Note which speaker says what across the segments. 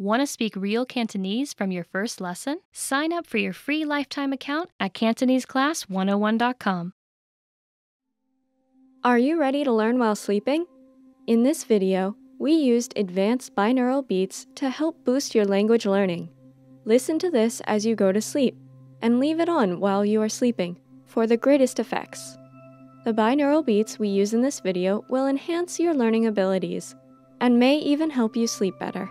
Speaker 1: Want to speak real Cantonese from your first lesson? Sign up for your free lifetime account at CantoneseClass101.com.
Speaker 2: Are you ready to learn while sleeping? In this video, we used advanced binaural beats to help boost your language learning. Listen to this as you go to sleep, and leave it on while you are sleeping for the greatest effects. The binaural beats we use in this video will enhance your learning abilities and may even help you sleep better.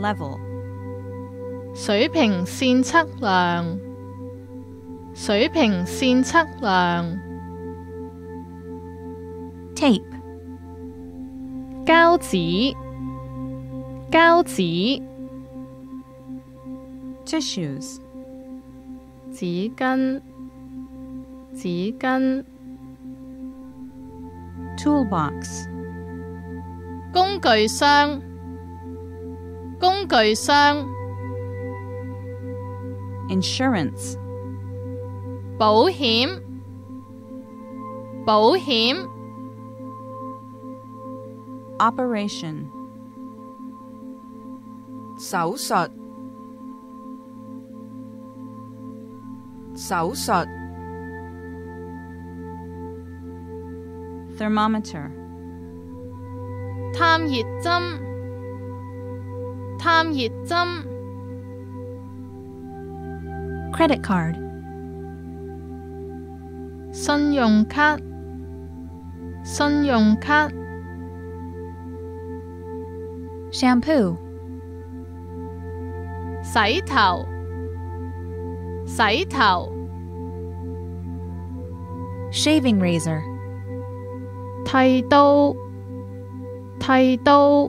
Speaker 3: level,
Speaker 4: 水平线测量水平线测量
Speaker 3: tape,
Speaker 4: 胶纸胶纸
Speaker 3: tissues,
Speaker 4: 纸巾纸巾
Speaker 3: toolbox,
Speaker 4: 工具箱 工具箱
Speaker 3: insurance,
Speaker 4: 保險保險
Speaker 3: operation,
Speaker 5: 手術手術
Speaker 3: thermometer,
Speaker 4: 探熱針 探熱針
Speaker 3: credit card,
Speaker 4: 信用卡信用卡
Speaker 3: shampoo,
Speaker 4: 洗頭洗頭
Speaker 3: shaving razor,
Speaker 4: 剃刀剃刀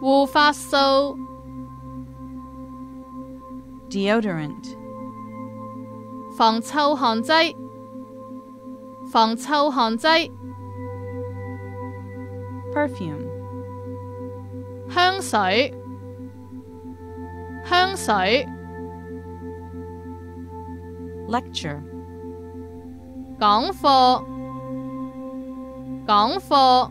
Speaker 4: 護髮素
Speaker 3: deodorant,
Speaker 4: 防臭汗劑防臭汗劑
Speaker 3: perfume,
Speaker 4: 香水香水
Speaker 3: lecture,
Speaker 4: 講課講課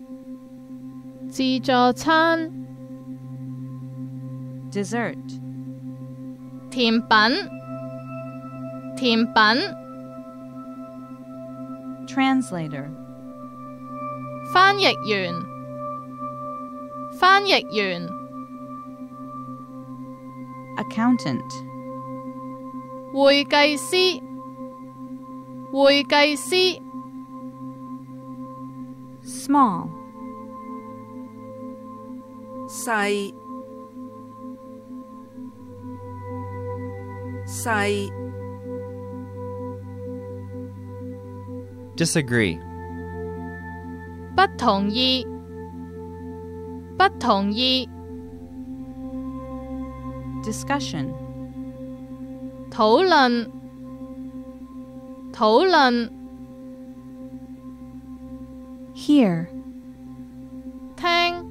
Speaker 4: 自助餐，
Speaker 3: dessert,
Speaker 4: 甜品，甜品，
Speaker 3: translator,
Speaker 4: 翻譯員，翻譯員，
Speaker 3: accountant,
Speaker 4: 會計師，會計師，
Speaker 3: small,
Speaker 5: 细细
Speaker 6: Disagree.
Speaker 4: 不同意，不同意，
Speaker 3: discussion,
Speaker 4: 讨论，讨论，
Speaker 3: hear,
Speaker 4: 听，听，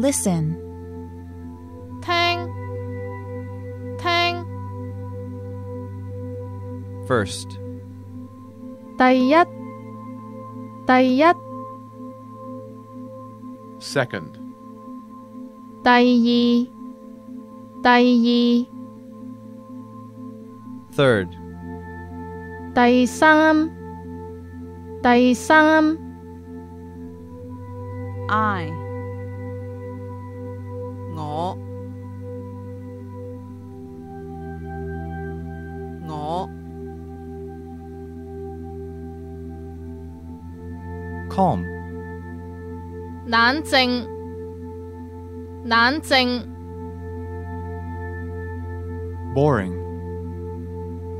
Speaker 3: listen,
Speaker 4: 听，听。
Speaker 6: First.
Speaker 4: 第一，第一，
Speaker 7: Second.
Speaker 4: 第二，第
Speaker 6: Third.
Speaker 4: 二，第三，第三，
Speaker 3: I,
Speaker 5: 我我
Speaker 6: Calm.
Speaker 4: 冷静，冷静，
Speaker 7: Boring.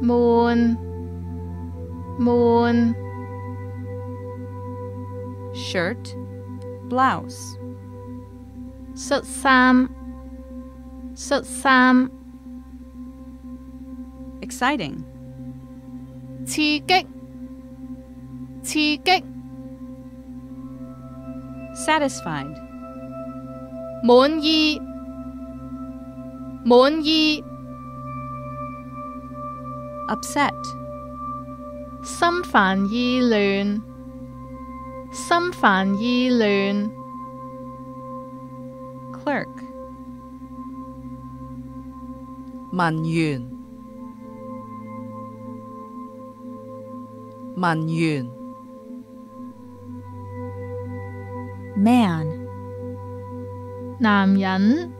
Speaker 4: 闷，闷，
Speaker 3: shirt, blouse,
Speaker 4: 恤衫，恤衫，
Speaker 3: exciting,
Speaker 4: 刺激，刺激，
Speaker 3: satisfied,
Speaker 4: 滿意，滿意，
Speaker 3: upset,
Speaker 4: 心煩意亂，心煩意亂。
Speaker 3: clerk,
Speaker 5: 文员文员
Speaker 3: man,
Speaker 4: 男人，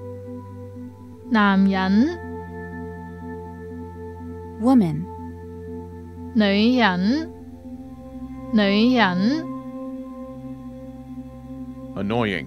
Speaker 4: 男人，
Speaker 3: woman,
Speaker 4: 女人，女人，
Speaker 7: Annoying.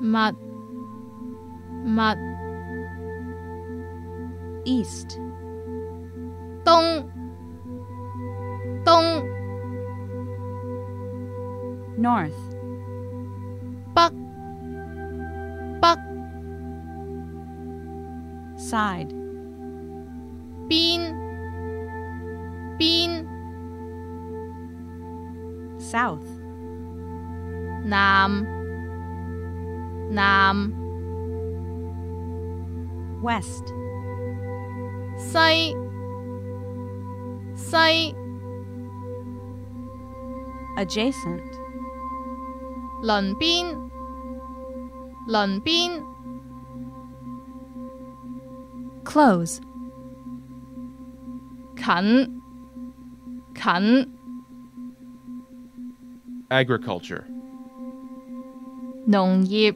Speaker 4: Mat. Mat.
Speaker 3: East.
Speaker 4: Dong. Dong.
Speaker 3: North.
Speaker 4: Buck. Buck.
Speaker 3: Side.
Speaker 4: Bin. Bin.
Speaker 3: South.
Speaker 4: Nam. 南，
Speaker 3: west,
Speaker 4: 西，西，
Speaker 3: adjacent,
Speaker 4: 邻边，邻边，
Speaker 3: close,
Speaker 4: 近，近，
Speaker 7: Agriculture.
Speaker 4: 农业，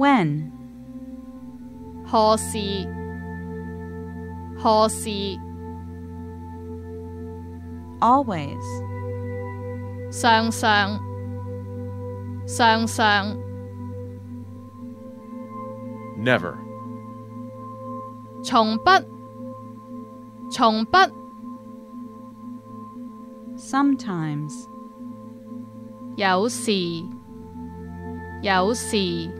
Speaker 3: when,
Speaker 4: 何时何时
Speaker 3: always,
Speaker 4: 上上上上
Speaker 7: Never.
Speaker 4: 从不从不
Speaker 3: sometimes,
Speaker 4: 有时有时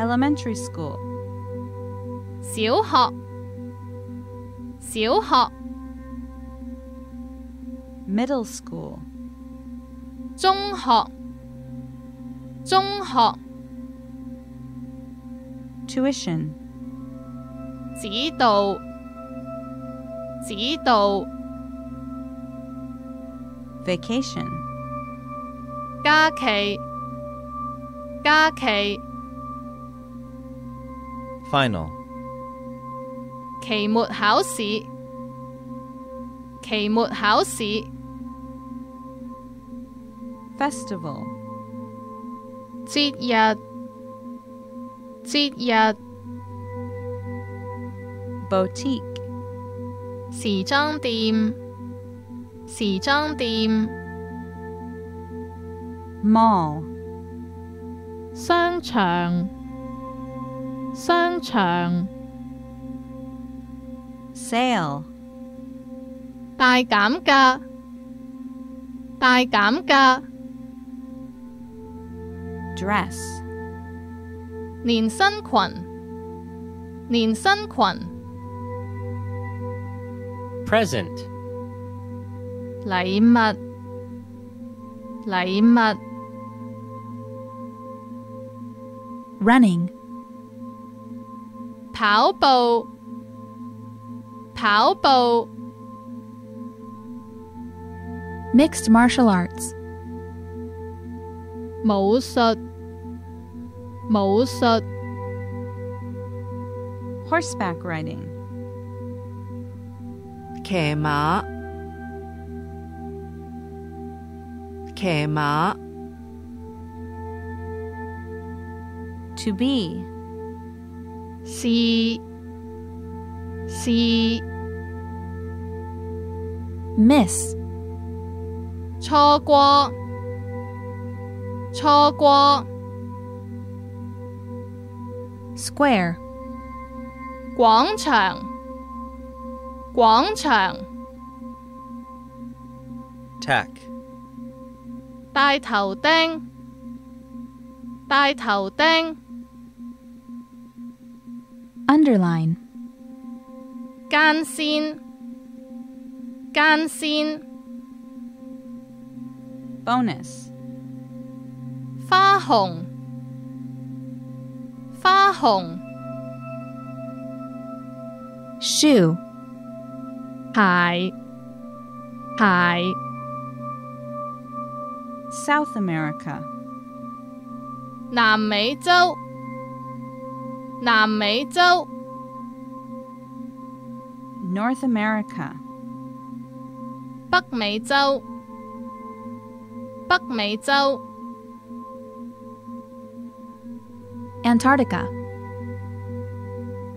Speaker 3: elementary school,
Speaker 4: 小学小学
Speaker 3: middle school,
Speaker 4: 中学中学
Speaker 3: tuition,
Speaker 4: 指导指导
Speaker 3: vacation,
Speaker 4: 假期假期
Speaker 6: Final.
Speaker 4: 期末考試期末考試
Speaker 3: festival,
Speaker 4: 節日節日
Speaker 3: boutique,
Speaker 4: 時裝店時裝店
Speaker 3: mall,
Speaker 4: 商場 商场
Speaker 3: sale,
Speaker 4: 大减价大减价
Speaker 3: dress,
Speaker 4: 连身裙连身裙
Speaker 8: Present.
Speaker 4: 礼物礼物
Speaker 3: running,
Speaker 4: 跑步跑步
Speaker 9: Mixed martial arts.
Speaker 4: 武术武术
Speaker 3: horseback riding,
Speaker 5: 骑马骑马
Speaker 3: to be,
Speaker 4: 是是
Speaker 9: Miss.
Speaker 4: 錯過錯過
Speaker 9: Square.
Speaker 4: 廣場廣場
Speaker 6: Tack.
Speaker 4: 大頭釘大頭釘
Speaker 9: Underline.
Speaker 4: 间线间线
Speaker 3: bonus,
Speaker 4: 花红花红
Speaker 9: Shoe.
Speaker 4: 鞋鞋
Speaker 3: South America,
Speaker 4: 南美洲 南美洲
Speaker 3: North America,
Speaker 4: 北美洲北美洲
Speaker 9: Antarctica.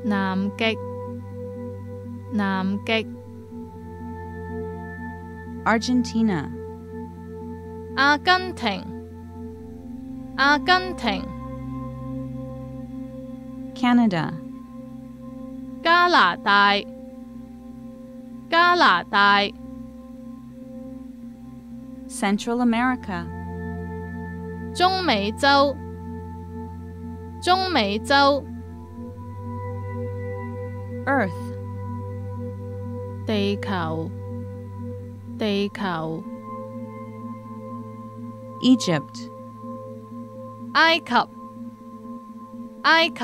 Speaker 4: 南極，南極，
Speaker 10: Argentina,
Speaker 4: 阿根廷，阿根廷，
Speaker 10: Canada,
Speaker 4: 加拿大，加拿大，
Speaker 10: Central America,
Speaker 4: 中美洲，中美洲，
Speaker 10: Earth,
Speaker 4: 地球，地球，
Speaker 10: Egypt,
Speaker 4: 埃及，埃及，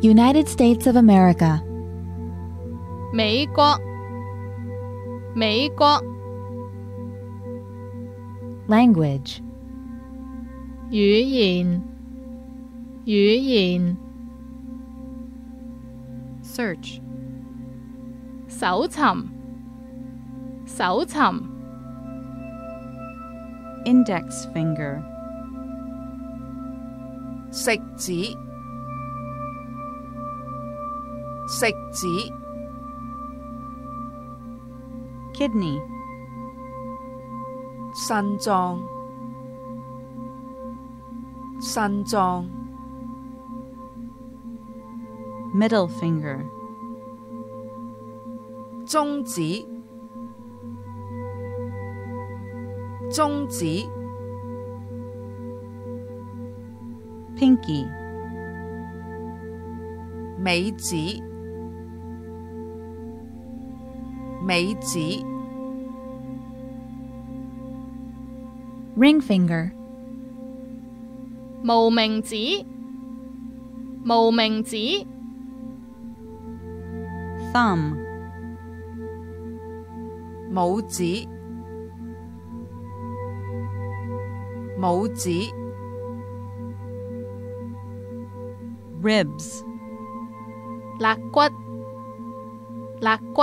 Speaker 9: United States of America,
Speaker 4: 美国，美国，
Speaker 9: language,
Speaker 4: 语言，语言，
Speaker 10: Search,
Speaker 4: 搜寻，搜寻，
Speaker 10: Index finger,
Speaker 5: 食指， 食指，
Speaker 10: Kidney,
Speaker 5: 腎臟，腎臟，
Speaker 10: Middle finger,
Speaker 5: 中指，中指，
Speaker 10: Pinky,
Speaker 5: 尾指， 尾指，
Speaker 9: ring finger,
Speaker 4: 無名指，無名指，
Speaker 10: Thumb,
Speaker 5: 拇指，拇指，
Speaker 10: Ribs,
Speaker 4: 肋骨，肋骨，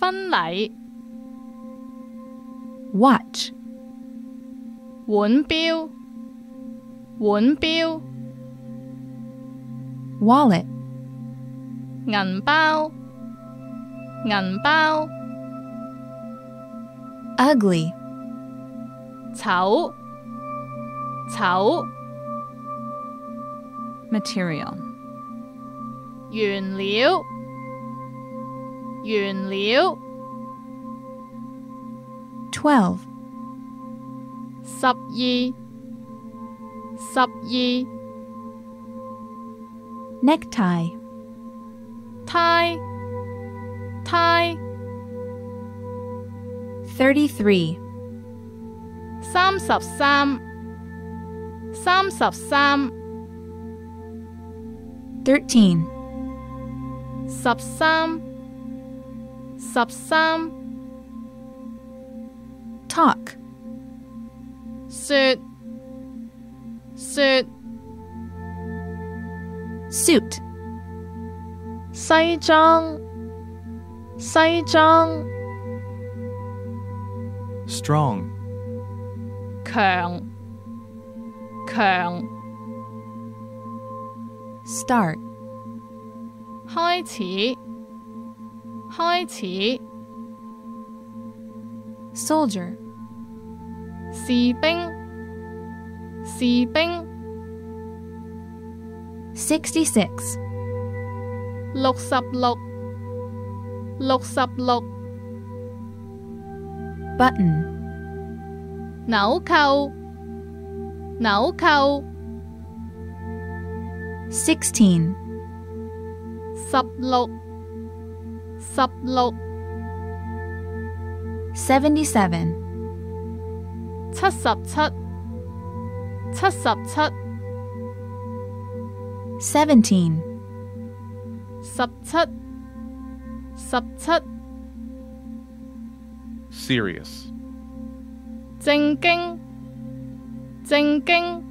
Speaker 4: 婚礼，
Speaker 9: watch,
Speaker 4: 腕表，腕表，
Speaker 9: wallet,
Speaker 4: 银包，银包，
Speaker 9: ugly,
Speaker 4: 丑，丑，
Speaker 10: material,
Speaker 4: 原料， 原料，
Speaker 9: 12,
Speaker 4: 十二，十二，
Speaker 9: necktie,
Speaker 4: 呔，呔，
Speaker 9: 33,
Speaker 4: 三十三，三十三，
Speaker 9: 13,
Speaker 4: 十三， 十三，
Speaker 9: talk,
Speaker 4: 说， 雪、
Speaker 9: Suit.
Speaker 4: 西装、西装、
Speaker 6: Strong.
Speaker 4: 强、强、
Speaker 9: Start.
Speaker 4: 开始、 开始、
Speaker 9: Soldier.
Speaker 4: 士兵、士兵、
Speaker 9: 66.
Speaker 4: 六十六、六十六、
Speaker 9: Button.
Speaker 4: 纽扣、纽扣、
Speaker 9: 16.
Speaker 4: 十六、 十六、
Speaker 9: 77.
Speaker 4: 七十七、七十七、
Speaker 9: 17.
Speaker 4: 十七、十七、
Speaker 11: Serious.
Speaker 4: 正经、正经、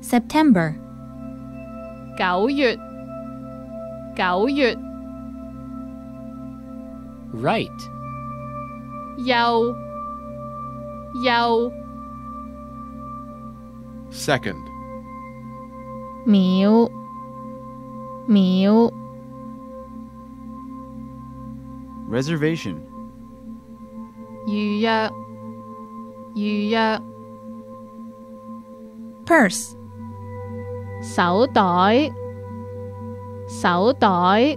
Speaker 9: September.
Speaker 4: 九月、九月、
Speaker 8: Right.
Speaker 4: 又、又、
Speaker 11: Second.
Speaker 4: 秒、秒、
Speaker 6: Reservation.
Speaker 4: 预约、预约、
Speaker 9: Purse.
Speaker 4: 手袋、手袋、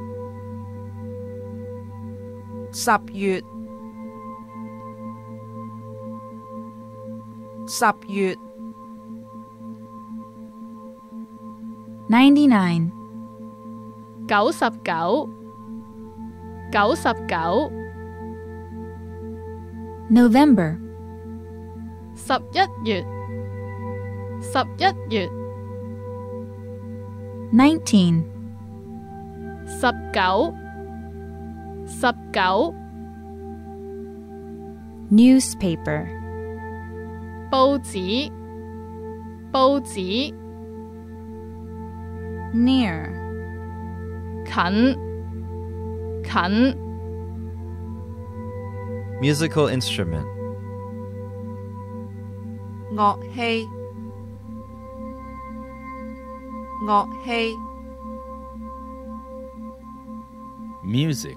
Speaker 5: 十月，十月，
Speaker 9: 99.
Speaker 4: 九十九、九十九、
Speaker 9: November.
Speaker 4: 十一月、十一月、
Speaker 9: 19.
Speaker 4: 十九、 十九、
Speaker 9: Newspaper.
Speaker 4: 报纸、报纸、
Speaker 10: near,
Speaker 4: 近、近、
Speaker 6: Musical instrument.
Speaker 5: 乐器，乐器，
Speaker 8: music,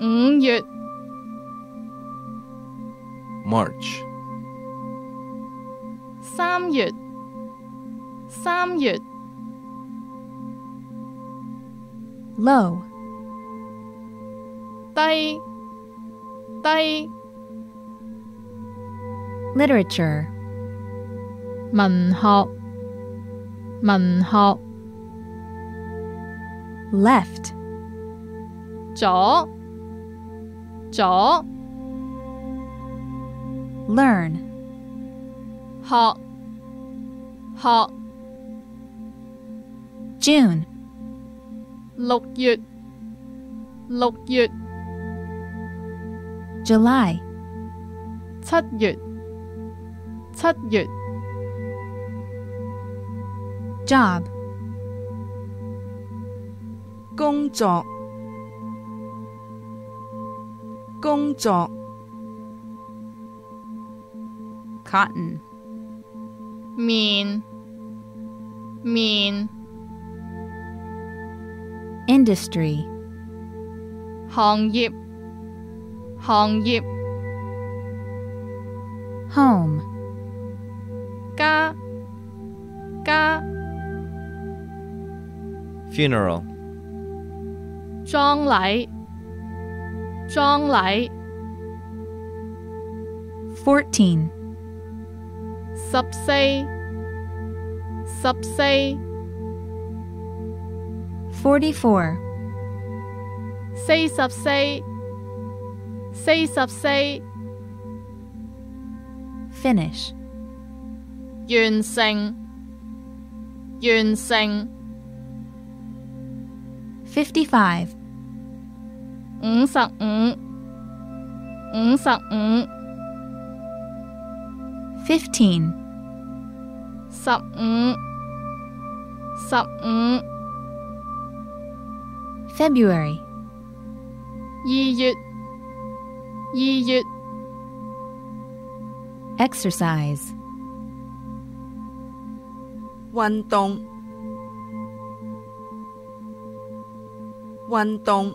Speaker 4: 五月、
Speaker 6: March.
Speaker 4: 三月、三月、
Speaker 9: Low.
Speaker 4: 低、低、
Speaker 9: Literature.
Speaker 4: 文学、文学、
Speaker 9: Left.
Speaker 4: 左、 左、
Speaker 9: Learn.
Speaker 4: 學、學、
Speaker 9: June.
Speaker 4: 六月、六月、
Speaker 9: July.
Speaker 4: 七月、七月、
Speaker 9: Job.
Speaker 5: 工作， 工作，
Speaker 10: Cotton.
Speaker 4: 面面
Speaker 9: Industry.
Speaker 4: 行业行业
Speaker 9: Home.
Speaker 4: 家家
Speaker 6: Funeral.
Speaker 4: 葬礼 葬礼
Speaker 9: 14.
Speaker 4: 十四十四
Speaker 9: 44.
Speaker 4: 四十四四十四
Speaker 9: Finish.
Speaker 4: 完成完成
Speaker 9: 55.
Speaker 4: 五十五五十五
Speaker 9: 15.
Speaker 4: 十五十五
Speaker 9: February.
Speaker 4: 二月二月
Speaker 9: Exercise.
Speaker 5: 运动运动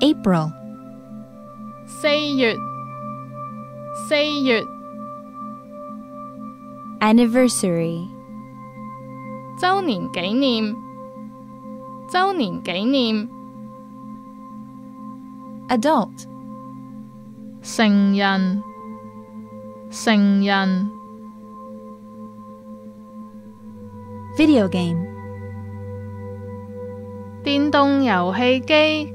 Speaker 9: April.
Speaker 4: 四月四月
Speaker 12: Anniversary.
Speaker 4: 周年纪念周年纪念
Speaker 9: Adult.
Speaker 4: 成人成人
Speaker 9: Video game.
Speaker 4: 电动游戏机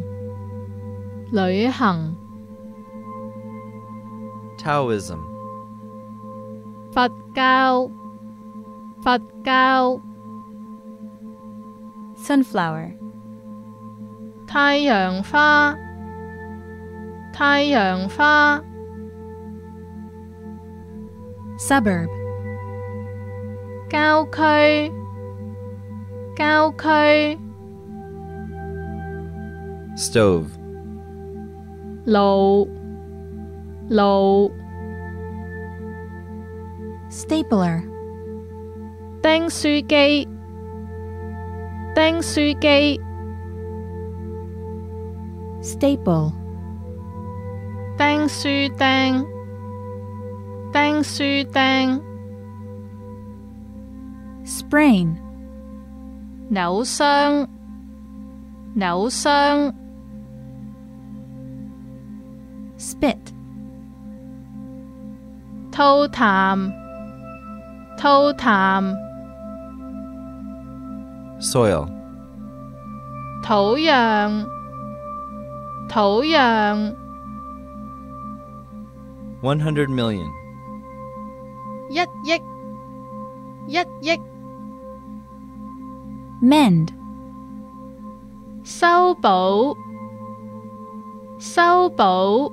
Speaker 4: 旅行
Speaker 6: Taoism.
Speaker 4: 佛教佛教
Speaker 12: Sunflower.
Speaker 4: 太阳花太阳花
Speaker 9: Suburb.
Speaker 4: 郊区郊区
Speaker 6: Stove.
Speaker 4: 路路
Speaker 9: Stapler.
Speaker 4: 釘書機釘書機
Speaker 9: Staple.
Speaker 4: 釘書釘釘書釘
Speaker 9: Sprain.
Speaker 4: 扭傷扭傷
Speaker 9: Spit.
Speaker 4: 吐痰吐痰
Speaker 6: Soil.
Speaker 4: 土壤土壤
Speaker 6: 100 million.
Speaker 4: 一亿一亿
Speaker 9: Mend.
Speaker 4: 修补修补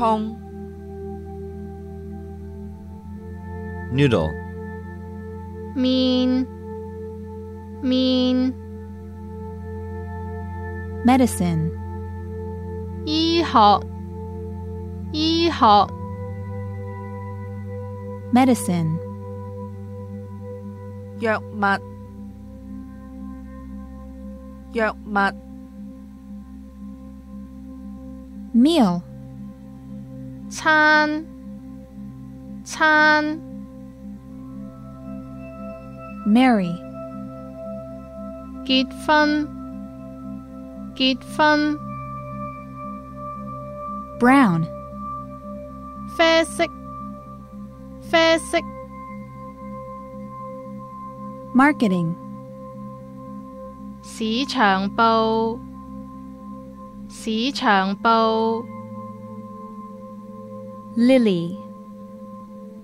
Speaker 5: 痛
Speaker 6: Noodle.
Speaker 4: 面面
Speaker 9: Medicine.
Speaker 4: 医学医学
Speaker 9: Medicine.
Speaker 5: 药物，药物，
Speaker 9: meal,
Speaker 4: 餐餐
Speaker 9: marry,
Speaker 4: 结婚结婚
Speaker 9: brown,
Speaker 4: 啡色啡色
Speaker 9: marketing,
Speaker 4: 市场部市场部
Speaker 9: lily,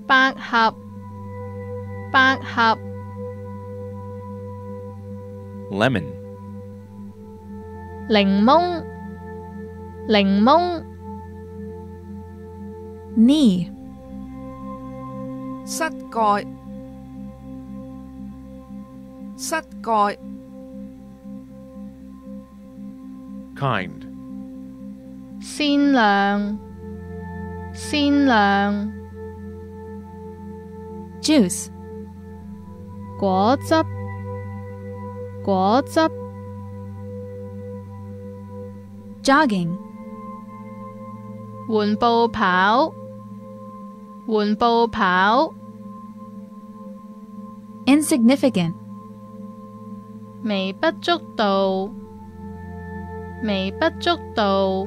Speaker 4: 百合百合
Speaker 8: lemon,
Speaker 4: 檸檬檸檬
Speaker 9: knee,
Speaker 5: 膝蓋，膝蓋，
Speaker 13: kind,
Speaker 4: 善良 善良
Speaker 9: juice,
Speaker 4: 果汁果汁
Speaker 9: jogging,
Speaker 4: 緩步跑緩步跑
Speaker 9: insignificant,
Speaker 4: 微不足道微不足道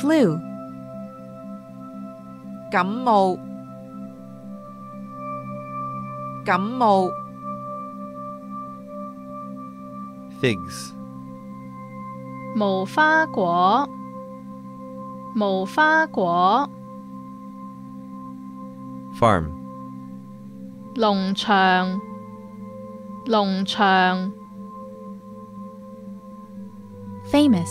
Speaker 9: flu,
Speaker 5: 感冒，感冒，
Speaker 6: Figs.
Speaker 4: 无花果无花果
Speaker 6: Farm.
Speaker 4: 农场农场
Speaker 9: famous,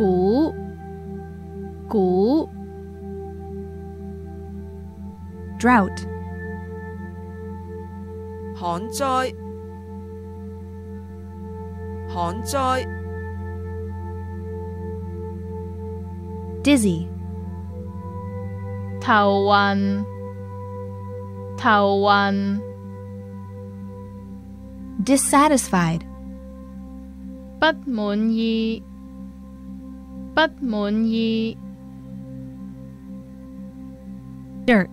Speaker 4: 鼓鼓
Speaker 9: drought,
Speaker 5: 旱灾，旱灾，
Speaker 9: dizzy,
Speaker 4: 头晕头晕
Speaker 9: dissatisfied,
Speaker 4: 不满意 不滿意
Speaker 9: dirt,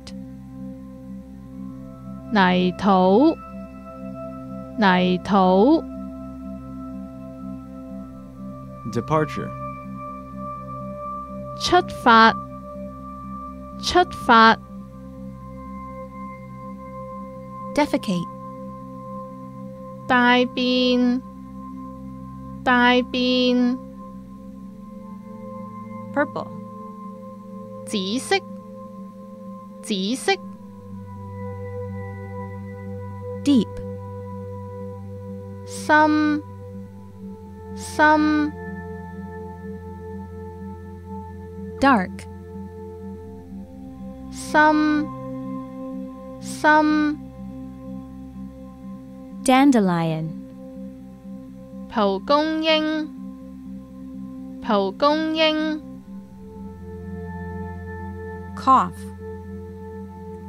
Speaker 4: 泥土泥土
Speaker 11: Departure.
Speaker 4: 出發，出發，
Speaker 9: Defecate.
Speaker 4: 大便，大便，
Speaker 10: Purple.
Speaker 4: 紫色，紫色，
Speaker 9: Deep.
Speaker 4: 深，深，
Speaker 9: Dark.
Speaker 4: 深，深，
Speaker 1: Dandelion.
Speaker 4: 蒲公英，蒲公英，
Speaker 10: Cough.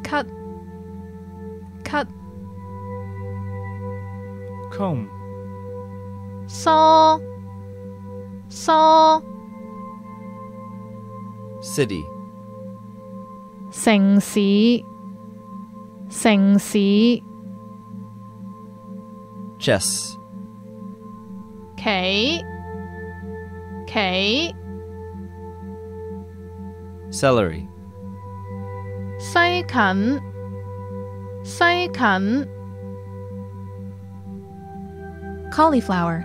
Speaker 4: 咳，咳，
Speaker 13: Comb.
Speaker 4: 梳，梳，
Speaker 6: City.
Speaker 4: 城市，城市，
Speaker 6: Chess.
Speaker 4: 企，企，
Speaker 6: Celery.
Speaker 4: 西芹，西芹，
Speaker 9: Cauliflower.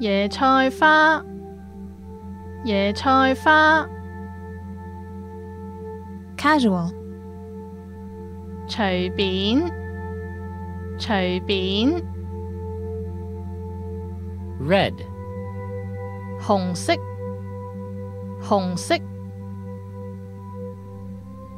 Speaker 4: 椰菜花，椰菜花，
Speaker 9: Casual.
Speaker 4: 隨便，隨便，
Speaker 8: Red.
Speaker 4: 紅色，紅色，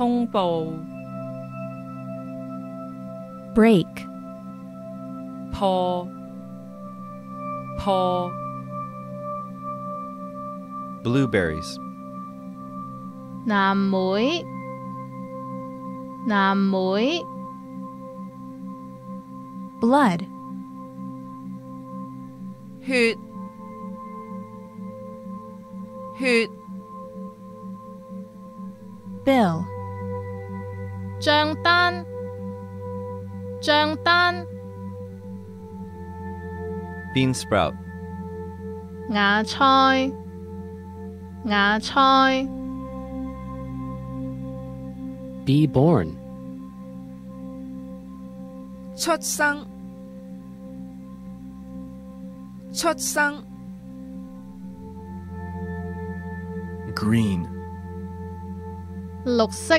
Speaker 5: 胸部，
Speaker 9: Break.
Speaker 5: 破，破，
Speaker 6: Blueberries.
Speaker 4: 蓝莓，蓝莓，
Speaker 9: Blood.
Speaker 5: 血，血，
Speaker 9: Bill.
Speaker 4: 帳單，帳單，
Speaker 6: Bean sprout.
Speaker 4: 芽菜，芽菜，
Speaker 8: Be born.
Speaker 5: 出生，出生，
Speaker 11: Green.
Speaker 4: 綠色，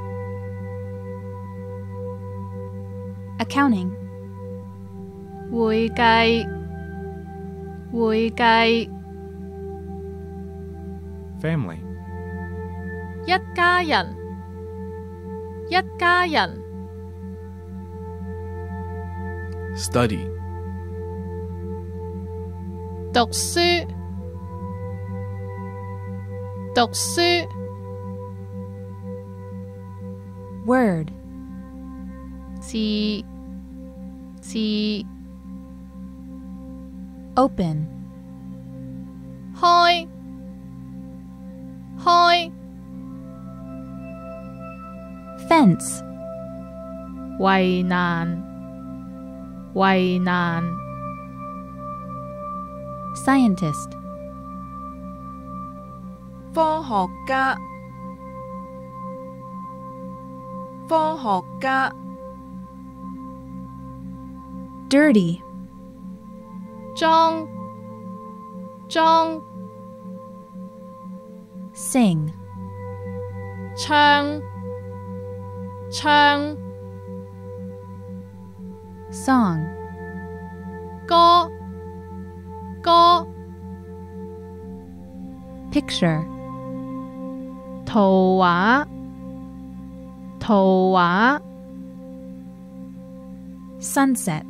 Speaker 9: Accounting.
Speaker 4: 会计，会计，
Speaker 13: Family.
Speaker 4: 一家人，一家人，
Speaker 11: Study.
Speaker 4: 读书，读书，
Speaker 9: Word.
Speaker 4: 字， 字，
Speaker 9: Open.
Speaker 4: 开，开，
Speaker 9: Fence.
Speaker 4: 围栏，围栏，
Speaker 9: Scientist.
Speaker 5: 科学家，科学家，
Speaker 4: Dirty，装装
Speaker 9: Sing.
Speaker 4: 唱唱
Speaker 9: Song.
Speaker 4: 歌歌
Speaker 9: Picture.
Speaker 4: 图画图画
Speaker 9: Sunset.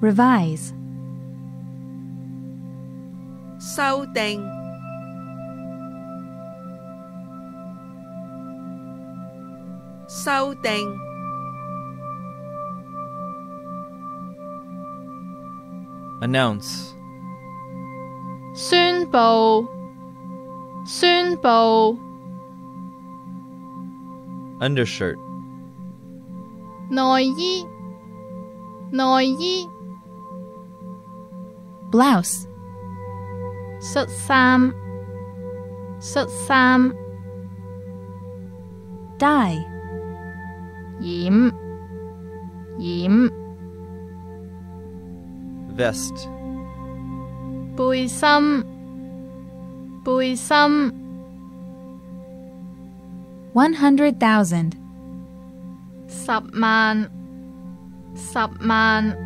Speaker 9: Revise.
Speaker 5: 修订修订
Speaker 6: Announce.
Speaker 4: 宣布宣布
Speaker 6: Undershirt.
Speaker 4: 内衣内衣
Speaker 9: Blouse.
Speaker 4: 恤衫恤衫
Speaker 9: Dye.
Speaker 4: 染染
Speaker 6: Vest.
Speaker 4: 背心背心
Speaker 9: 100,000.
Speaker 4: 十万十万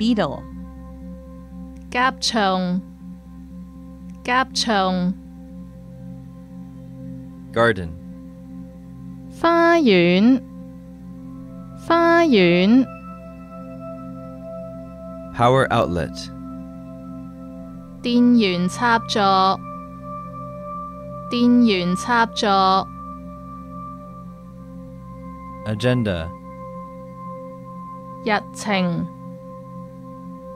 Speaker 10: Beetle.
Speaker 4: 甲虫甲虫
Speaker 6: Garden.
Speaker 4: 花园花园
Speaker 6: Power outlet.
Speaker 4: 电源插座电源插座
Speaker 6: Agenda.
Speaker 4: 日程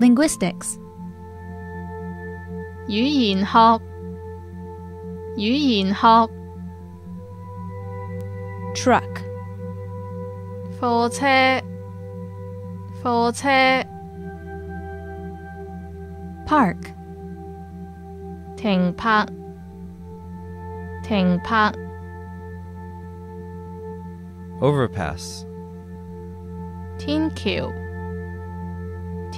Speaker 9: Linguistics.
Speaker 4: 语言学语言学
Speaker 12: truck,
Speaker 4: 货车货车
Speaker 9: Park.
Speaker 4: 停泊停泊
Speaker 6: Overpass.
Speaker 4: 天桥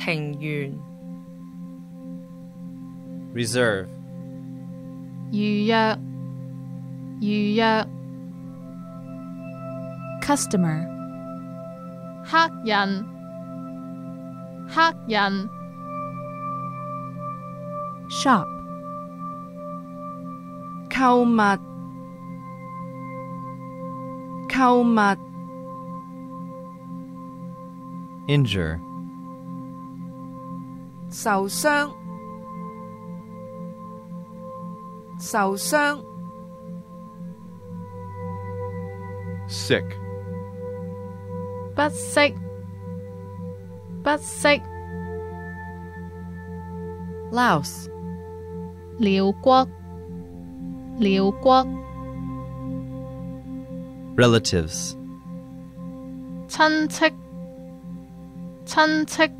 Speaker 5: 庭园
Speaker 6: Reserve.
Speaker 4: 预约预约
Speaker 9: Customer.
Speaker 4: 黑人黑人
Speaker 9: Shop.
Speaker 5: 购物购物
Speaker 6: Injure.
Speaker 5: 受傷受傷
Speaker 13: sick,
Speaker 4: 不適不適
Speaker 5: louse
Speaker 4: 寮國寮國
Speaker 6: Relatives.
Speaker 4: 親戚親戚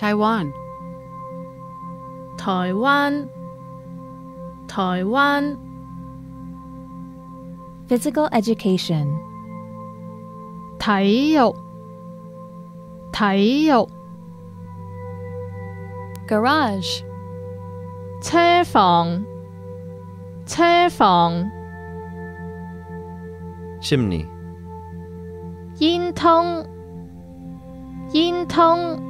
Speaker 5: Taiwan
Speaker 4: 台湾台湾
Speaker 9: Physical education.
Speaker 4: 体育体育
Speaker 1: Garage.
Speaker 4: 车房车房
Speaker 6: Chimney.
Speaker 4: 烟通烟通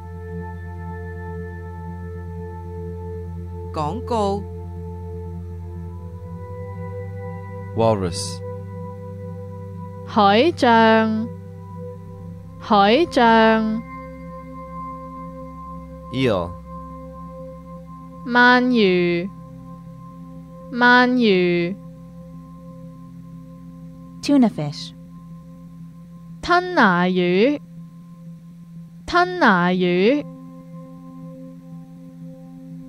Speaker 5: Cỏn cô?
Speaker 6: Walrus.
Speaker 4: Hỏi trang. Hỏi trang.
Speaker 6: Eel.
Speaker 4: Man yu. Man yu.
Speaker 9: Tuna fish.
Speaker 4: Thân nà yu. Thân yu.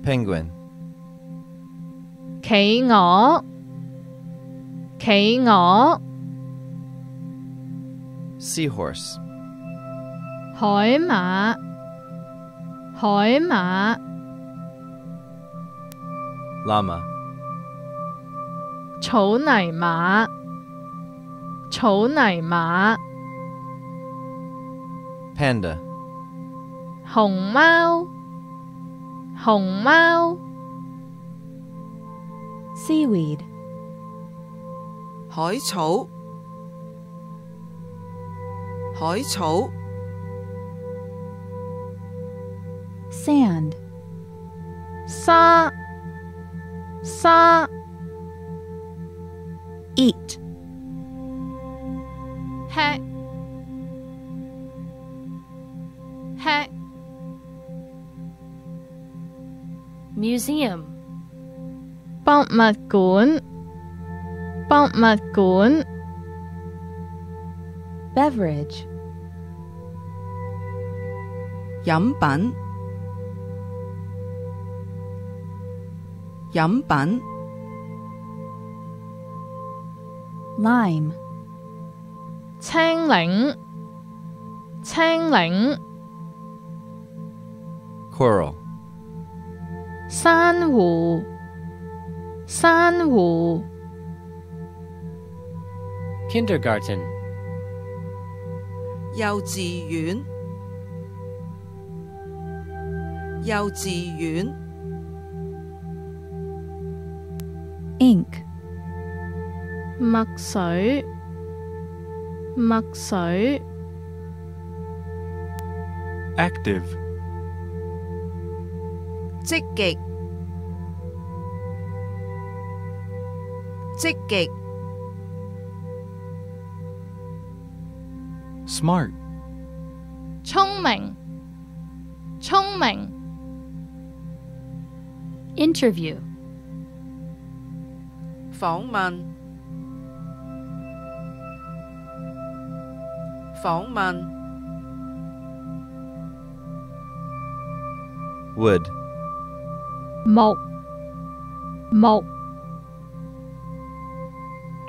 Speaker 6: Penguin.
Speaker 4: 企鵝，企鵝，
Speaker 6: Seahorse.
Speaker 4: 海馬，海馬，
Speaker 6: Llama.
Speaker 4: 草泥馬，草泥馬，
Speaker 6: Panda.
Speaker 4: 熊貓，熊貓，
Speaker 9: seaweed,
Speaker 5: 海草。海草。
Speaker 9: sand,
Speaker 4: 沙，沙，
Speaker 9: eat,
Speaker 4: 吃，吃，
Speaker 1: Museum.
Speaker 4: 博物馆，博物馆，
Speaker 9: beverage,
Speaker 5: 饮品。饮品。
Speaker 9: lime,
Speaker 4: 青柠，青柠，
Speaker 6: Coral.
Speaker 4: 珊瑚， 珊瑚，
Speaker 8: Kindergarten.
Speaker 5: 幼稚園。幼稚園。
Speaker 9: ink,
Speaker 4: 墨水，墨水，
Speaker 11: Active.
Speaker 5: 積極。 积极。
Speaker 11: Smart.
Speaker 4: 聪明，聪明，
Speaker 1: Interview.
Speaker 5: 访问。访问。
Speaker 6: Wood.
Speaker 4: 木，木，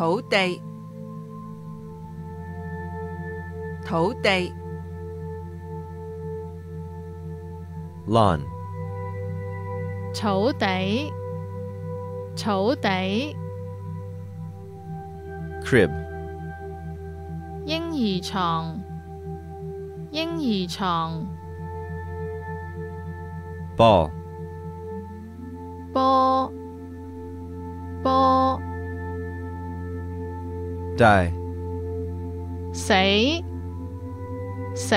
Speaker 5: 土地土地
Speaker 6: Lawn.
Speaker 4: 草地， 草地、
Speaker 6: Crib.
Speaker 4: 婴儿床、婴儿床、
Speaker 6: Ball. Die.
Speaker 4: 死、死、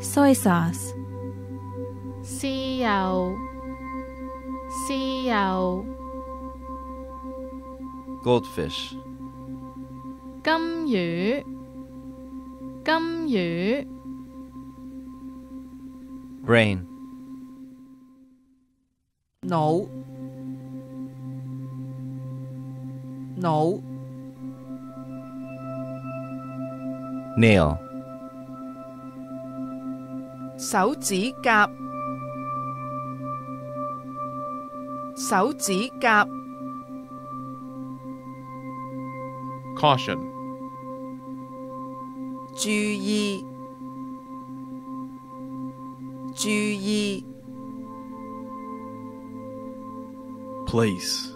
Speaker 9: Soy sauce.
Speaker 4: 豉油、豉油、
Speaker 6: Goldfish.
Speaker 4: 金鱼、金鱼、
Speaker 6: Brain.
Speaker 5: 脑 脑
Speaker 6: Nail.
Speaker 5: 手指甲手指甲
Speaker 13: Caution.
Speaker 5: 注意注意
Speaker 11: Place.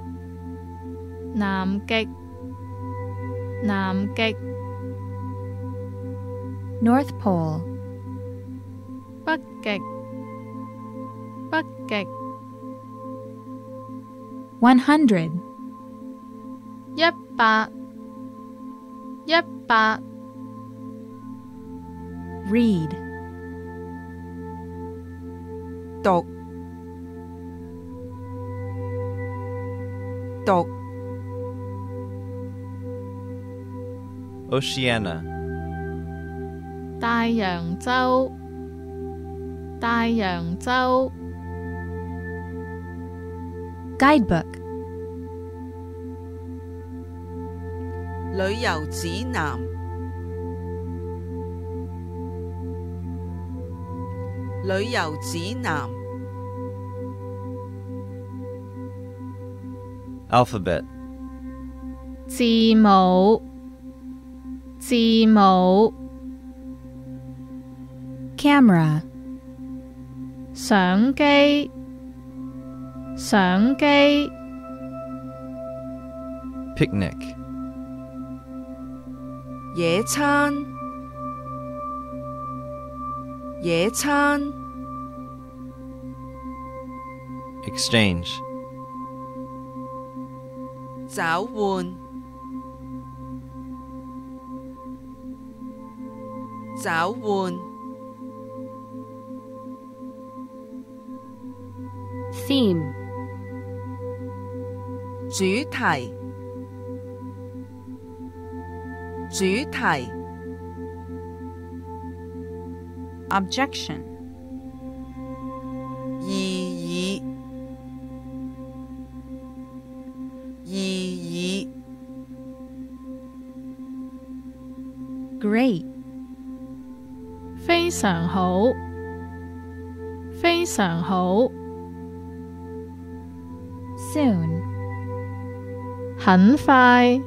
Speaker 4: 南极、南极、
Speaker 9: North Pole.
Speaker 4: 北极、北极、
Speaker 9: 100.
Speaker 4: 一百、一百、
Speaker 9: Read.
Speaker 5: 读读
Speaker 6: Oceania.
Speaker 4: 大洋洲、大洋洲、
Speaker 9: Guidebook.
Speaker 5: 旅游指南旅游指南
Speaker 6: Alphabet.
Speaker 4: 字母、 字母、
Speaker 9: Camera.
Speaker 4: 相机、相机、
Speaker 6: Picnic.
Speaker 5: 野餐野餐
Speaker 6: Exchange.
Speaker 5: 找换 找换
Speaker 1: Theme.
Speaker 5: 主题主题
Speaker 10: Objection.
Speaker 4: 常好，
Speaker 9: Soon.
Speaker 4: 很快，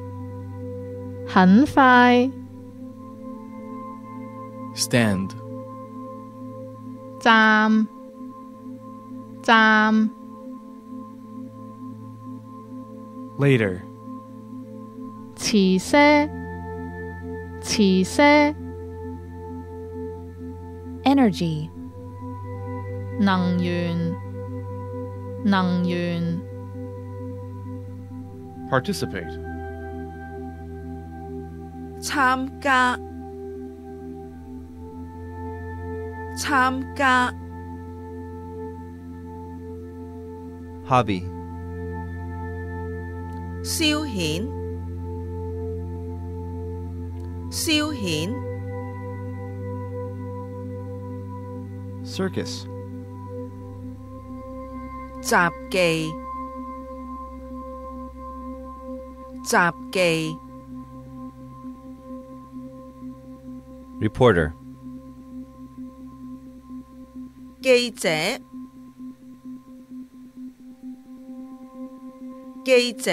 Speaker 4: 很快，
Speaker 11: Stand.
Speaker 4: 站，站，
Speaker 11: Later.
Speaker 4: 迟些，迟些，
Speaker 9: Energy.
Speaker 4: 能源，能源，
Speaker 13: Participate.
Speaker 5: 參加參加
Speaker 6: Hobby.
Speaker 5: 消遣消遣
Speaker 13: Circus.
Speaker 5: 杂技杂技
Speaker 6: Reporter.
Speaker 5: 记者记者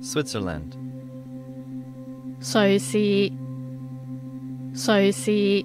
Speaker 6: Switzerland.
Speaker 4: 瑞士瑞士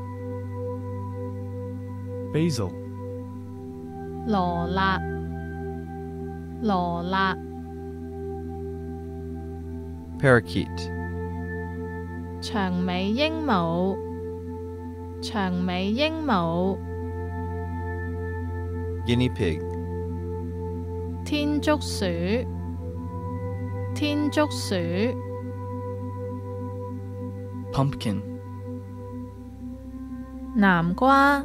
Speaker 11: Basil.
Speaker 4: 羅勒羅勒
Speaker 6: Parakeet.
Speaker 4: 長尾鸚鵡長尾鸚鵡
Speaker 6: Guinea pig.
Speaker 4: 天竺鼠天竺鼠
Speaker 11: Pumpkin.
Speaker 4: 南瓜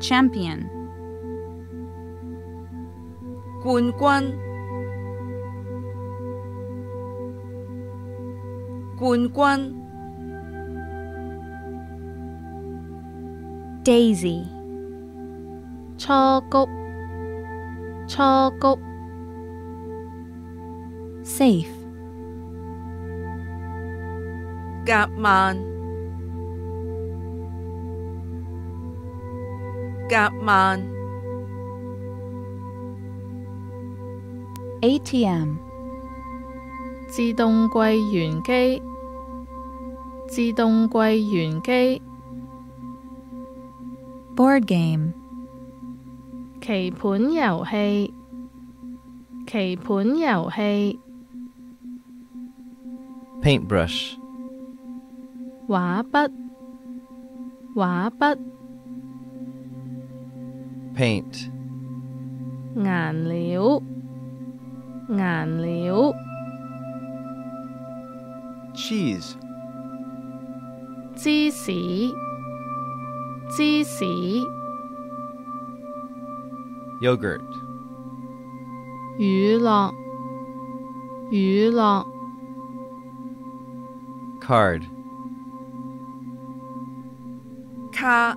Speaker 10: Champion.
Speaker 5: 冠军冠军
Speaker 9: Daisy.
Speaker 4: 初谷初谷
Speaker 9: Safe.
Speaker 5: 夹万 夾萬
Speaker 9: ATM.
Speaker 4: 自動櫃員機自動櫃員機
Speaker 9: Board game.
Speaker 4: 棋盤遊戲棋盤遊戲
Speaker 6: Paintbrush.
Speaker 4: 畫筆 畫筆、
Speaker 6: paint,
Speaker 4: 颜料、颜料、
Speaker 11: cheese,
Speaker 4: 芝士、芝士、
Speaker 6: yogurt,
Speaker 4: 乳酪、乳酪、
Speaker 6: card,
Speaker 5: 卡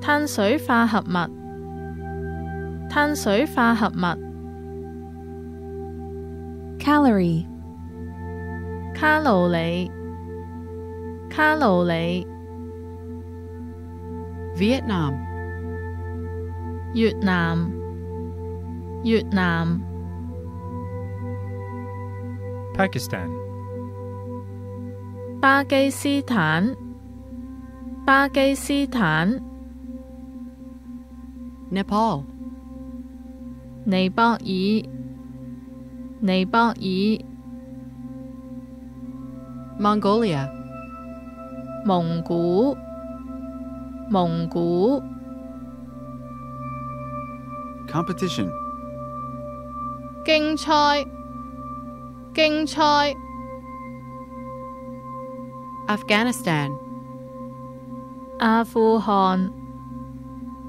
Speaker 4: 碳水化合物、碳水化合物、
Speaker 9: calorie,
Speaker 4: 卡路里、卡路里、
Speaker 10: Vietnam,
Speaker 4: 越南、越南、
Speaker 11: Pakistan,
Speaker 4: 巴基斯坦、巴基斯坦、
Speaker 10: Nepal,
Speaker 4: 尼泊尔、尼泊尔、
Speaker 10: Mongolia,
Speaker 4: 蒙古、蒙古、
Speaker 11: competition,
Speaker 4: 竞赛、竞赛、
Speaker 10: Afghanistan,
Speaker 4: 阿富汗、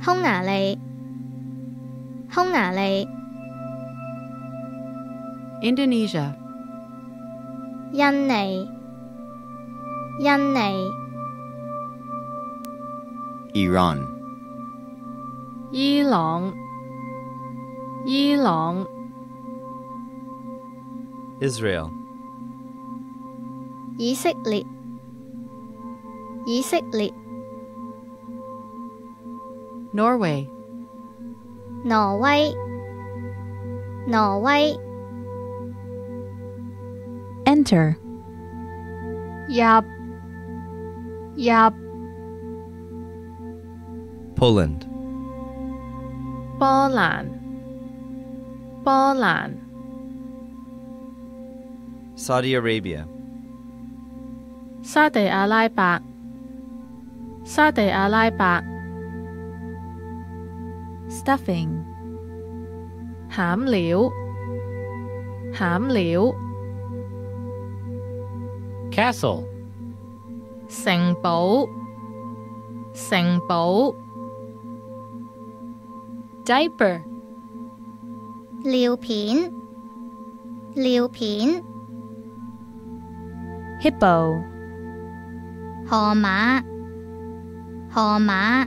Speaker 1: 匈牙利，匈牙利，
Speaker 10: Indonesia,
Speaker 1: 印尼，印尼，
Speaker 14: Iran,
Speaker 4: 伊朗，伊朗，
Speaker 6: Israel.
Speaker 15: 以色列，以色列，
Speaker 10: Norway,
Speaker 15: 挪威，挪威，
Speaker 9: Enter.
Speaker 4: 入，入，
Speaker 6: Poland.
Speaker 4: 波兰，波兰，
Speaker 6: Saudi Arabia.
Speaker 4: 沙地阿拉伯，沙地阿拉伯，
Speaker 9: Stuffing.
Speaker 4: 馅料，馅料，
Speaker 8: Castle.
Speaker 4: 城堡，城堡，
Speaker 1: diaper,
Speaker 15: 尿片，尿片，
Speaker 9: Hippo.
Speaker 15: 河马，河马，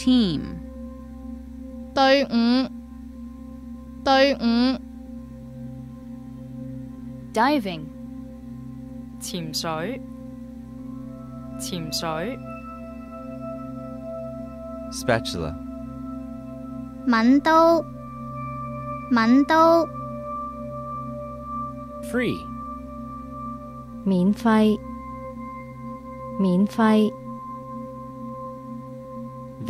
Speaker 10: team,
Speaker 4: 队伍，队伍，
Speaker 1: diving, 潜水，潜水，
Speaker 6: Spatula.
Speaker 15: 吻刀，吻刀，
Speaker 8: Free.
Speaker 12: 免费，免费，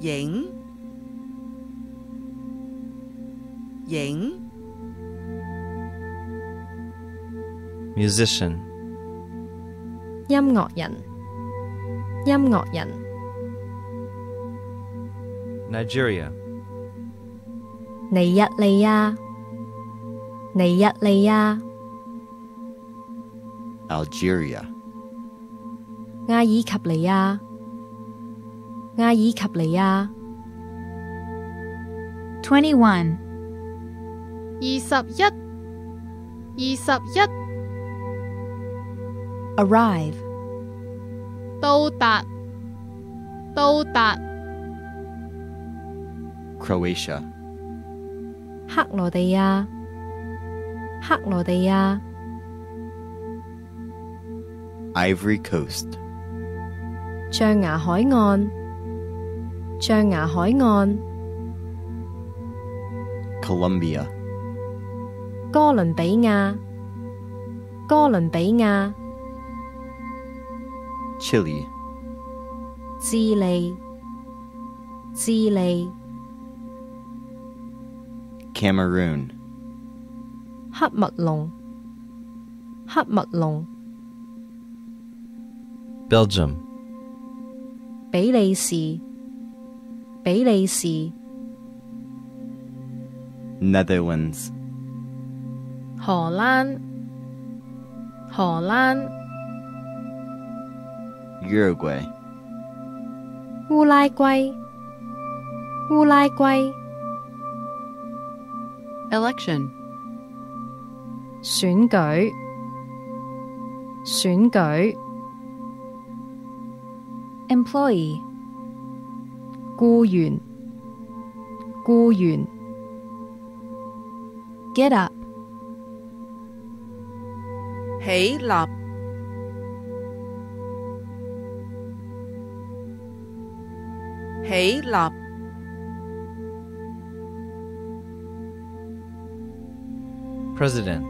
Speaker 5: 影，影，
Speaker 6: Musician.
Speaker 12: 音乐人，音乐人，
Speaker 6: Nigeria.
Speaker 12: 尼日利亚，尼日利亚，
Speaker 11: Algeria,
Speaker 12: 阿尔及利亚， 阿爾及利亞，
Speaker 9: 21.
Speaker 4: 二十一，二十一，
Speaker 9: Arrive.
Speaker 4: 到達，到達，
Speaker 11: Croatia,
Speaker 12: 克羅地亞，克羅地亞，
Speaker 11: Ivory Coast,
Speaker 12: 象牙海岸， 象牙海岸，
Speaker 11: Colombia,
Speaker 12: 哥倫比亞，哥倫比亞，
Speaker 11: Chile,
Speaker 12: 智利，智利，
Speaker 11: Cameroon,
Speaker 12: 喀麥隆，喀麥隆，
Speaker 6: Belgium.
Speaker 12: 比利時， 比利时，
Speaker 11: Netherlands,
Speaker 4: 荷兰，荷兰，
Speaker 11: Uruguay,
Speaker 12: 乌拉圭，乌拉圭，
Speaker 10: election,
Speaker 12: 选举，选举，
Speaker 9: Employee.
Speaker 12: 雇员，雇员，
Speaker 9: Get up.
Speaker 5: 起立， 起立
Speaker 6: President.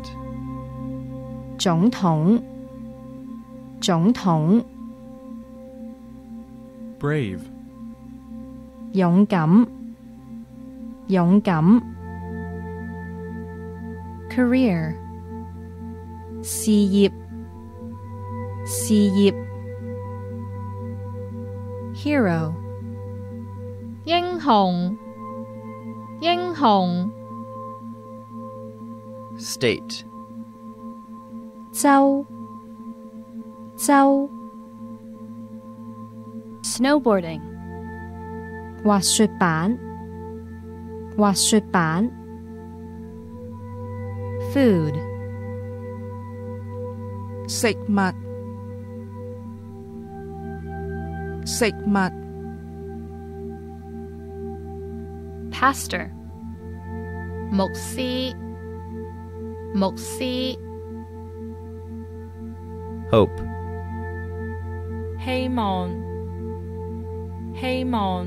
Speaker 12: 总统，总统，
Speaker 16: Brave.
Speaker 12: dũng cảm. Dũng cảm.
Speaker 9: Career.
Speaker 12: Sự nghiệp sự nghiệp
Speaker 9: hero.
Speaker 12: Anh
Speaker 1: snowboarding.
Speaker 12: 滑雪板，滑雪板，
Speaker 9: Food.
Speaker 5: 食物食物
Speaker 1: Pastor.
Speaker 4: 牧師，牧師，
Speaker 6: Hope.
Speaker 17: 希望，希望，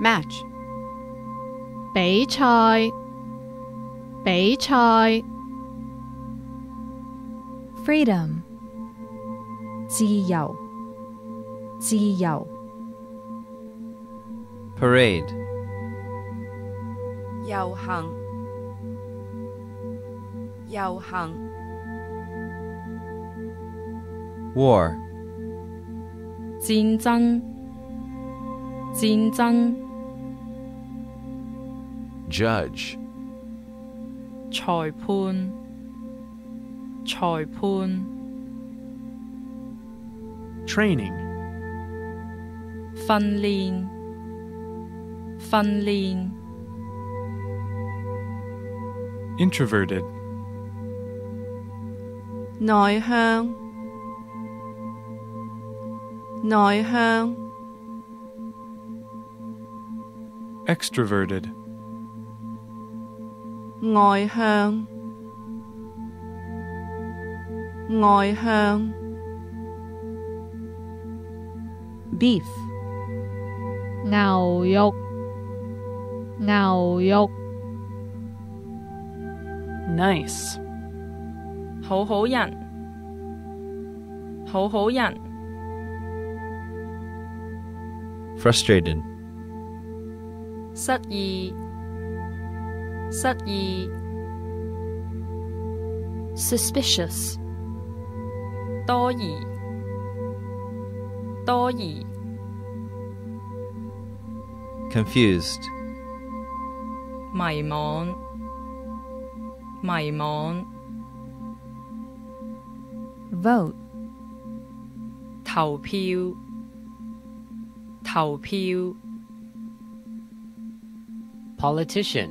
Speaker 10: Match.
Speaker 4: 比赛，比赛，
Speaker 9: Freedom.
Speaker 12: 自由，自由，
Speaker 6: Parade.
Speaker 5: 游行游行
Speaker 6: War.
Speaker 17: 战争，战争，
Speaker 16: Judge.
Speaker 17: 裁判，裁判，
Speaker 16: Training.
Speaker 17: 训练，训练，
Speaker 16: Introverted.
Speaker 5: 内向内向
Speaker 16: Extroverted.
Speaker 5: 外向外向
Speaker 10: Beef.
Speaker 4: 牛肉，牛肉，
Speaker 17: nice，好好人，好好人，
Speaker 6: Frustrated.
Speaker 17: 失意， 失意，
Speaker 1: Suspicious.
Speaker 17: 多疑，多疑，
Speaker 6: Confused.
Speaker 17: 迷惘，迷惘，
Speaker 9: Vote.
Speaker 17: 投票，投票，
Speaker 8: Politician.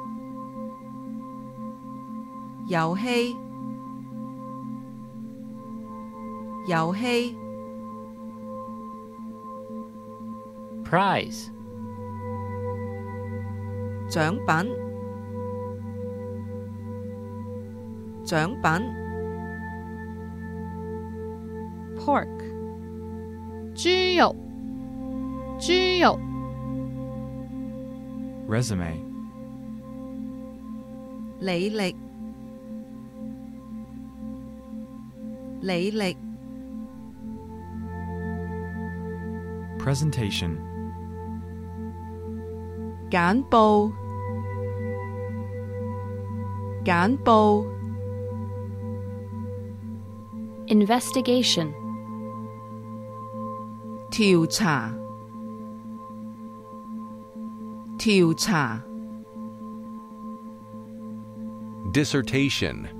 Speaker 5: 遊戲遊戲
Speaker 8: Prize.
Speaker 5: 獎品獎品
Speaker 17: pork，
Speaker 4: 豬肉，豬肉，
Speaker 16: Resume.
Speaker 5: 履歷 履历
Speaker 13: Presentation.
Speaker 5: 简报简报
Speaker 1: Investigation.
Speaker 5: 调查调查
Speaker 13: Dissertation.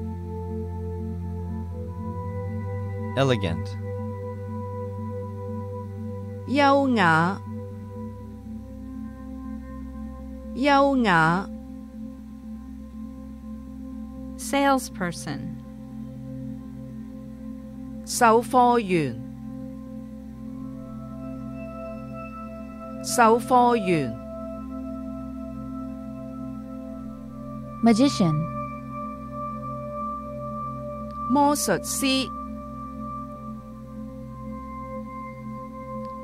Speaker 6: Elegant.
Speaker 5: 优雅优雅
Speaker 3: Salesperson.
Speaker 5: 售货员售货员
Speaker 9: Magician.
Speaker 5: 魔术师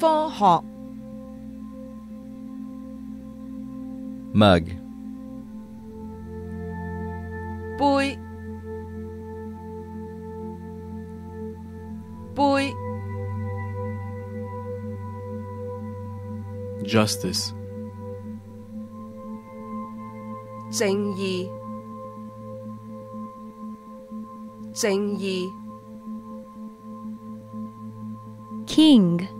Speaker 5: 科学
Speaker 6: Mug.
Speaker 5: 杯杯
Speaker 13: Justice.
Speaker 5: 正义正义
Speaker 1: King.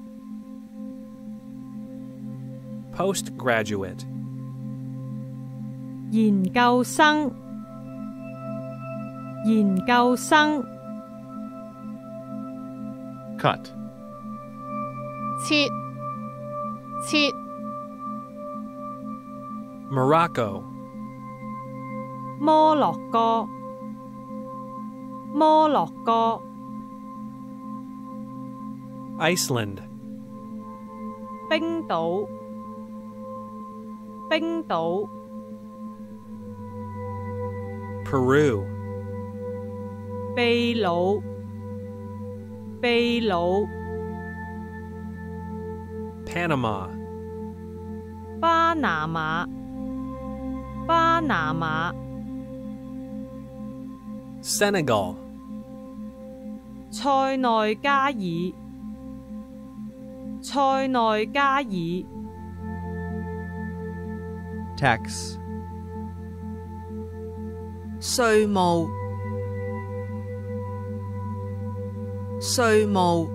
Speaker 18: Postgraduate.
Speaker 14: 研究生研究生
Speaker 13: Cut.
Speaker 4: 切切
Speaker 18: Morocco.
Speaker 14: 摩洛哥摩洛哥
Speaker 18: Iceland.
Speaker 14: 冰岛 冰島
Speaker 18: Peru.
Speaker 14: 秘魯秘魯
Speaker 18: Panama.
Speaker 14: 巴拿馬巴拿馬
Speaker 18: Senegal.
Speaker 14: 塞內加爾塞內加爾
Speaker 6: tax
Speaker 5: 稅務稅務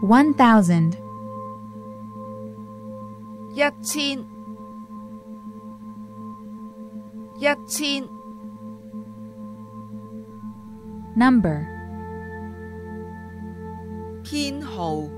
Speaker 9: one thousand.
Speaker 5: 一千一千
Speaker 9: number.
Speaker 5: 編號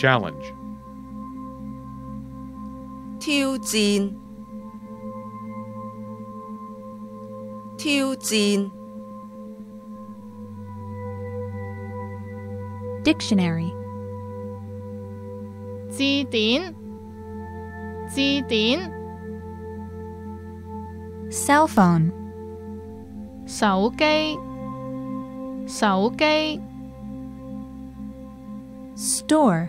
Speaker 13: Challenge.
Speaker 5: 挑战挑战
Speaker 9: Dictionary.
Speaker 4: 字典字典
Speaker 9: Cell phone.
Speaker 4: 手机手机
Speaker 9: Store.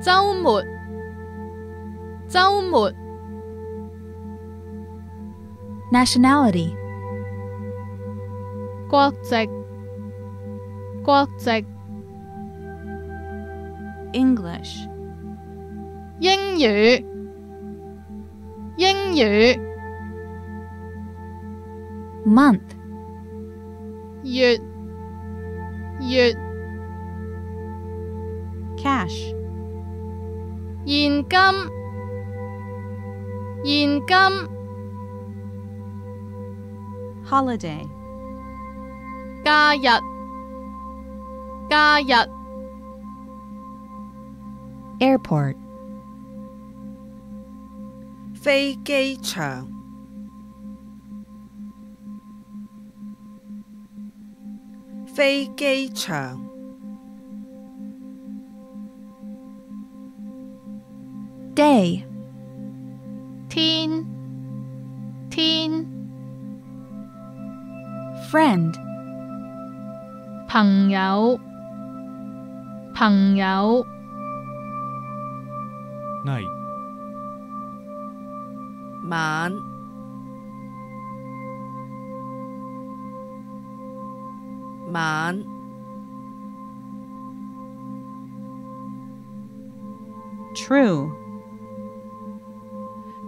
Speaker 4: 周末周末
Speaker 9: Nationality.
Speaker 4: 国籍国籍
Speaker 10: English.
Speaker 4: 英语英语
Speaker 9: Month.
Speaker 4: 月月
Speaker 10: Cash.
Speaker 4: 現金現金
Speaker 10: Holiday.
Speaker 4: 假日假日
Speaker 9: Airport.
Speaker 5: 飛機場飛機場
Speaker 9: Day.
Speaker 4: 天天
Speaker 9: Friend.
Speaker 4: 朋友朋友
Speaker 13: Night.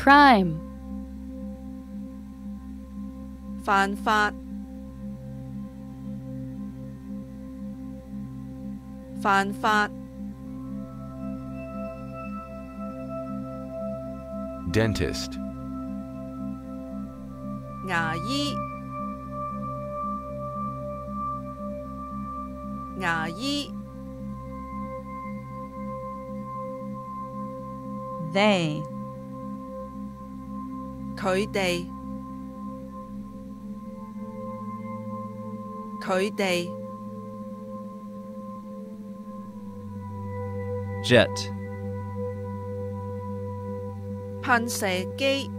Speaker 1: crime,
Speaker 5: 犯法，犯法，
Speaker 13: Dentist.
Speaker 5: 牙医，牙医，
Speaker 10: They.
Speaker 5: 佢哋，佢哋，
Speaker 6: Jet.
Speaker 5: 喷射机，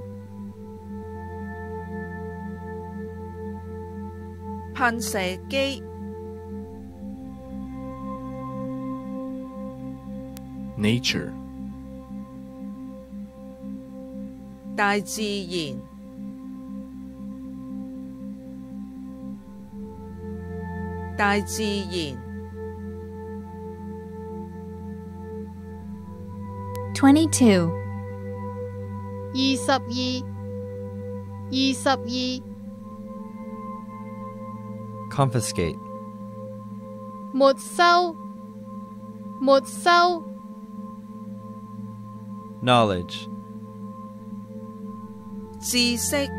Speaker 5: 喷射机，
Speaker 13: Nature.
Speaker 5: 大自然，大自然，
Speaker 9: 22,
Speaker 4: 二十二，二十二，
Speaker 6: Confiscate.
Speaker 4: 没收，没收，
Speaker 6: Knowledge.
Speaker 5: 知识，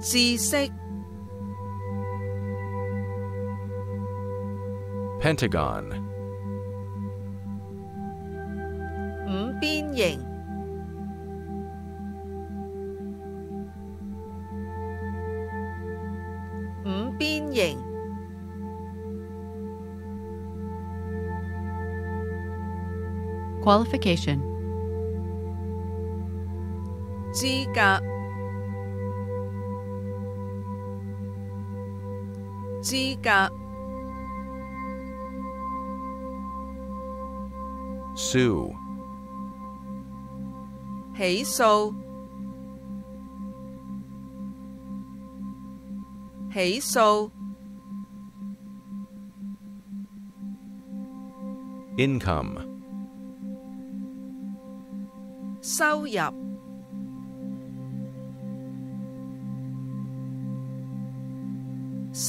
Speaker 5: 知识，
Speaker 13: Pentagon.
Speaker 5: 五边形，五边形，
Speaker 16: Qualification
Speaker 5: 资格，资格，
Speaker 13: Sue.
Speaker 5: 起诉，起诉，
Speaker 13: Income.
Speaker 5: 收入，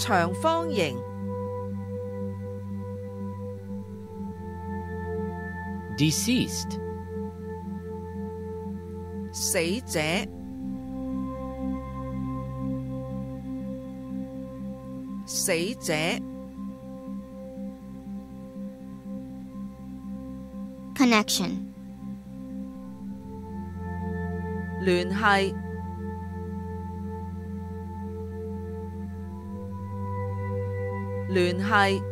Speaker 5: 長方形，
Speaker 8: Deceased.
Speaker 5: 死者，死者，
Speaker 15: connection,
Speaker 5: 聯繫， 联系，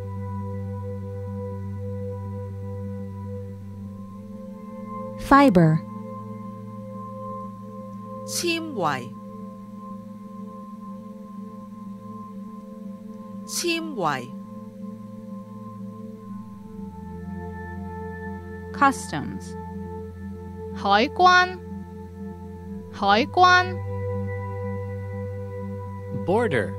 Speaker 9: fiber,
Speaker 5: 纤维，纤维，
Speaker 10: Customs.
Speaker 4: 海关，海关，
Speaker 8: Border.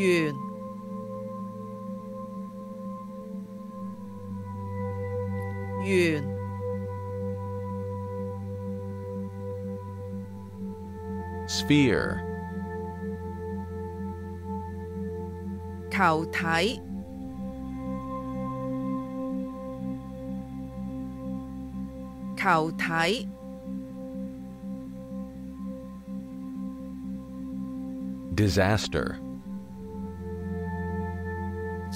Speaker 5: 圆，圆，
Speaker 13: sphere,
Speaker 5: 球体，球体，
Speaker 13: disaster,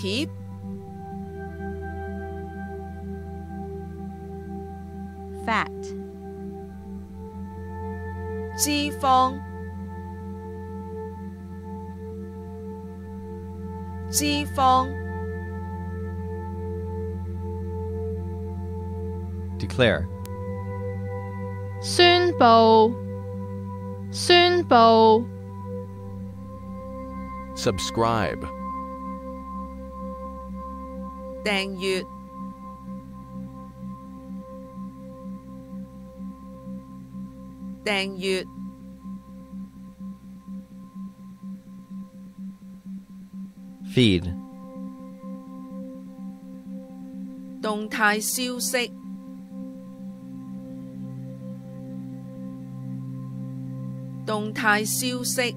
Speaker 5: 贴，
Speaker 10: fat,
Speaker 5: 脂肪，脂肪，
Speaker 6: Declare.
Speaker 4: 宣布，宣布，
Speaker 13: subscribe,
Speaker 5: 訂閱，訂閱，
Speaker 6: Feed.
Speaker 5: 動態消息，動態消息，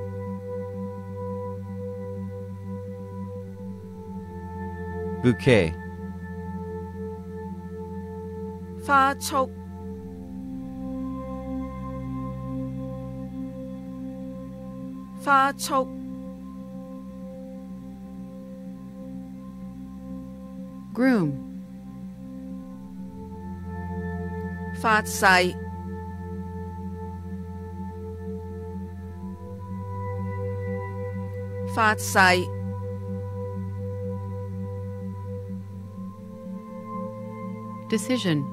Speaker 6: Bouquet.
Speaker 5: 花束，花束，
Speaker 10: groom,
Speaker 5: 发誓，发誓，
Speaker 10: decision.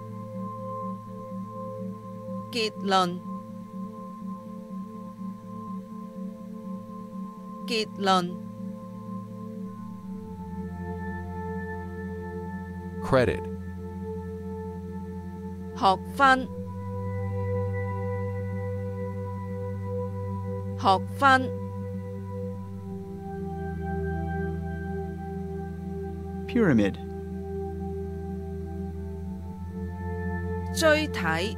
Speaker 5: Kết luận Kết luận
Speaker 13: Credit.
Speaker 5: Học phân Học phân
Speaker 11: Pyramid.
Speaker 5: 椎體，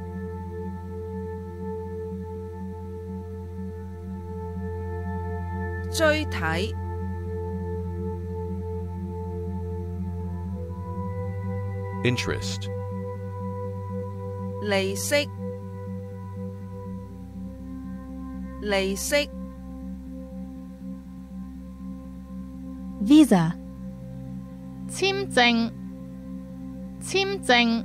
Speaker 5: 椎體，
Speaker 13: interest,
Speaker 5: 利息，利息，
Speaker 9: Visa.
Speaker 4: 簽證，簽證，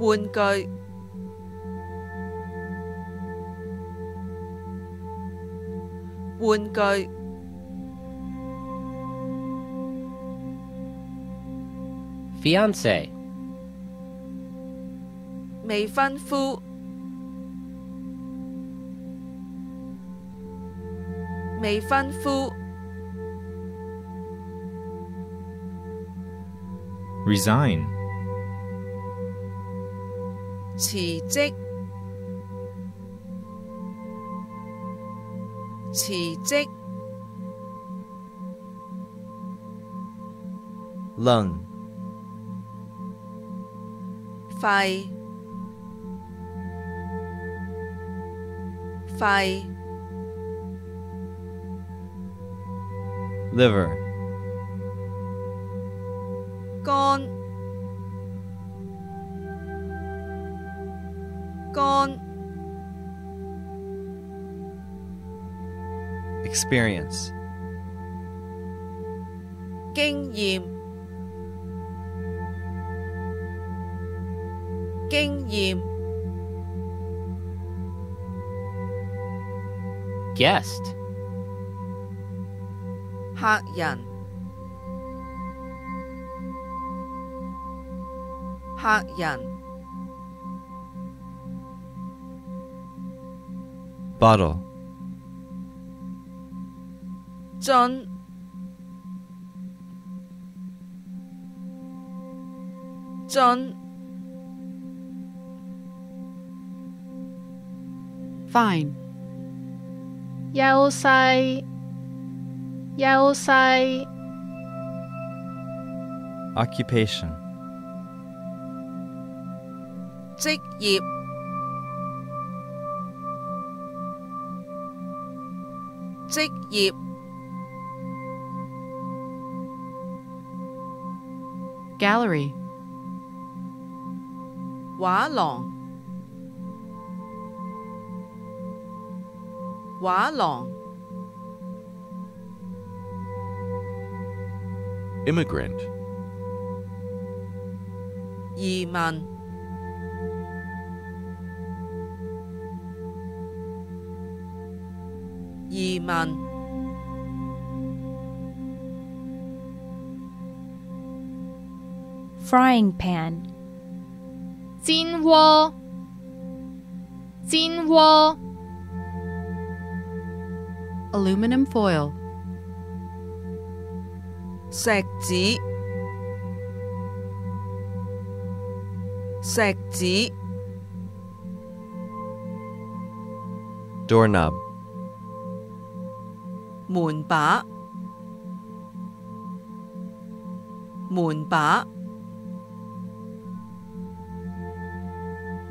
Speaker 5: 玩具玩具
Speaker 8: Fiance.
Speaker 5: 未婚夫未婚夫
Speaker 7: Resign.
Speaker 5: 辞职辞职
Speaker 6: Lung.
Speaker 5: 肺肺
Speaker 6: Liver.
Speaker 5: 肝肝
Speaker 6: Experience.
Speaker 5: 经验经验
Speaker 8: Guest.
Speaker 5: 客人客人
Speaker 6: Bottle.
Speaker 5: 樽樽
Speaker 10: Fine.
Speaker 4: 优势优势
Speaker 6: Occupation.
Speaker 5: 职业职业
Speaker 10: Gallery.
Speaker 5: Hua Long. Hua Long.
Speaker 13: Immigrant.
Speaker 5: Yiman Yiman
Speaker 9: Frying pan.
Speaker 4: 煎锅煎锅
Speaker 10: Aluminum foil.
Speaker 5: 石子石子
Speaker 6: Doorknob.
Speaker 5: 门把门把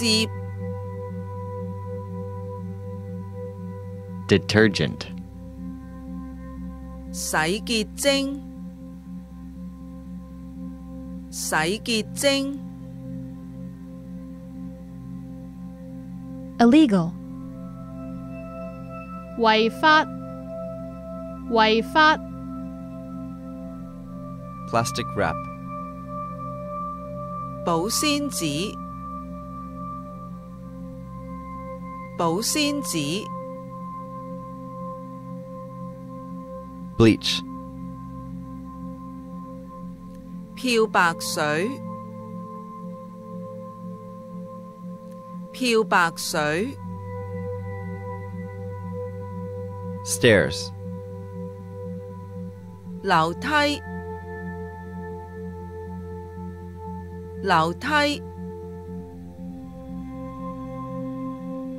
Speaker 5: 折
Speaker 19: Detergent.
Speaker 5: 洗洁精洗洁精
Speaker 9: Illegal.
Speaker 4: 违法违法
Speaker 6: Plastic wrap.
Speaker 5: 保鲜纸 保鮮紙
Speaker 6: bleach
Speaker 5: 漂白水漂白水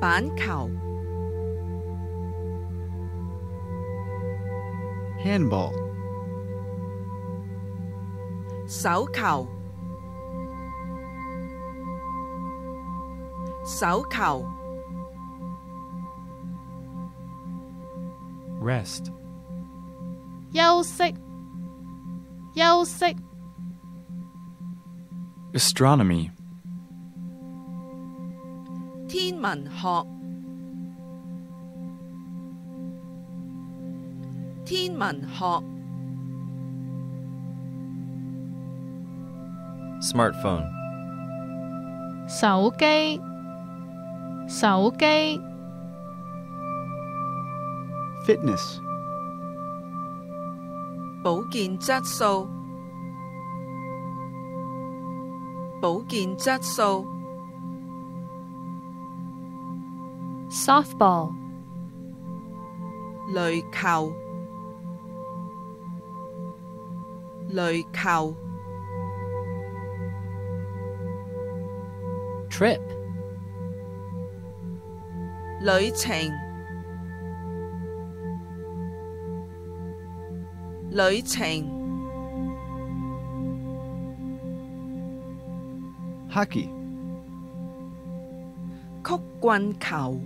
Speaker 5: 板球、
Speaker 11: Handball.
Speaker 5: 手球、手球、
Speaker 16: Rest.
Speaker 4: 休息，休息，
Speaker 16: Astronomy.
Speaker 5: 天文学、天文学、
Speaker 6: smartphone,
Speaker 4: 手机，手机，
Speaker 11: Fitness.
Speaker 5: 保健质素、保健质素、
Speaker 1: softball,
Speaker 5: 垒球、垒球、
Speaker 8: trip,
Speaker 5: 旅程、旅程、
Speaker 11: Hockey.
Speaker 5: 曲棍球、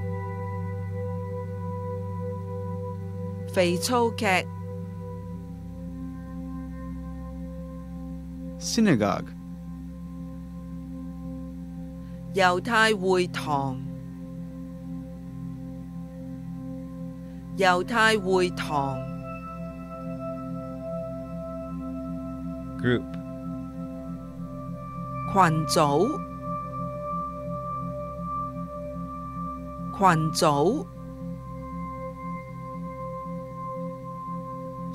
Speaker 5: 肥皂劇、
Speaker 11: Synagogue.
Speaker 5: 猶太會堂、猶太會堂、
Speaker 6: group,
Speaker 5: 群組、群組、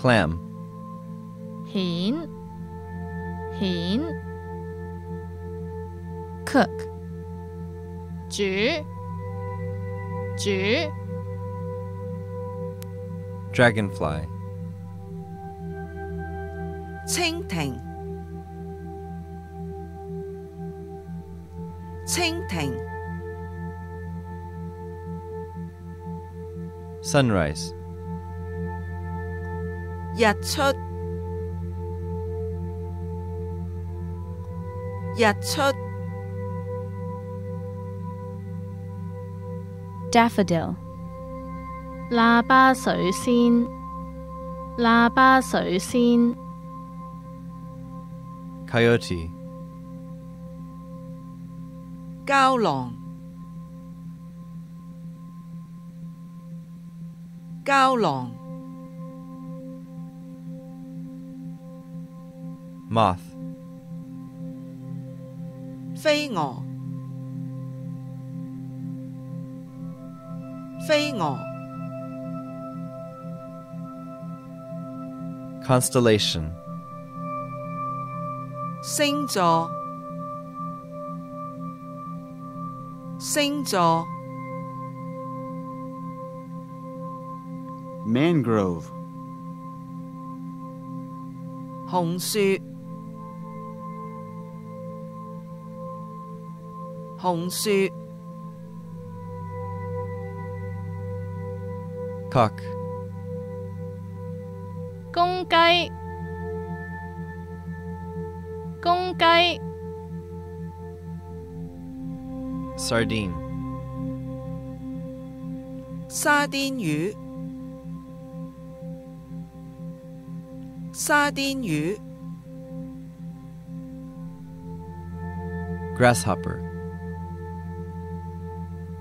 Speaker 6: Clam.
Speaker 4: 蚬蚬
Speaker 1: Cook.
Speaker 4: 煮煮
Speaker 6: Dragonfly.
Speaker 5: 蜻蜓蜻蜓
Speaker 6: Sunrise.
Speaker 5: 日出日出
Speaker 1: Daffodil.
Speaker 4: 喇叭水仙喇叭水仙
Speaker 6: Coyote.
Speaker 5: 郊狼郊狼
Speaker 6: Moth.
Speaker 5: 飞蛾飞蛾
Speaker 6: Constellation.
Speaker 5: 星座星座
Speaker 11: Mangrove.
Speaker 5: 红树 红树
Speaker 6: Cock.
Speaker 4: 公鸡公鸡
Speaker 6: Sardine.
Speaker 5: 沙甸鱼沙甸鱼
Speaker 6: Grasshopper.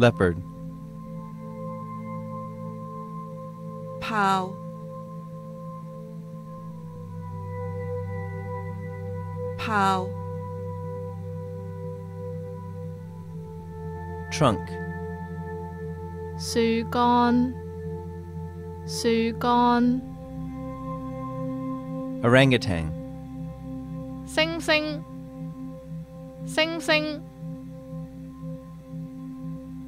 Speaker 6: Leopard.
Speaker 5: 豹豹
Speaker 6: Trunk.
Speaker 4: 树干树干
Speaker 6: Orangutan.
Speaker 4: 星星星星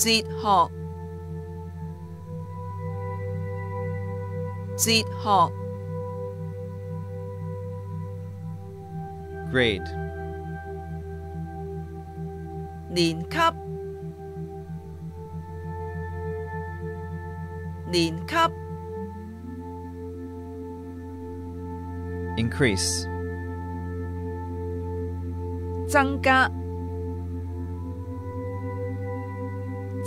Speaker 5: 哲學 哲學、
Speaker 6: grade,
Speaker 5: 年級、年級、
Speaker 6: increase,
Speaker 5: 增加、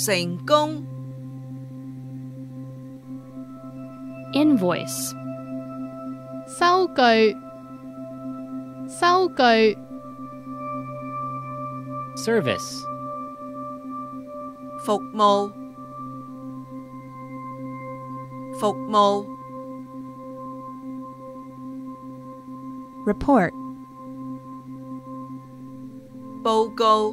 Speaker 5: 成功、
Speaker 1: Invoice.
Speaker 4: 收据，收据，
Speaker 8: Service.
Speaker 5: 服务、服务、
Speaker 9: Report.
Speaker 5: 报告、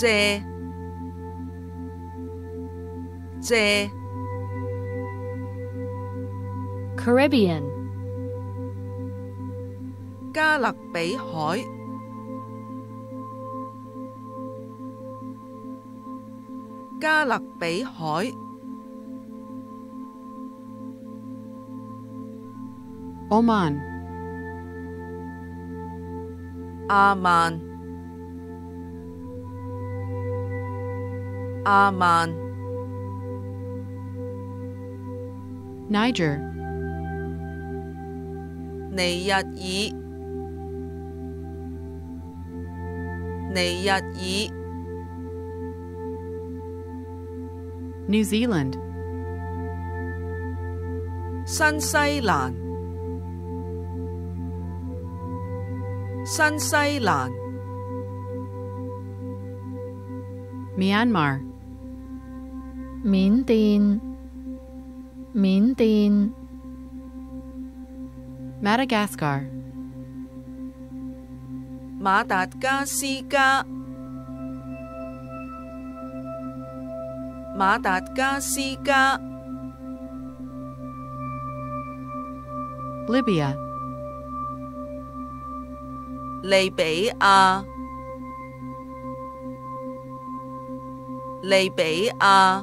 Speaker 5: 借、借、
Speaker 1: Caribbean.
Speaker 5: 加勒比海、加勒比海、
Speaker 10: Oman.
Speaker 5: 阿曼、 阿曼、
Speaker 10: Niger.
Speaker 5: 尼日尔、尼日尔、
Speaker 10: New Zealand.
Speaker 5: 新西兰、新西兰、
Speaker 10: Myanmar.
Speaker 4: 缅甸，缅甸，
Speaker 10: Madagascar.
Speaker 5: 马达加斯加、马达加斯加、
Speaker 10: Libya.
Speaker 5: 利比亚、利比亚、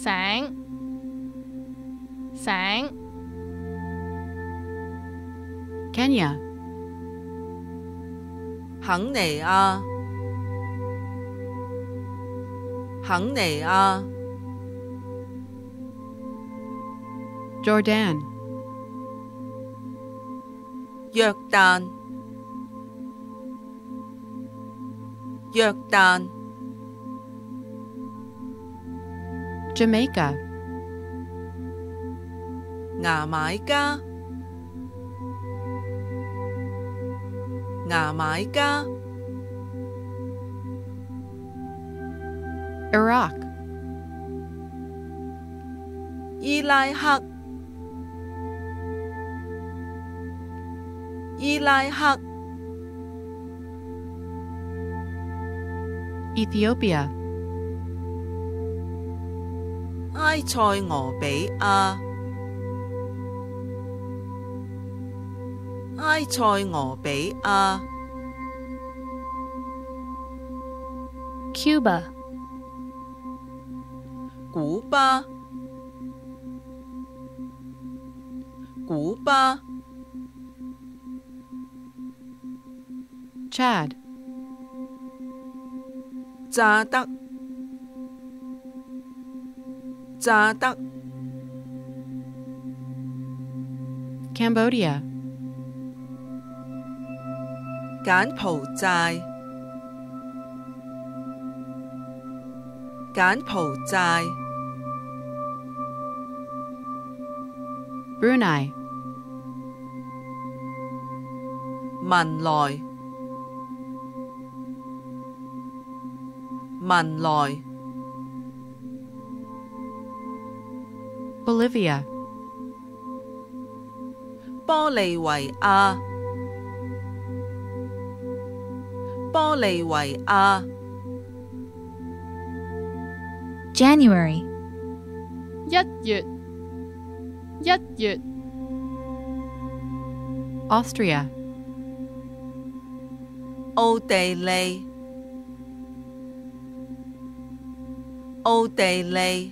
Speaker 4: sáng. Sáng.
Speaker 10: Kenya
Speaker 5: Hẳn này à Hẳn này à
Speaker 10: ờ.
Speaker 5: ờ. Jordan. Jordan. Jordan.
Speaker 10: Jamaica.
Speaker 5: 牙买加、牙买加、
Speaker 10: Iraq.
Speaker 5: 伊拉克、伊拉克、
Speaker 10: Ethiopia.
Speaker 5: 埃塞俄比亞，埃塞俄比亞，
Speaker 1: Cuba,
Speaker 5: 古巴，古巴，
Speaker 10: Chad,
Speaker 5: 乍得， 乍得，
Speaker 10: Cambodia,
Speaker 5: 柬埔寨，柬埔寨，
Speaker 10: Brunei,
Speaker 5: 文萊，文萊，
Speaker 10: Bolivia,
Speaker 5: 玻利维亚，玻利维亚，
Speaker 9: January,
Speaker 4: 一月，一月，
Speaker 10: Austria,
Speaker 5: 奥地利，奥地利，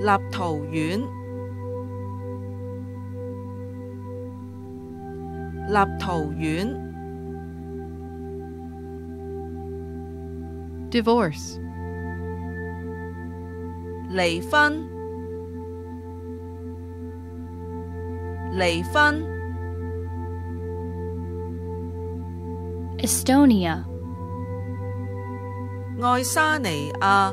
Speaker 5: 立陶宛，立陶宛，
Speaker 10: Divorce,
Speaker 5: 離婚，離婚，
Speaker 1: Estonia,
Speaker 5: 愛沙尼亞，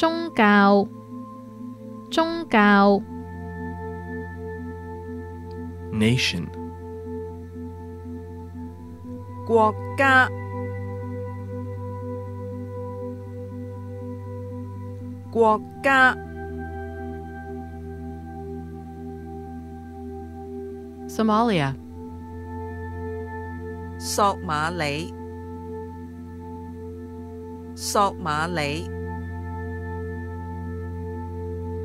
Speaker 4: 宗教，宗教，
Speaker 16: Nation.
Speaker 5: 國家，國家，
Speaker 10: Somalia,
Speaker 5: 索馬里，索馬里，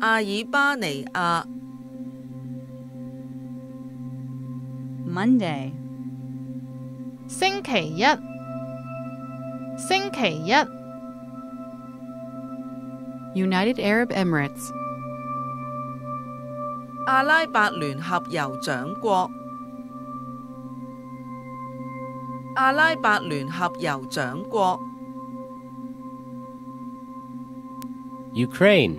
Speaker 5: 阿爾巴尼亞，
Speaker 3: Monday,
Speaker 4: 星期一，星期一，
Speaker 10: United Arab Emirates.
Speaker 5: 阿拉伯聯合酋長國，阿拉伯聯合酋長國，
Speaker 8: Ukraine,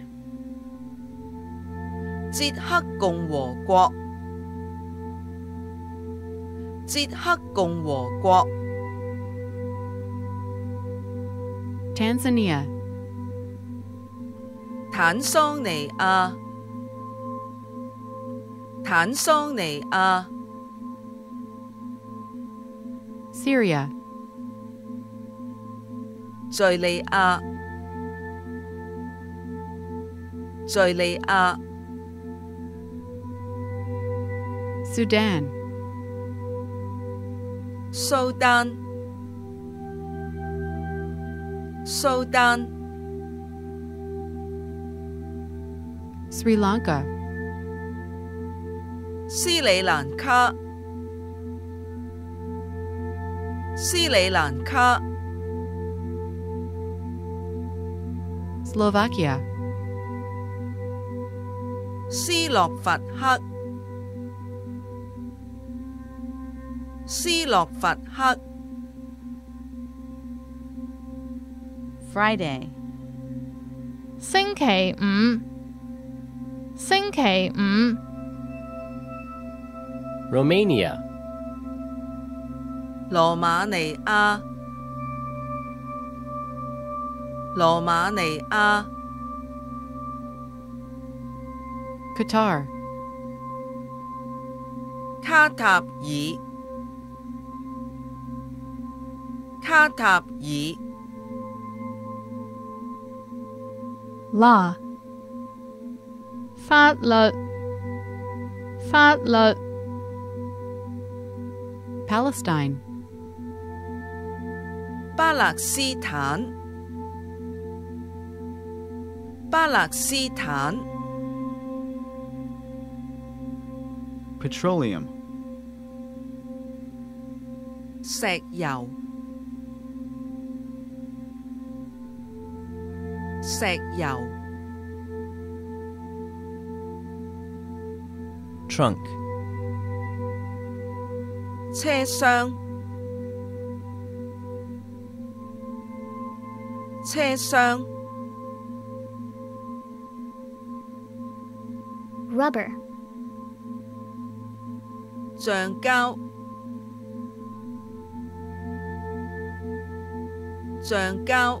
Speaker 5: 捷克共和國，捷克共和國，
Speaker 10: Tanzania.
Speaker 5: 坦桑尼亞，坦桑尼亞，
Speaker 10: Syria.
Speaker 5: 敘利亞，敘利亞，
Speaker 10: Sudan.
Speaker 5: 苏丹，苏丹，
Speaker 10: Sri Lanka.
Speaker 5: 斯里兰卡，斯里兰卡，
Speaker 10: Slovakia.
Speaker 5: 斯洛伐克， 斯洛伐克，
Speaker 3: Friday,
Speaker 4: 星期五，星期五，
Speaker 8: Romania,
Speaker 5: 羅馬尼亞，羅馬尼亞，
Speaker 10: Qatar.
Speaker 5: 卡塔爾， 卡塔爾，
Speaker 9: law,
Speaker 4: 法律，法律，
Speaker 10: Palestine.
Speaker 5: 巴勒斯坦，巴勒斯坦，
Speaker 11: Petroleum.
Speaker 5: 石油， 石油，
Speaker 6: trunk,
Speaker 5: 車廂，車廂，
Speaker 15: rubber,
Speaker 5: 橡膠，橡膠，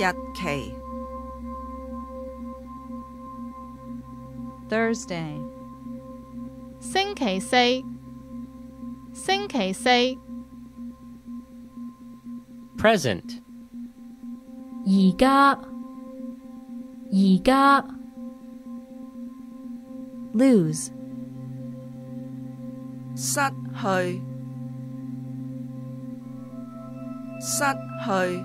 Speaker 5: 日期，
Speaker 3: Thursday,
Speaker 4: 星期四，星期四，
Speaker 8: present,
Speaker 9: 而家，而家，lose,
Speaker 5: 失去，失去，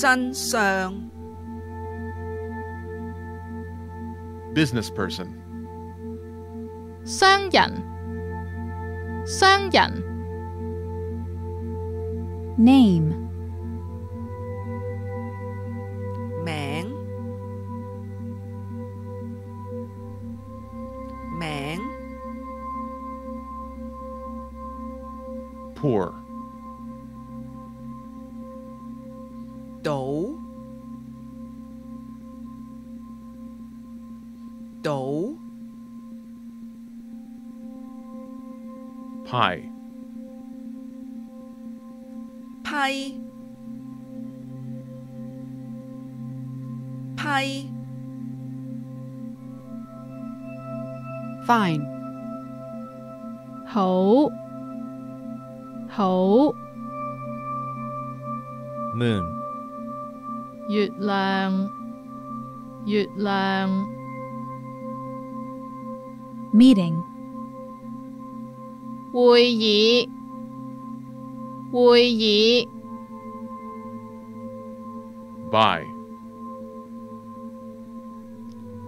Speaker 5: 真相
Speaker 7: Business person.
Speaker 4: 商人，商人，
Speaker 9: name,
Speaker 4: 会议，
Speaker 7: Bye.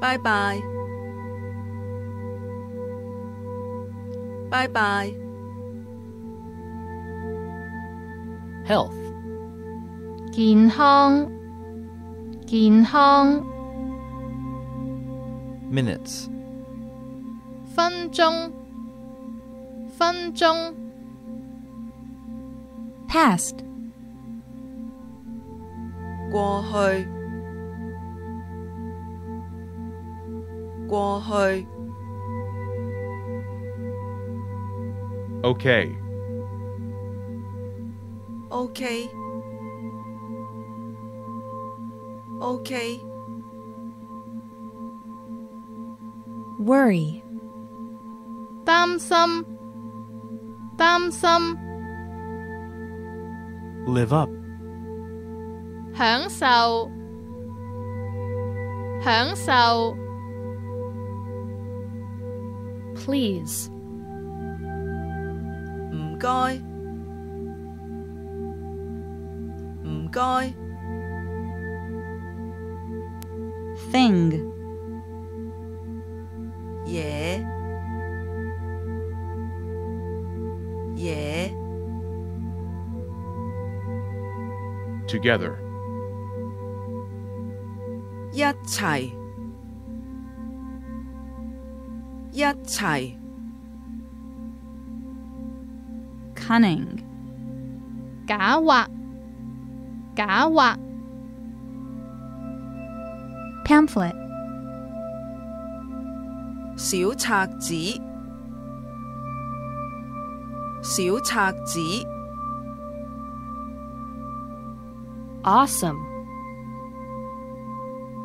Speaker 5: 拜拜，拜拜，
Speaker 8: Health.
Speaker 4: 健康，健康，
Speaker 6: Minutes.
Speaker 4: 分钟，分钟，
Speaker 9: Past.
Speaker 5: 过去，过去，
Speaker 7: Okay.
Speaker 5: OK。OK，
Speaker 9: Worry.
Speaker 4: 担心，担心，
Speaker 16: Live up.
Speaker 4: 享受，享受，
Speaker 1: Please.
Speaker 5: 唔该，唔该，
Speaker 3: thing,
Speaker 5: 嘢，嘢，
Speaker 7: Together.
Speaker 5: 一齊，一齊，
Speaker 3: cunning,
Speaker 4: 狡猾，狡猾，
Speaker 9: Pamphlet.
Speaker 5: 小冊子，小冊子，
Speaker 1: Awesome.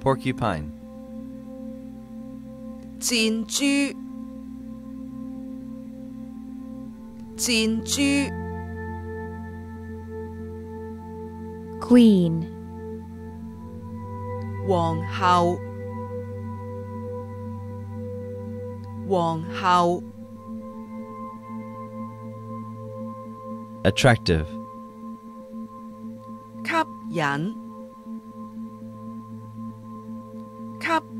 Speaker 6: Porcupine.
Speaker 5: 箭猪，箭猪，
Speaker 1: Queen.
Speaker 5: 皇后，皇后，
Speaker 6: Attractive.
Speaker 5: 吸引，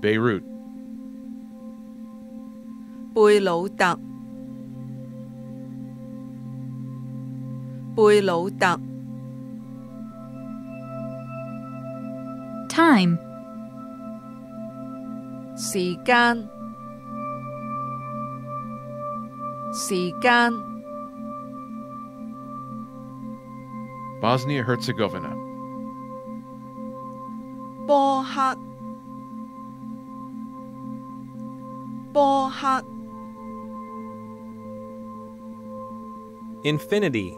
Speaker 7: Beirut.
Speaker 5: 贝鲁特，贝鲁特，
Speaker 9: Time.
Speaker 5: 时间，时间，
Speaker 7: Bosnia Herzegovina.
Speaker 5: 波克，
Speaker 18: Infinity.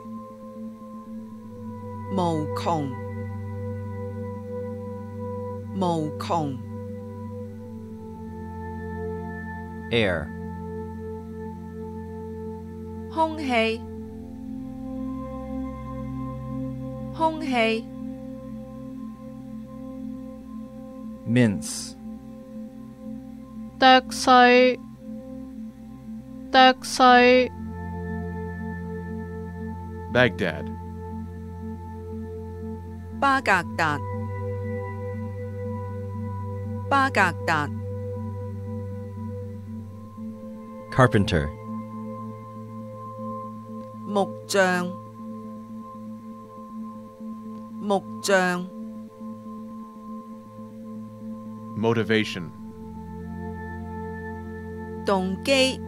Speaker 5: Mo Kong. Mo Kong.
Speaker 6: Air.
Speaker 5: Hông hề Hông hề
Speaker 6: Mince.
Speaker 4: Tạc xoay Tạc xoay
Speaker 7: Baghdad.
Speaker 5: 巴格达，巴格达，
Speaker 6: Carpenter.
Speaker 5: 木匠，木匠，
Speaker 7: Motivation.
Speaker 5: 动机，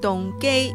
Speaker 5: 动机，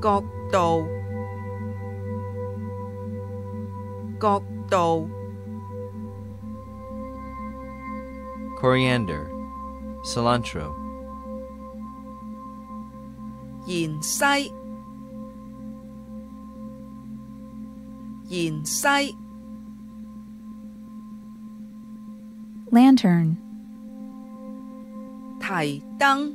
Speaker 5: 角度，角度，
Speaker 6: Coriander. Cilantro.
Speaker 5: 芫茜，芫茜，
Speaker 9: lantern,
Speaker 5: 提灯，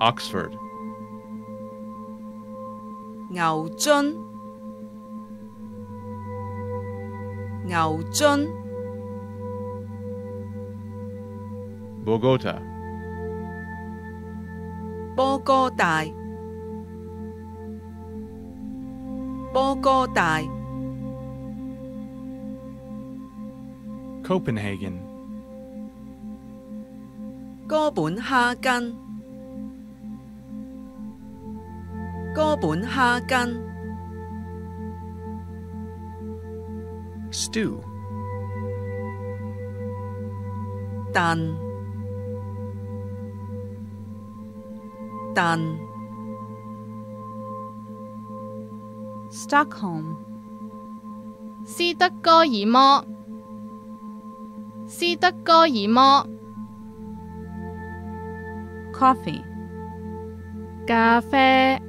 Speaker 7: Oxford.
Speaker 5: 牛津，牛津，
Speaker 7: Bogota.
Speaker 5: 波哥大，波哥大，
Speaker 16: Copenhagen.
Speaker 5: 哥本哈根， 本蝦筋。
Speaker 16: stew.
Speaker 5: 燉燉
Speaker 3: Stockholm.
Speaker 4: 斯德哥爾摩。斯德哥爾摩。
Speaker 3: Coffee.
Speaker 4: 咖啡。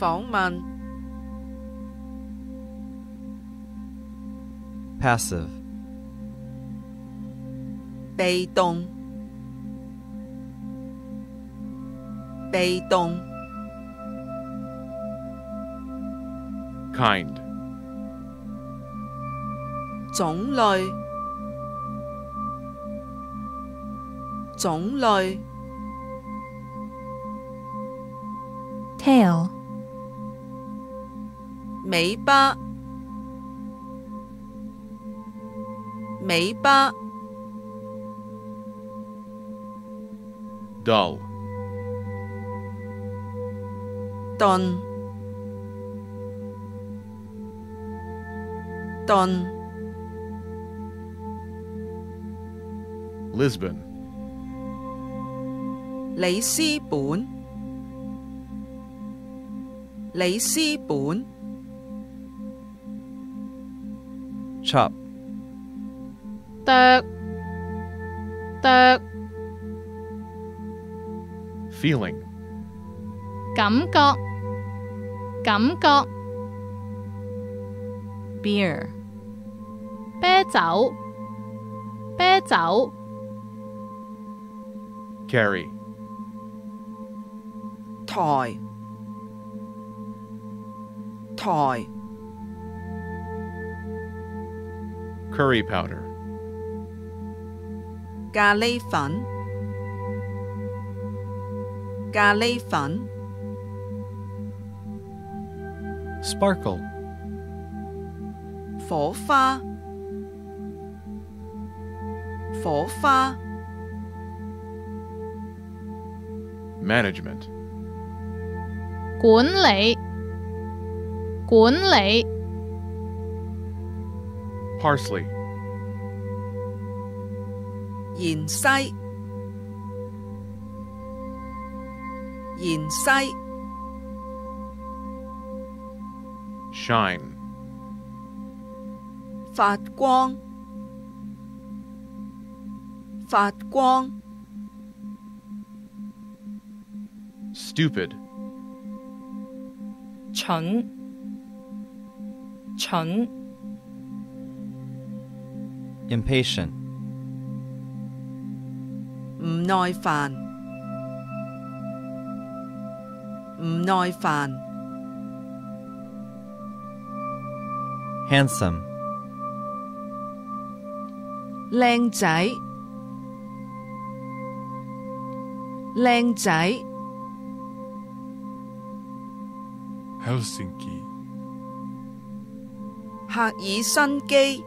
Speaker 5: 访问，
Speaker 6: Passive.
Speaker 5: 被动，被动，
Speaker 7: Kind.
Speaker 5: 种类，种类，
Speaker 9: tail,
Speaker 5: 尾巴，尾巴，
Speaker 7: Dull.
Speaker 5: 顿，顿，
Speaker 7: Lisbon.
Speaker 5: 里斯本，里斯 本，
Speaker 6: Chop.
Speaker 4: 剁，剁，
Speaker 7: Feeling.
Speaker 4: 感觉，感觉，
Speaker 3: beer,
Speaker 4: 啤酒，啤酒，
Speaker 7: Carry.
Speaker 5: 台，台，
Speaker 7: Curry powder.
Speaker 5: 咖喱粉，咖喱粉，
Speaker 16: Sparkle.
Speaker 5: 火花，火花，
Speaker 7: Management.
Speaker 4: 管理，管理，
Speaker 7: parsley.
Speaker 5: Yen sai. Yen sai.
Speaker 7: Shine.
Speaker 5: Fat guang. Fat guang.
Speaker 7: Stupid.
Speaker 14: Chung. Chung
Speaker 6: Impatient.
Speaker 5: 唔耐烦，唔耐烦，
Speaker 6: Handsome.
Speaker 5: 靓仔，靓仔，
Speaker 16: Helsinki.
Speaker 5: 赫尔辛基，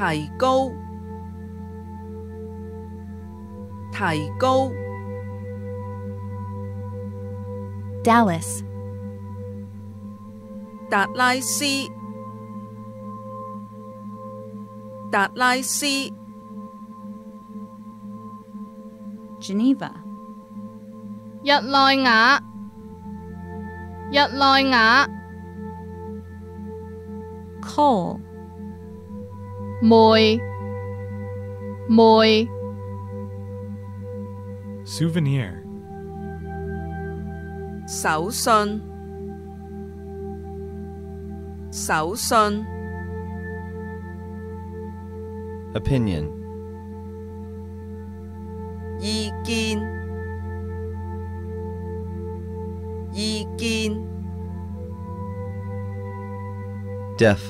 Speaker 5: 提高，提高，
Speaker 9: Dallas,
Speaker 5: 达拉斯，达拉斯，
Speaker 3: Geneva,
Speaker 4: 日内瓦，日内瓦，
Speaker 3: coal,
Speaker 4: 煤，煤，
Speaker 16: Souvenir.
Speaker 5: 手信手信
Speaker 6: Opinion.
Speaker 5: 意见意见
Speaker 6: Deaf.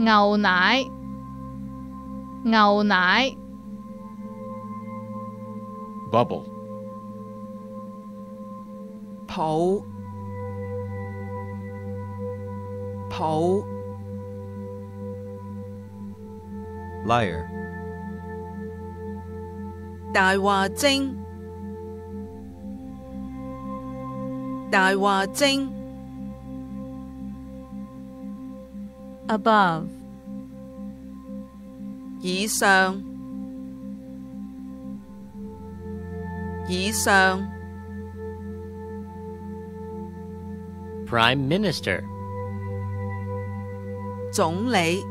Speaker 4: 牛奶，牛奶
Speaker 7: Bubble.
Speaker 5: 抱抱
Speaker 6: Liar.
Speaker 5: 大話精大話精
Speaker 3: above,
Speaker 5: 以上以上
Speaker 8: Prime Minister.
Speaker 5: 总理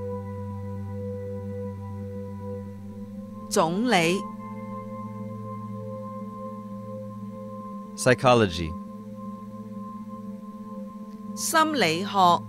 Speaker 5: 总理
Speaker 6: Psychology.
Speaker 5: 心理学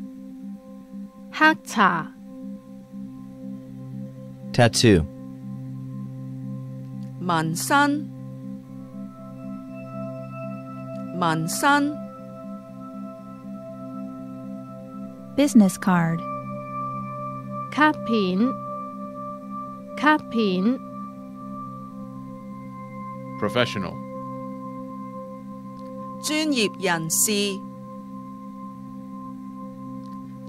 Speaker 4: 黑茶
Speaker 6: Tattoo.
Speaker 5: 纹身纹身
Speaker 9: business card,
Speaker 4: 卡片，卡片
Speaker 7: Professional.
Speaker 5: 专业人士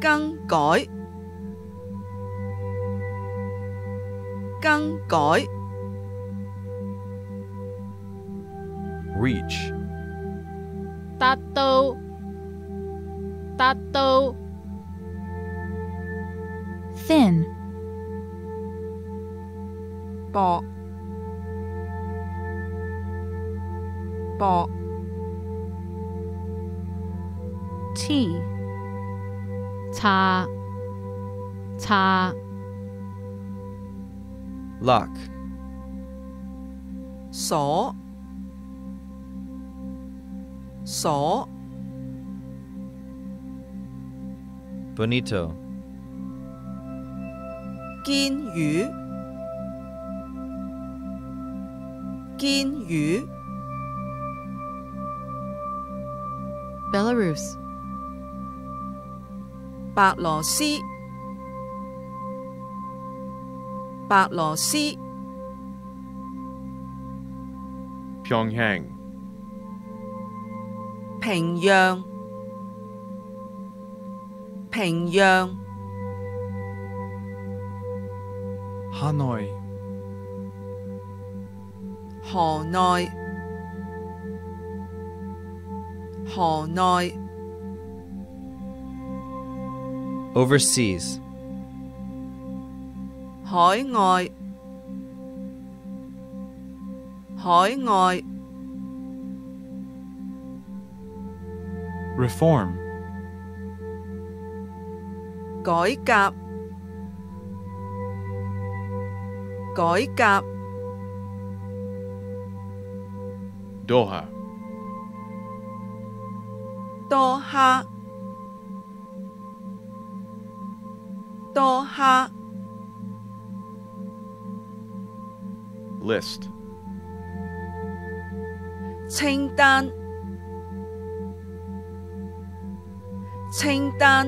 Speaker 5: Căng cõi Căng cõi
Speaker 13: Reach.
Speaker 5: Tattoo. Tattoo.
Speaker 6: Bonito.
Speaker 5: 堅魚堅魚
Speaker 10: Belarus.
Speaker 5: 白羅斯白羅斯
Speaker 7: Pyongyang.
Speaker 5: 平壤 平壤
Speaker 16: Hanoi.
Speaker 5: 河内河内
Speaker 6: Overseas.
Speaker 5: 海外海外
Speaker 16: Reform.
Speaker 5: 改革改革
Speaker 7: Doha.
Speaker 5: 多哈多哈
Speaker 7: List.
Speaker 5: 清單清單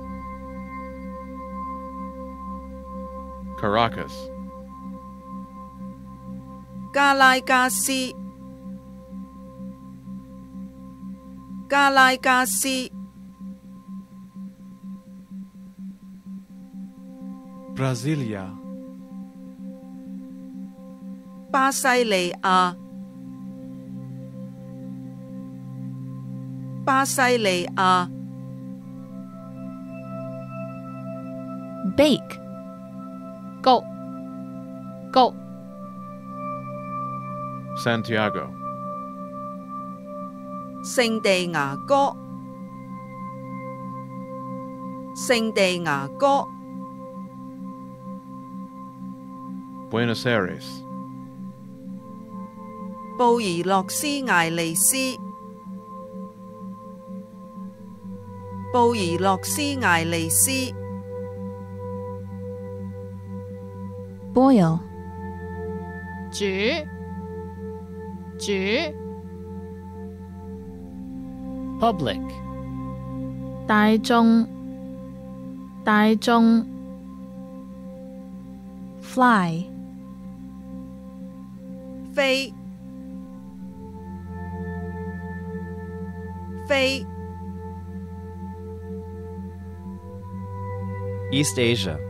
Speaker 7: Caracas.
Speaker 5: Galagasi. Galagasi.
Speaker 16: Brasilia.
Speaker 5: Basileia. Basileia.
Speaker 9: Bake.
Speaker 4: 焗焗
Speaker 7: Santiago.
Speaker 5: 聖地牙哥聖地牙哥
Speaker 7: Buenos Aires.
Speaker 5: 布宜諾斯艾利斯布宜諾斯艾利斯
Speaker 9: boil,
Speaker 4: 煮煮
Speaker 8: Public.
Speaker 4: 大众大众
Speaker 9: fly,
Speaker 5: 飞飞
Speaker 6: East Asia.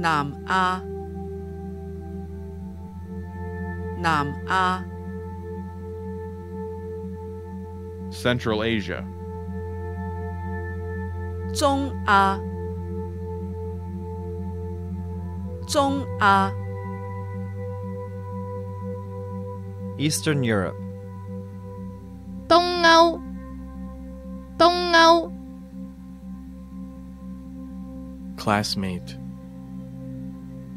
Speaker 5: Naam A. Naam A.
Speaker 7: Central Asia.
Speaker 5: A. A.
Speaker 6: Eastern Europe.
Speaker 16: Classmate.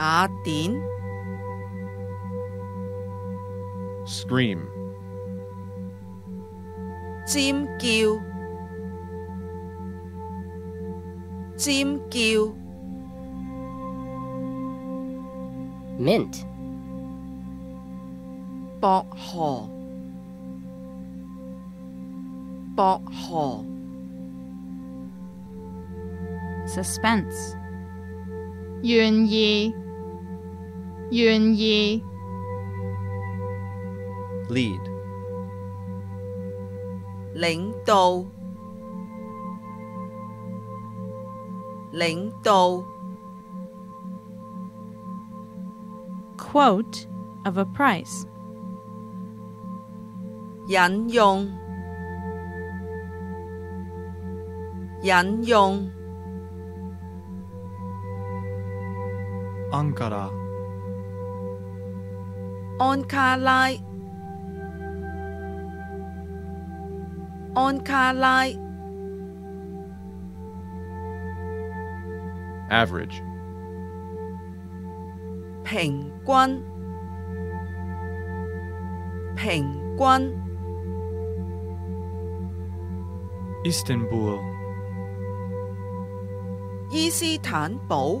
Speaker 5: 雅典
Speaker 7: Scream.
Speaker 5: 尖叫尖叫
Speaker 19: Mint.
Speaker 5: 薄荷薄荷
Speaker 3: Suspense.
Speaker 4: 悬疑， 悬疑，
Speaker 6: Lead.
Speaker 5: 领导领导
Speaker 3: Quote of a price.
Speaker 5: 引用引用
Speaker 16: Ankara.
Speaker 5: 安卡拉安卡拉
Speaker 7: Average.
Speaker 5: 平均平均
Speaker 16: Istanbul.
Speaker 5: 伊斯坦堡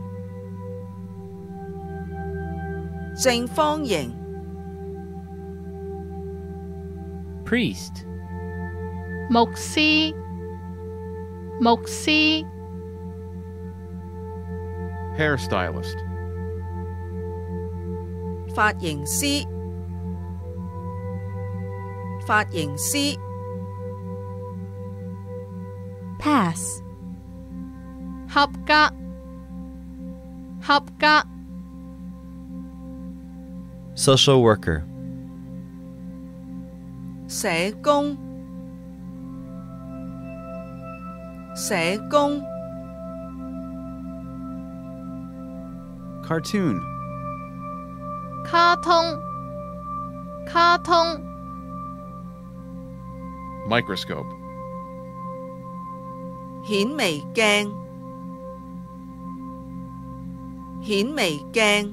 Speaker 5: 正方形
Speaker 8: Priest.
Speaker 4: 牧師，牧師，
Speaker 7: Hairstylist.
Speaker 5: 髮型師髮型師
Speaker 9: Pass.
Speaker 4: 合格，合格，
Speaker 6: Social worker.
Speaker 5: 社工社工
Speaker 11: Cartoon.
Speaker 4: 卡通，卡通，
Speaker 7: Microscope.
Speaker 5: 显微镜显微镜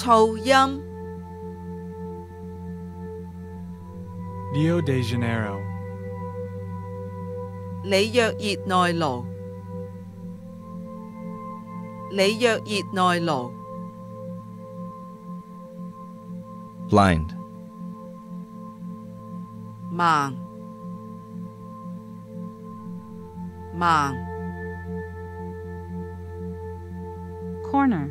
Speaker 5: 噪音，
Speaker 16: Rio de Janeiro.
Speaker 5: 里约热内卢，里约热内卢，
Speaker 6: Blind.
Speaker 5: 盲，盲，
Speaker 3: corner,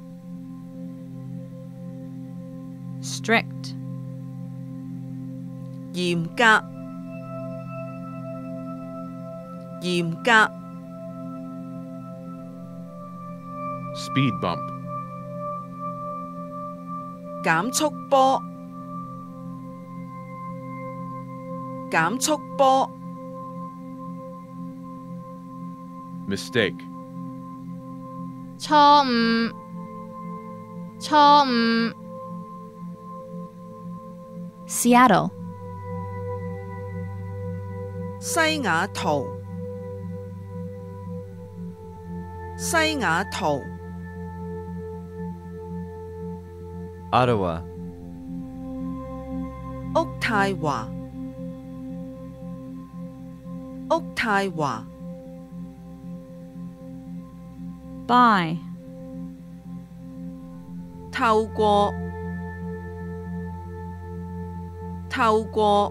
Speaker 5: 嚴格，嚴格，
Speaker 7: Speed bump.
Speaker 5: 減速波，減速波，
Speaker 7: Mistake.
Speaker 4: 錯誤，錯誤，
Speaker 9: Seattle,
Speaker 5: 西雅圖，西雅圖，
Speaker 6: Ottawa.
Speaker 5: 屋太華，屋太華，
Speaker 3: by,
Speaker 5: 透過，透過，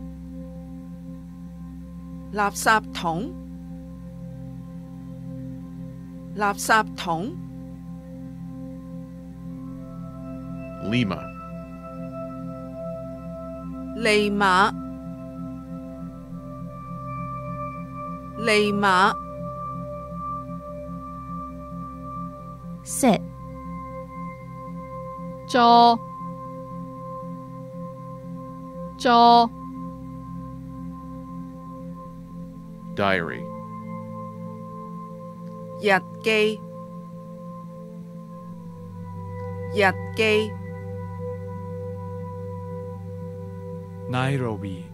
Speaker 5: 垃圾桶，垃圾桶，
Speaker 7: Lima.
Speaker 5: 利馬，利馬，
Speaker 9: sit,
Speaker 4: 坐，坐，
Speaker 7: Diary.
Speaker 5: 日記，日記，
Speaker 16: Nairobi.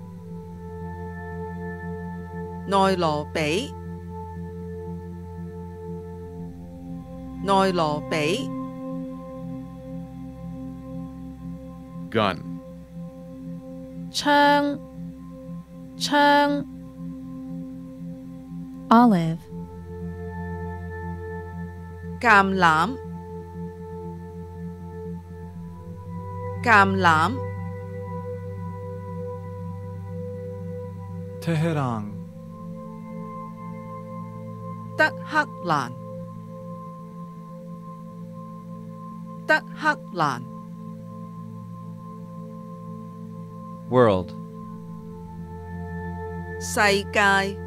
Speaker 5: 內羅比，內羅比，
Speaker 7: Gun.
Speaker 4: 槍槍
Speaker 9: olive.
Speaker 5: Cam lam. Cam lam.
Speaker 16: Tehran
Speaker 5: Tehran Tehran
Speaker 6: World.
Speaker 5: 世界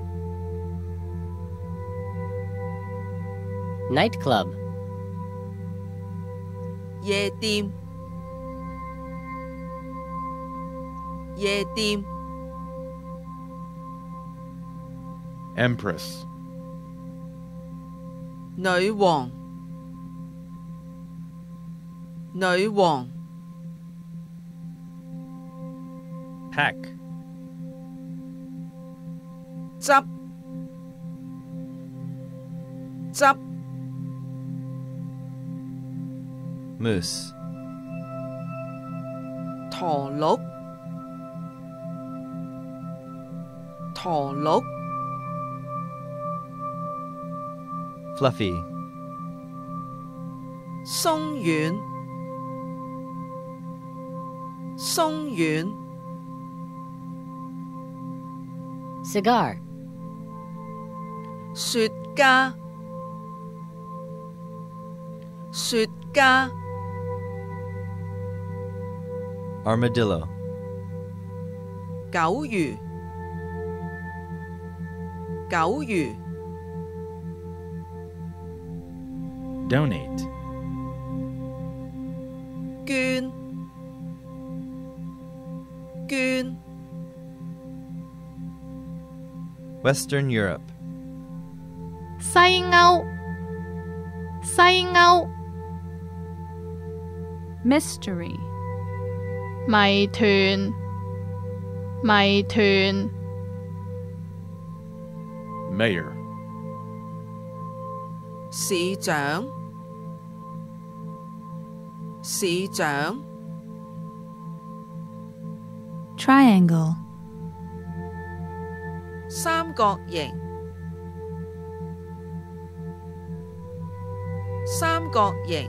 Speaker 19: Nightclub.
Speaker 5: Dê tim
Speaker 7: Empress.
Speaker 5: Nữ hoàng Nữ hoàng
Speaker 8: Pack.
Speaker 6: moose.
Speaker 5: Thỏ lốc. Thỏ lốc.
Speaker 6: Fluffy.
Speaker 5: Song Yun. Song Yun.
Speaker 19: Cigar.
Speaker 5: Sweet ca. Sweet ca.
Speaker 6: Armadillo.
Speaker 5: 狗鱼狗鱼
Speaker 8: Donate.
Speaker 5: 捐捐
Speaker 6: Western Europe.
Speaker 4: 西欧西欧
Speaker 3: mystery,
Speaker 4: 謎團謎團
Speaker 7: Mayor.
Speaker 5: 市長市長
Speaker 9: Triangle.
Speaker 5: 三角形三角形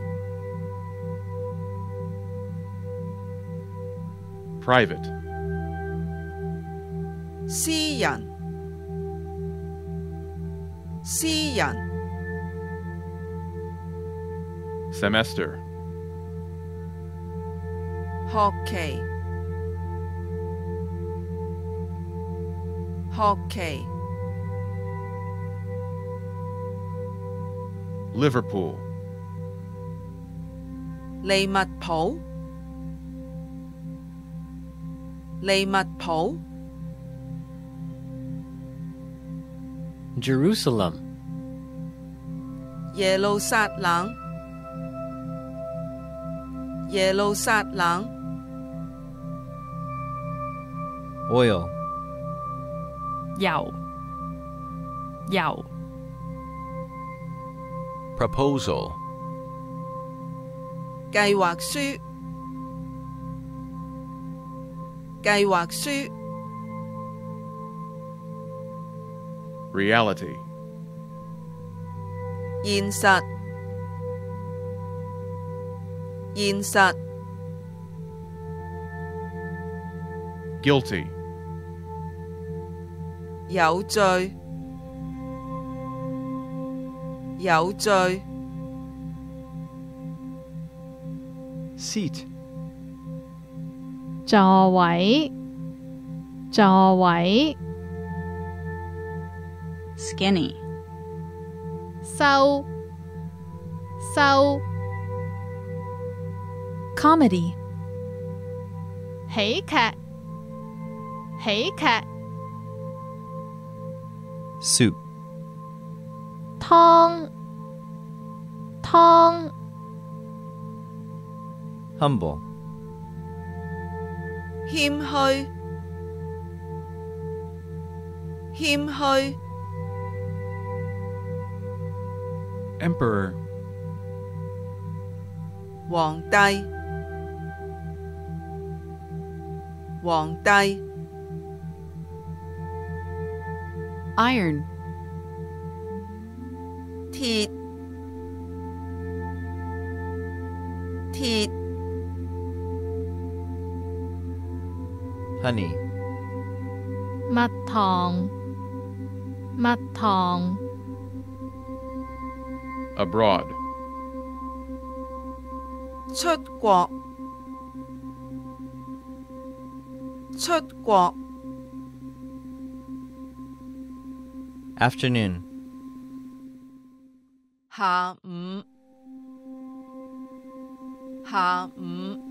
Speaker 7: Private.
Speaker 5: 私人私人
Speaker 7: Semester.
Speaker 5: 学期学期
Speaker 7: Liverpool.
Speaker 5: 利物浦 利物浦
Speaker 19: Jerusalem.
Speaker 5: 耶路撒冷耶路撒冷
Speaker 6: Oil.
Speaker 14: 油油
Speaker 13: Proposal.
Speaker 5: 計劃書 计划书
Speaker 7: Reality.
Speaker 5: 现实现实
Speaker 7: Guilty.
Speaker 5: 有罪有罪
Speaker 11: Seat.
Speaker 4: 座位座位
Speaker 3: skinny,
Speaker 4: 收收
Speaker 9: Comedy.
Speaker 4: 喜剧喜剧
Speaker 6: soup,
Speaker 4: 汤汤
Speaker 6: humble,
Speaker 5: 谦虚谦虚
Speaker 16: Emperor,
Speaker 5: 皇帝皇帝
Speaker 10: Iron.
Speaker 5: 铁铁
Speaker 6: honey,
Speaker 4: 蜜糖蜜糖
Speaker 7: Abroad.
Speaker 5: 出国出国
Speaker 6: afternoon,
Speaker 5: 下午下午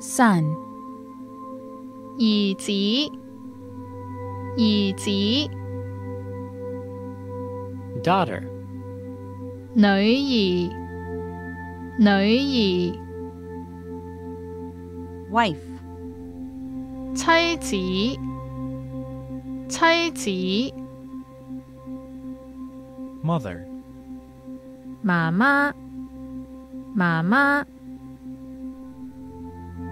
Speaker 9: Son.
Speaker 4: 儿子儿子
Speaker 18: Daughter.
Speaker 4: 女儿女儿
Speaker 3: Wife.
Speaker 4: 妻子妻子
Speaker 16: Mother,
Speaker 4: 妈妈妈妈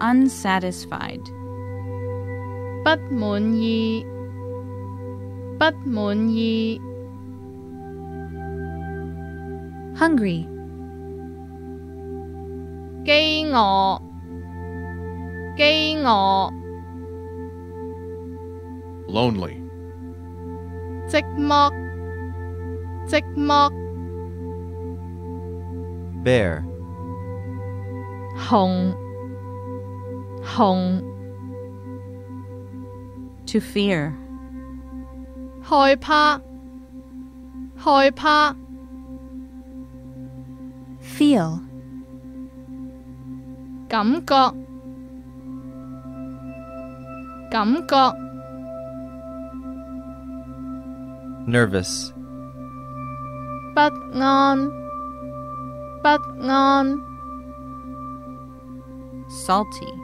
Speaker 3: Unsatisfied.
Speaker 4: 不满意不满意
Speaker 9: Hungry.
Speaker 4: 饥饿饥饿
Speaker 7: Lonely.
Speaker 4: 寂寞寂寞
Speaker 6: bear,
Speaker 4: 红 红
Speaker 3: To fear.
Speaker 4: 害怕害怕
Speaker 9: Feel.
Speaker 4: 感觉感觉
Speaker 6: nervous,
Speaker 4: 不安不安
Speaker 3: Salty.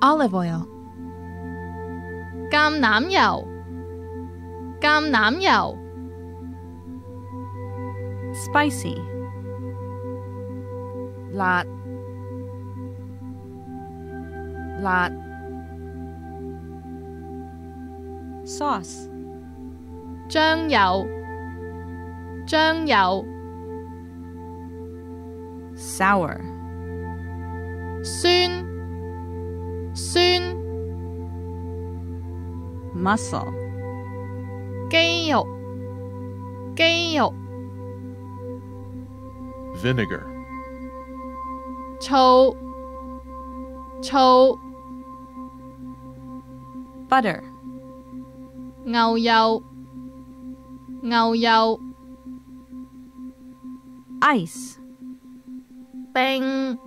Speaker 9: Olive oil.
Speaker 4: 橄榄油橄榄油
Speaker 3: Spicy.
Speaker 5: 辣 辣
Speaker 3: sauce,
Speaker 4: 酱油，酱油，
Speaker 3: sour,
Speaker 4: 酸， 酸，
Speaker 3: muscle,
Speaker 4: 肌肉，肌肉，
Speaker 7: vinegar,
Speaker 4: 醋，醋，
Speaker 3: butter,
Speaker 4: 牛油，牛油，
Speaker 3: ice,
Speaker 4: 冰，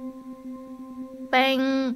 Speaker 4: 冰，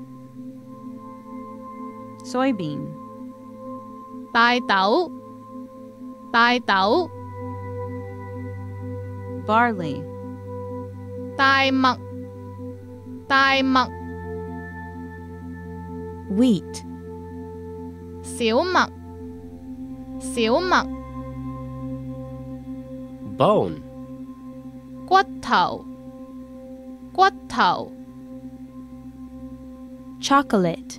Speaker 3: soybean,
Speaker 4: 大豆，大豆，
Speaker 3: barley,
Speaker 4: 大麦，大麦，
Speaker 9: Wheat.
Speaker 4: 小麦，小麦，
Speaker 8: bone,
Speaker 4: 骨头，骨头，
Speaker 9: Chocolate.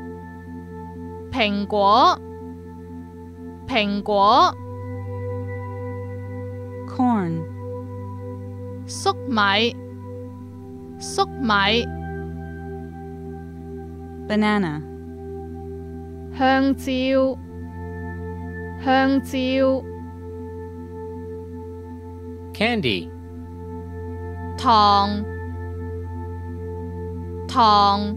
Speaker 4: 蘋果，蘋果，
Speaker 3: corn,
Speaker 4: 粟米，粟米，
Speaker 3: banana,
Speaker 4: 香蕉，香蕉，
Speaker 8: candy,
Speaker 4: 糖，糖，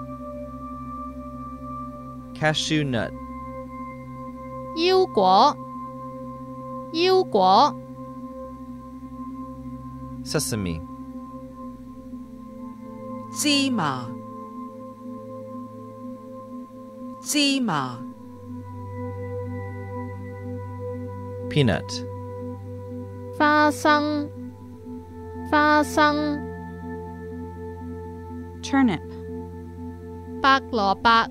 Speaker 6: cashew nut,
Speaker 4: 腰果，腰果，
Speaker 6: sesame,
Speaker 5: 芝麻芝麻
Speaker 6: peanut,
Speaker 4: 花生，花生，
Speaker 3: turnip,
Speaker 4: 白萝卜，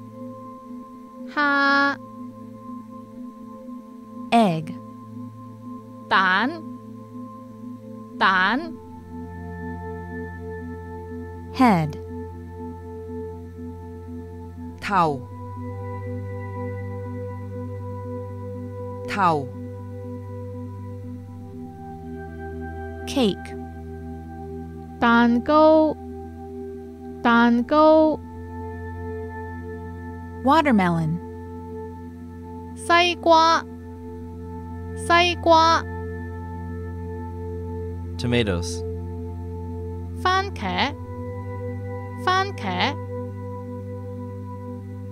Speaker 4: 虾，
Speaker 9: Egg.
Speaker 4: 蛋，蛋，
Speaker 9: Head.
Speaker 5: 头头
Speaker 9: Cake.
Speaker 4: 蛋糕，蛋糕，
Speaker 9: Watermelon.
Speaker 4: 西瓜，西瓜，
Speaker 6: tomatoes,
Speaker 4: 番茄，番茄，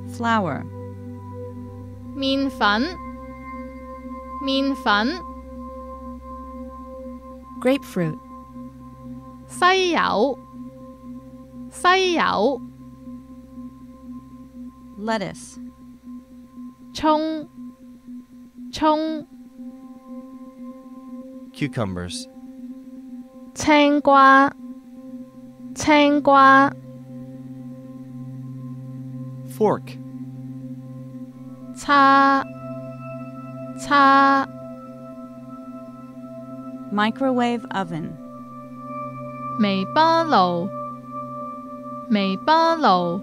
Speaker 3: flour,
Speaker 4: 面粉面粉
Speaker 9: grapefruit,
Speaker 4: 西柚西柚
Speaker 3: lettuce,
Speaker 4: 葱葱
Speaker 6: Cucumbers.
Speaker 4: 青瓜青瓜
Speaker 16: fork,
Speaker 4: 叉叉
Speaker 3: microwave oven,
Speaker 4: 微波炉微波炉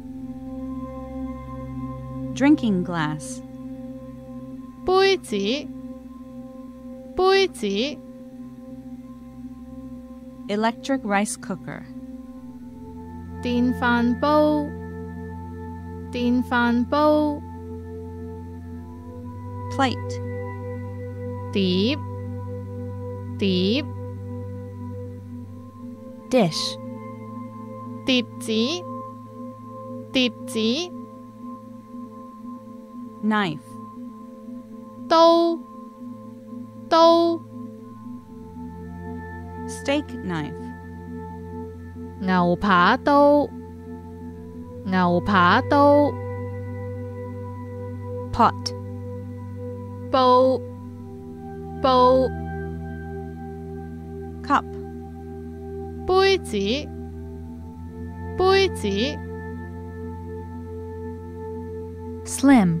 Speaker 3: drinking glass,
Speaker 4: 杯子杯子
Speaker 3: electric rice cooker,
Speaker 4: 电饭煲电饭煲
Speaker 3: plate,
Speaker 4: 碟碟
Speaker 9: dish,
Speaker 4: 碟子碟子
Speaker 3: knife,
Speaker 4: 刀刀
Speaker 3: steak knife,
Speaker 4: 牛扒刀牛扒刀
Speaker 9: pot,
Speaker 4: 煲煲
Speaker 3: cup,
Speaker 4: 杯子杯子
Speaker 9: slim,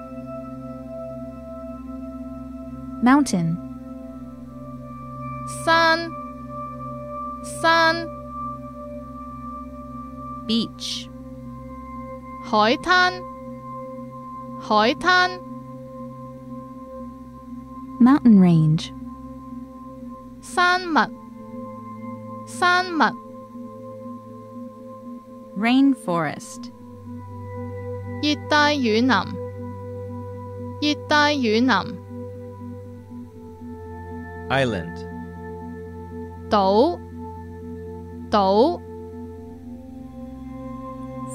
Speaker 9: mountain,
Speaker 4: 山山
Speaker 3: beach,
Speaker 4: 海滩海滩
Speaker 9: mountain range,
Speaker 4: 山脉山脉
Speaker 3: rainforest,
Speaker 4: 热带雨林热带雨林
Speaker 6: Island.
Speaker 4: 岛岛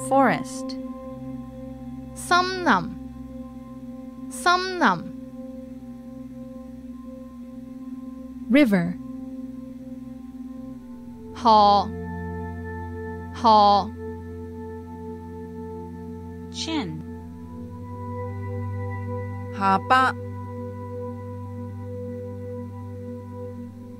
Speaker 3: forest,
Speaker 4: 森林森林
Speaker 9: river,
Speaker 4: 河河
Speaker 3: chin,
Speaker 5: 下巴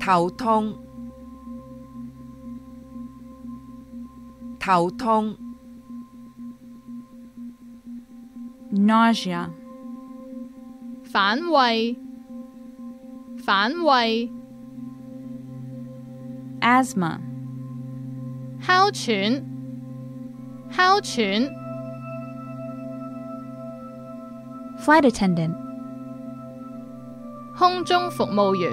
Speaker 5: 头痛头痛
Speaker 3: nausea,
Speaker 4: 反胃，反胃，
Speaker 3: asthma,
Speaker 4: 哮喘，哮喘，
Speaker 9: Flight attendant.
Speaker 4: 空中服务员，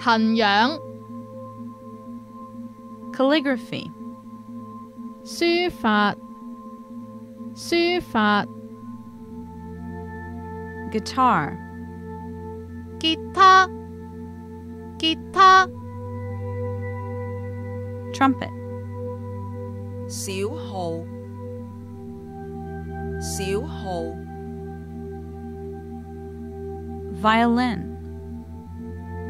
Speaker 4: 痕痒，
Speaker 3: calligraphy,
Speaker 4: 书法，书法，
Speaker 3: guitar,
Speaker 4: 吉他，吉他，
Speaker 3: trumpet,
Speaker 5: 小号，小号，
Speaker 3: violin,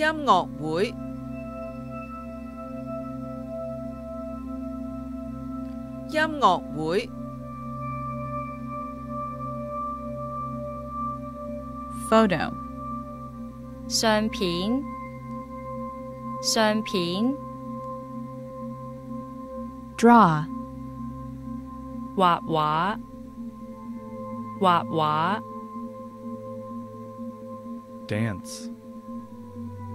Speaker 5: 音乐会，音乐会，
Speaker 3: photo,
Speaker 14: 相片，相片，
Speaker 9: Draw.
Speaker 14: 画画，画画，
Speaker 16: Dance.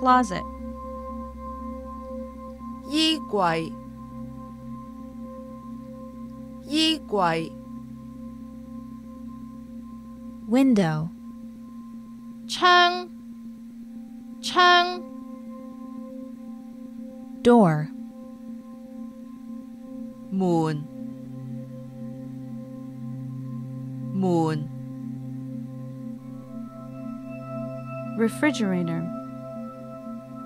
Speaker 3: closet,
Speaker 5: 衣柜，衣柜，
Speaker 9: Window.
Speaker 4: 窗，窗，
Speaker 9: Door.
Speaker 5: 门，门，
Speaker 3: refrigerator,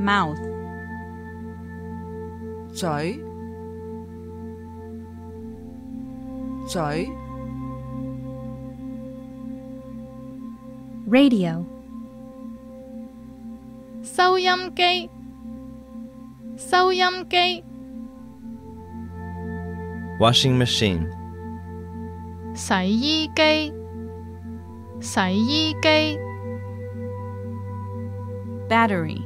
Speaker 3: Mouth.
Speaker 5: 嘴嘴
Speaker 9: Radio.
Speaker 4: 收音机，收音机。
Speaker 6: Washing machine.
Speaker 4: 洗衣机，洗衣机。
Speaker 3: Battery.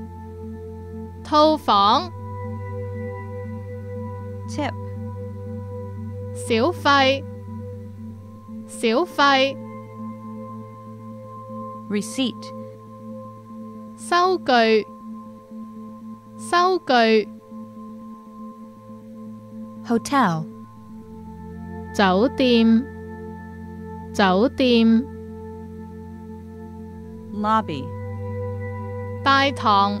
Speaker 4: 套房
Speaker 3: Tip.
Speaker 4: 小費小費
Speaker 3: Receipt.
Speaker 4: 收據收據
Speaker 9: Hotel.
Speaker 4: 酒店酒店
Speaker 3: Lobby.
Speaker 4: 大堂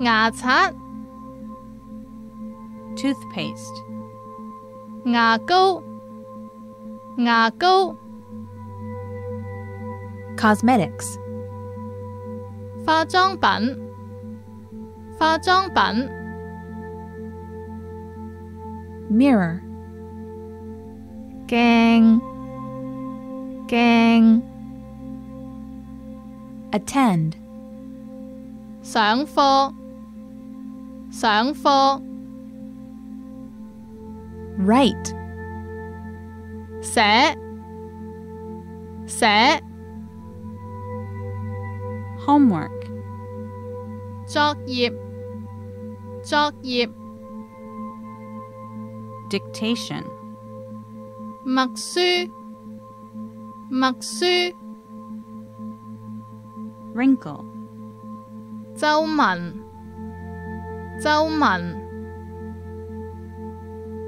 Speaker 4: 牙刷
Speaker 3: Toothpaste.
Speaker 4: 牙膏牙膏
Speaker 9: Cosmetics.
Speaker 4: 化妆品化妆品
Speaker 9: Mirror.
Speaker 4: 镜镜
Speaker 9: Attend.
Speaker 4: 上课 上课
Speaker 9: Write.
Speaker 4: 写写
Speaker 3: Homework.
Speaker 4: 作业作业
Speaker 3: Dictation.
Speaker 4: 默书默书
Speaker 3: Wrinkle.
Speaker 4: 皱纹 皱纹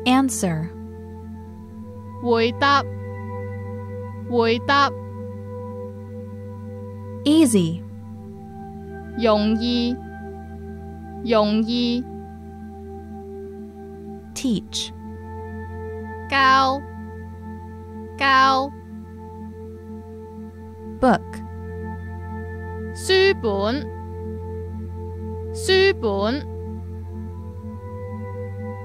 Speaker 9: Answer.
Speaker 4: 回答回答
Speaker 9: Easy.
Speaker 4: 容易容易
Speaker 9: Teach.
Speaker 4: 教教
Speaker 9: Book.
Speaker 4: 书本书本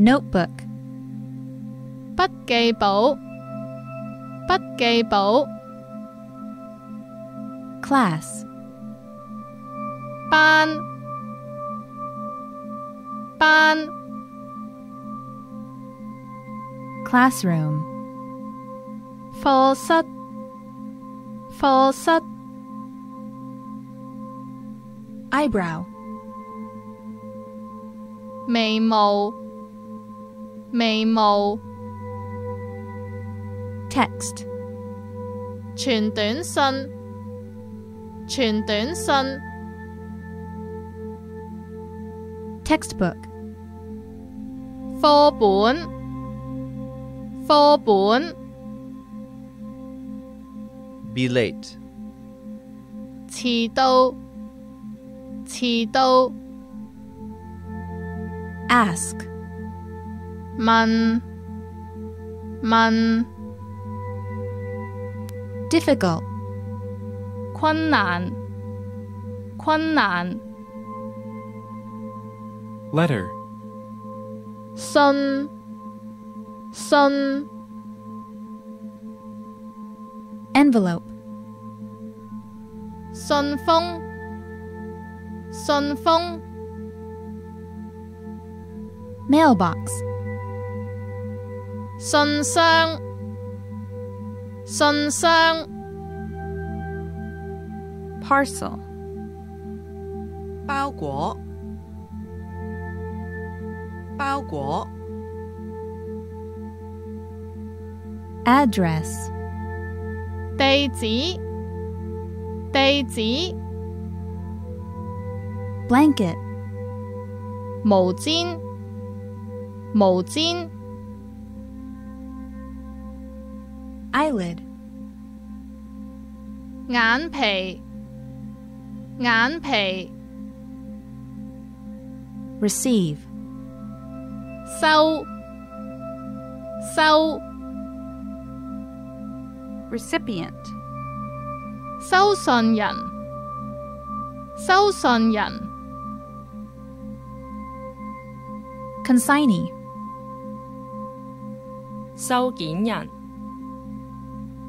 Speaker 9: Notebook.
Speaker 4: 笔记簿笔记簿
Speaker 9: Class.
Speaker 4: 班班
Speaker 9: Classroom.
Speaker 4: 课室课室
Speaker 9: Eyebrow.
Speaker 4: 眉毛 眉毛
Speaker 9: Text.
Speaker 4: 傳短信傳短信
Speaker 9: Textbook.
Speaker 4: 課本課本
Speaker 6: Be late.
Speaker 4: 遲到遲到
Speaker 9: Ask.
Speaker 4: 问问
Speaker 9: Difficult.
Speaker 4: 困难困难
Speaker 16: Letter.
Speaker 4: 信信
Speaker 9: Envelope.
Speaker 4: 信封信封
Speaker 9: Mailbox.
Speaker 4: 信箱信箱
Speaker 3: Parcel.
Speaker 5: 包裹包裹
Speaker 9: Address.
Speaker 4: 地址地址
Speaker 9: Blanket.
Speaker 4: 毛氈毛氈
Speaker 9: Eyelid.
Speaker 4: 眼皮眼皮
Speaker 9: Receive.
Speaker 4: 收收
Speaker 3: Recipient.
Speaker 4: 收信人收信人
Speaker 9: Consignee.
Speaker 14: 收件人，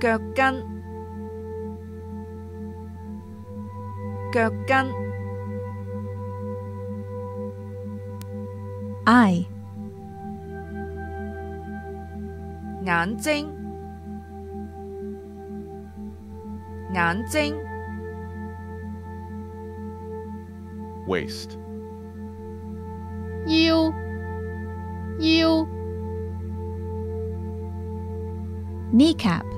Speaker 5: 腳跟腳跟
Speaker 9: Eye.
Speaker 5: 眼睛眼睛
Speaker 13: Waist.
Speaker 4: 腰腰
Speaker 9: Kneecap.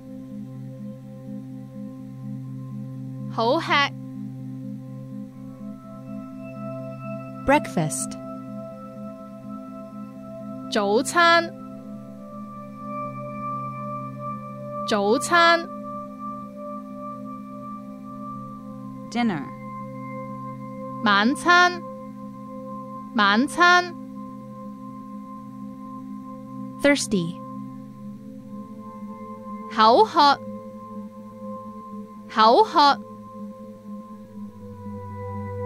Speaker 4: 好吃
Speaker 9: Breakfast.
Speaker 4: 早餐早餐
Speaker 3: Dinner.
Speaker 4: 晚餐晚餐
Speaker 9: Thirsty.
Speaker 4: 口渴口渴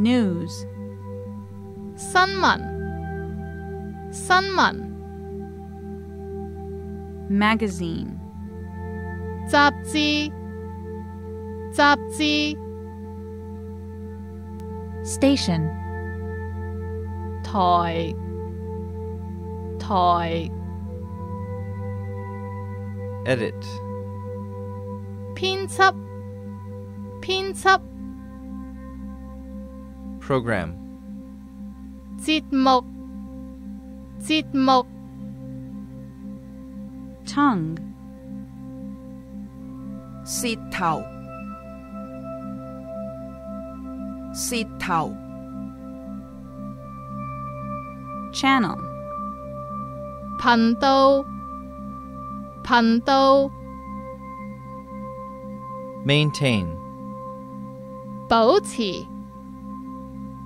Speaker 3: news.
Speaker 4: Sunman. Sunman.
Speaker 3: Magazine.
Speaker 4: Zapzi. Zapzi.
Speaker 9: Station.
Speaker 4: Toy. Toy.
Speaker 6: Edit.
Speaker 4: Pins up. Up
Speaker 6: program.
Speaker 4: Tiết mục Tiết mục
Speaker 3: Tongue.
Speaker 5: Xịt thảo Xịt thảo
Speaker 3: Channel.
Speaker 4: Phần tâu Phần tâu
Speaker 6: Maintain.
Speaker 4: 保持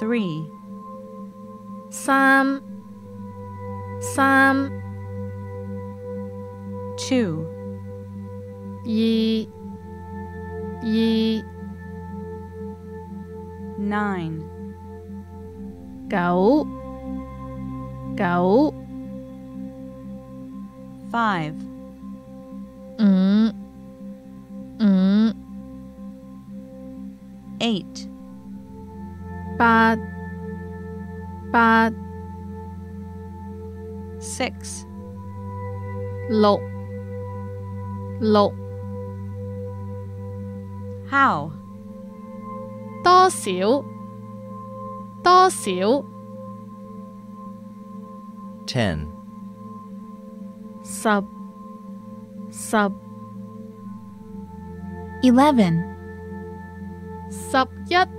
Speaker 3: three.
Speaker 4: Psalm, sam,
Speaker 3: two.
Speaker 4: Yi, yi,
Speaker 3: nine.
Speaker 4: Gao, gao,
Speaker 3: five.
Speaker 4: Mm, mm,
Speaker 3: eight.
Speaker 4: 八八
Speaker 3: Six.
Speaker 4: 六六
Speaker 3: How.
Speaker 4: 多少多少
Speaker 6: 10.
Speaker 4: 十十
Speaker 9: Eleven.
Speaker 4: 十一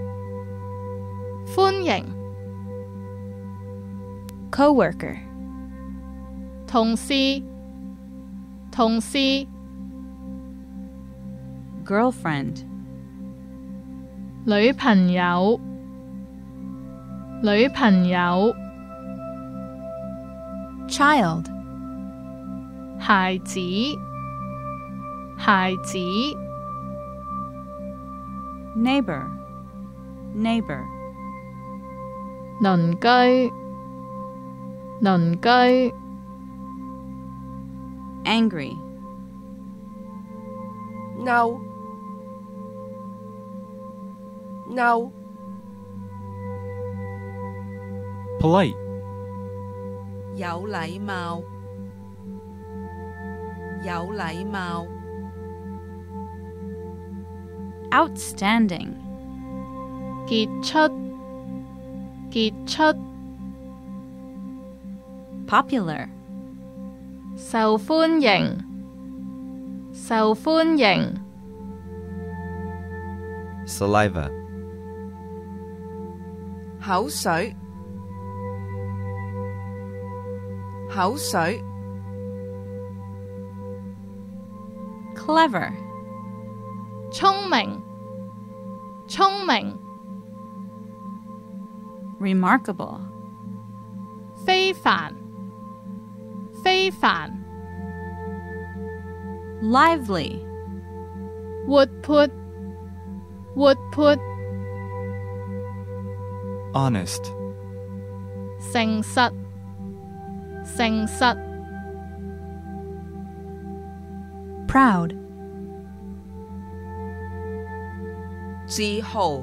Speaker 4: 欢迎，
Speaker 9: Coworker.
Speaker 4: 同事，同事，
Speaker 3: Girlfriend.
Speaker 4: 女朋友，女朋友，
Speaker 9: Child.
Speaker 4: 孩子，孩子，
Speaker 3: Neighbor. Neighbor.
Speaker 4: 邻居，邻居，
Speaker 3: Angry.
Speaker 5: 嬲嬲
Speaker 16: Polite.
Speaker 5: 有礼貌有礼貌
Speaker 3: Outstanding.
Speaker 4: 杰出， 傑出，
Speaker 3: Popular.
Speaker 4: 受歡迎，受歡迎，
Speaker 6: saliva,
Speaker 5: 口水口水
Speaker 3: Clever.
Speaker 4: 聰明，聰明，
Speaker 3: Remarkable.
Speaker 4: 非凡，非凡，
Speaker 3: Lively.
Speaker 4: 活泼，活泼，
Speaker 16: Honest.
Speaker 4: 诚实，诚实，
Speaker 9: Proud.
Speaker 5: 自豪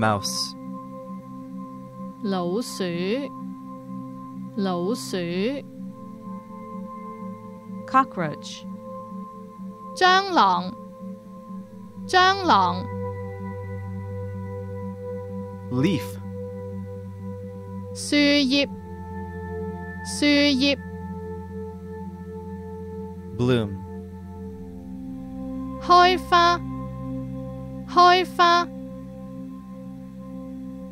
Speaker 6: mouse,
Speaker 4: 老鼠，老鼠，
Speaker 3: Cockroach.
Speaker 4: 蟑螂，蟑螂，
Speaker 16: Leaf.
Speaker 4: 树叶，树叶，
Speaker 6: bloom,
Speaker 4: 开花，开花，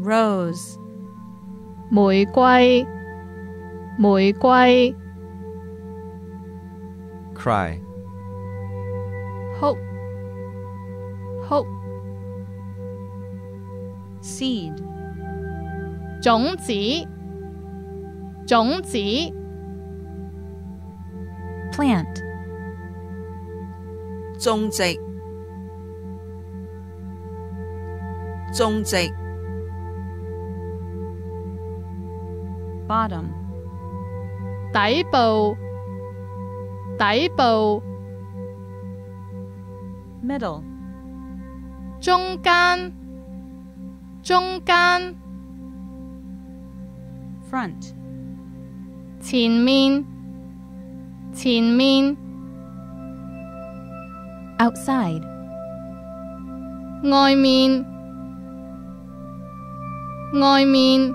Speaker 3: Rose.
Speaker 4: 玫瑰，玫瑰，
Speaker 6: cry,
Speaker 4: 哭，哭，
Speaker 3: Seed.
Speaker 4: 种子，种子，
Speaker 9: Plant.
Speaker 5: 种植种植
Speaker 3: Bottom.
Speaker 4: 底部，底部，
Speaker 3: middle,
Speaker 4: 中间，中间，
Speaker 3: front,
Speaker 4: 前面，前面，
Speaker 9: outside,
Speaker 4: 外面，外面，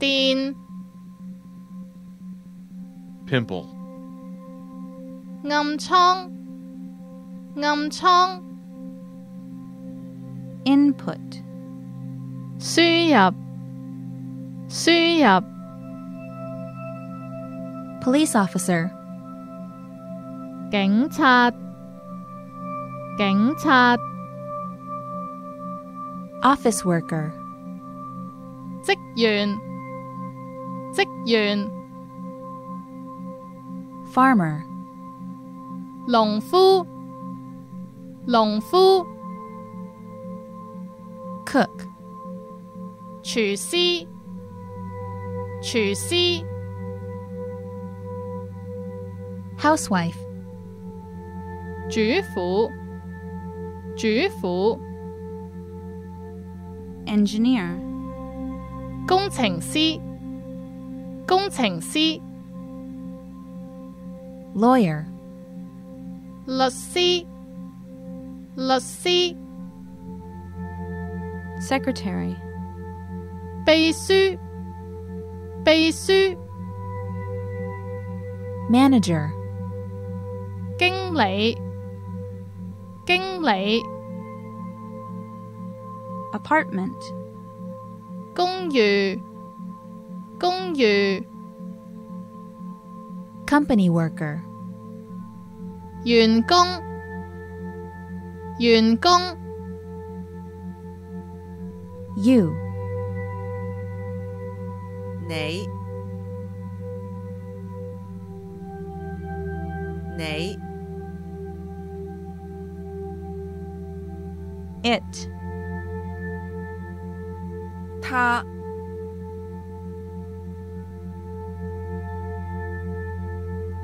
Speaker 4: 15.
Speaker 13: Pimple.
Speaker 4: Ngâm chong. Ngâm chong.
Speaker 3: Input.
Speaker 4: Suy up. Suy up.
Speaker 9: Police officer.
Speaker 4: Gang chat. Gang chat.
Speaker 9: Office worker.
Speaker 4: 職員职员，
Speaker 9: farmer,
Speaker 4: 农夫，农夫，
Speaker 9: cook,
Speaker 4: 厨师，厨师，
Speaker 9: housewife,
Speaker 4: 主妇，主妇，
Speaker 3: engineer,
Speaker 4: 工程师， 工程师，
Speaker 9: lawyer,
Speaker 4: 律师，律师，
Speaker 3: secretary,
Speaker 4: 秘书，秘书，
Speaker 9: manager,
Speaker 4: 经理，经理，
Speaker 3: apartment,
Speaker 4: 公寓， 公寓，
Speaker 9: company worker,
Speaker 4: 员工，员工，
Speaker 9: you,
Speaker 5: 你你
Speaker 3: it,
Speaker 5: 他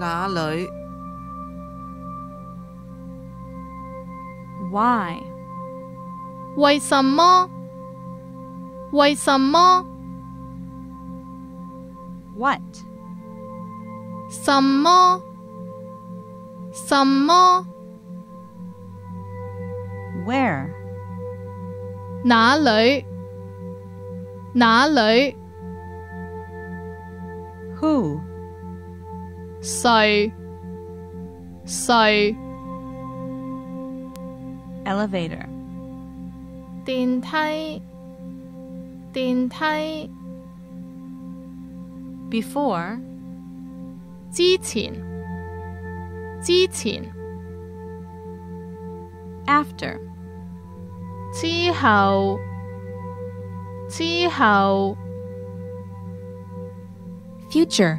Speaker 5: 哪里？
Speaker 3: Why?
Speaker 4: 为什么？为什么？
Speaker 3: What?
Speaker 4: 什么？什么？
Speaker 3: Where?
Speaker 4: 哪里？哪里？
Speaker 3: Who?
Speaker 4: 谁？谁？
Speaker 3: Elevator.
Speaker 4: 电梯？电梯？
Speaker 3: Before.
Speaker 4: 之前？之前？
Speaker 3: After.
Speaker 4: 之后？之后？
Speaker 9: Future.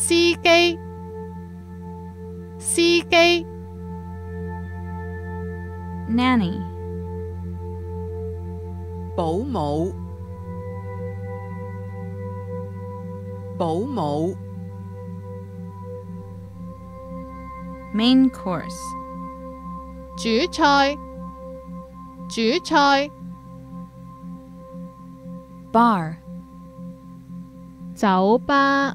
Speaker 4: 司機？司機？
Speaker 3: Nanny.
Speaker 5: 保姆，保姆，
Speaker 3: Main course.
Speaker 4: 主菜？主菜？
Speaker 9: Bar.
Speaker 4: 酒吧？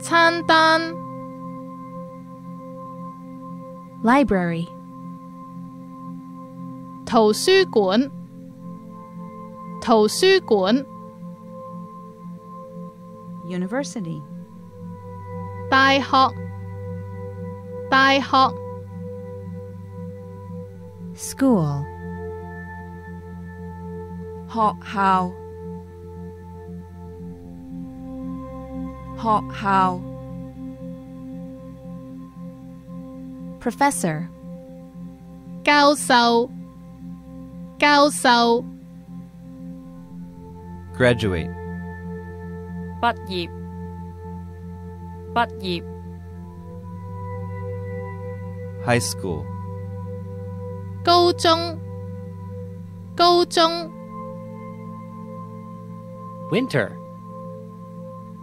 Speaker 4: 餐單？
Speaker 9: Library.
Speaker 4: 圖書館？圖書館？
Speaker 3: University.
Speaker 4: 大學？大學？
Speaker 9: School.
Speaker 5: 學校， 学校，
Speaker 9: Professor.
Speaker 4: 教授？教授？
Speaker 6: Graduate.
Speaker 14: 毕业，毕业，
Speaker 6: High school.
Speaker 4: 高中？高中？
Speaker 8: Winter.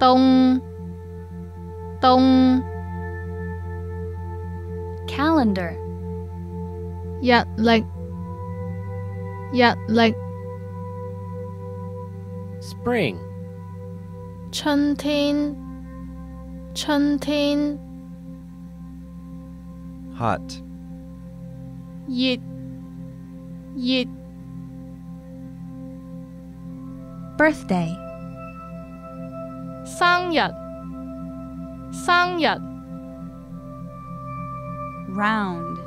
Speaker 4: Tong. Tong.
Speaker 1: Calendar.
Speaker 4: Yat like Yat like
Speaker 8: Spring.
Speaker 4: Chun tin. Chun tin.
Speaker 6: Hot.
Speaker 4: Yit. Yit.
Speaker 9: Birthday.
Speaker 4: 生日？生日？
Speaker 3: Round.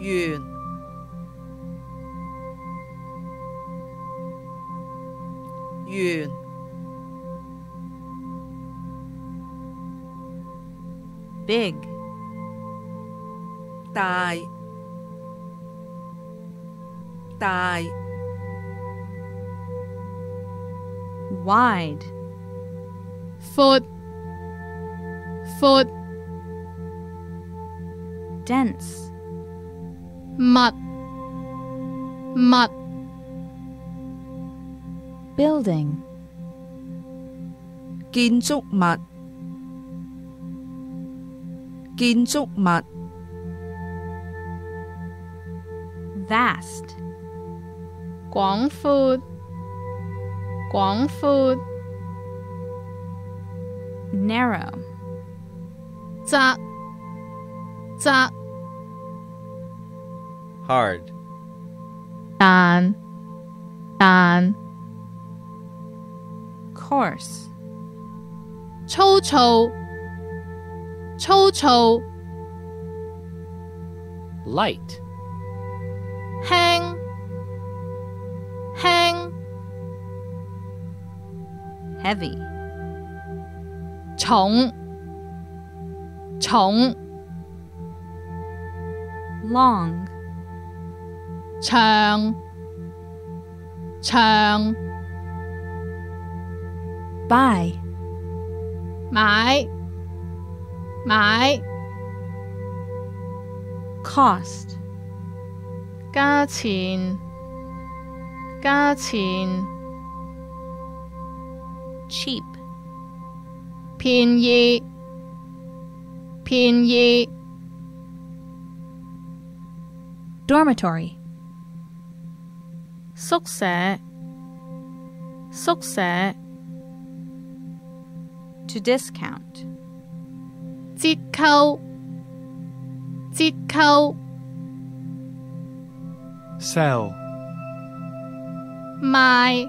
Speaker 5: 圓，圓，
Speaker 3: Big.
Speaker 5: 大，大，
Speaker 3: wide,
Speaker 4: 阔阔
Speaker 3: dense,
Speaker 4: 密密
Speaker 9: building,
Speaker 5: 建筑物，建筑物，
Speaker 3: vast,
Speaker 4: 广阔 广阔
Speaker 3: narrow,
Speaker 4: 窄窄
Speaker 6: Hard.
Speaker 4: 弹弹
Speaker 3: coarse,
Speaker 4: 粗糙粗糙
Speaker 8: Light.
Speaker 4: 轻轻
Speaker 3: heavy,
Speaker 4: 重重
Speaker 3: long,
Speaker 4: 長長
Speaker 9: buy,
Speaker 4: 買買
Speaker 3: cost,
Speaker 4: 價錢價錢
Speaker 3: cheap,
Speaker 4: 便宜便宜
Speaker 9: dormitory,
Speaker 4: 宿舍宿舍
Speaker 3: to discount,
Speaker 4: 折扣折扣
Speaker 16: Sell.
Speaker 4: 卖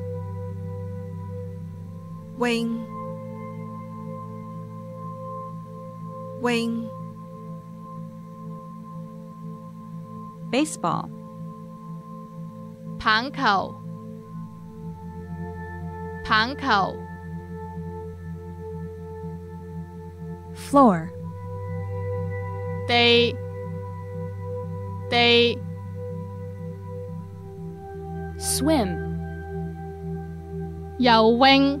Speaker 5: wing wing
Speaker 3: baseball,
Speaker 4: 棒球棒球
Speaker 9: floor,
Speaker 4: 地地
Speaker 14: swim,
Speaker 4: 游泳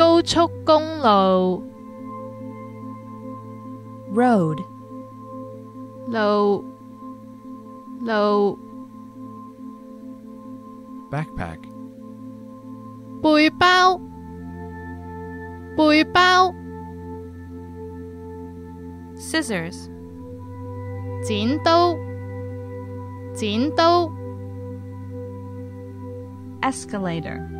Speaker 4: 高速公路
Speaker 9: Road.
Speaker 4: 路路
Speaker 16: Backpack.
Speaker 4: 背包背包
Speaker 3: Scissors.
Speaker 4: 剪刀剪刀
Speaker 3: Escalator.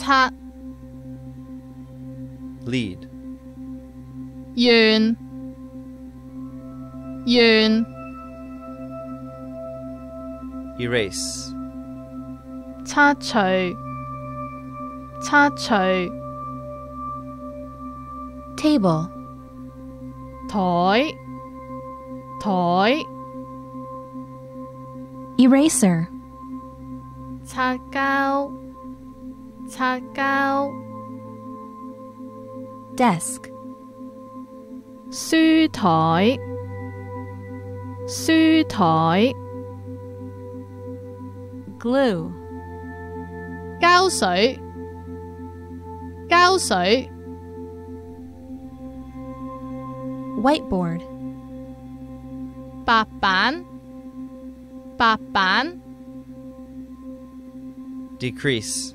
Speaker 4: 刷
Speaker 6: lead,
Speaker 4: 圆圆
Speaker 6: erase,
Speaker 4: 刷除刷除
Speaker 9: Table.
Speaker 4: 台台
Speaker 9: Eraser.
Speaker 4: 擦胶 擦胶
Speaker 9: Desk.
Speaker 4: 书台书台
Speaker 3: Glue.
Speaker 4: 胶水胶水
Speaker 9: Whiteboard.
Speaker 4: 白板白板
Speaker 6: decrease,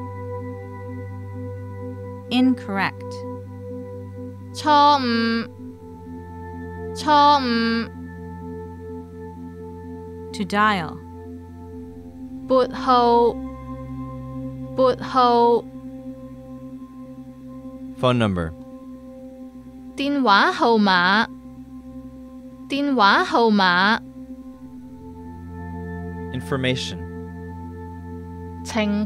Speaker 3: incorrect.
Speaker 4: 错误，错误。
Speaker 3: to dial.
Speaker 4: 不后，不后。
Speaker 6: Phone number.
Speaker 4: 电话号码，电话号码。
Speaker 6: Information.
Speaker 4: Trình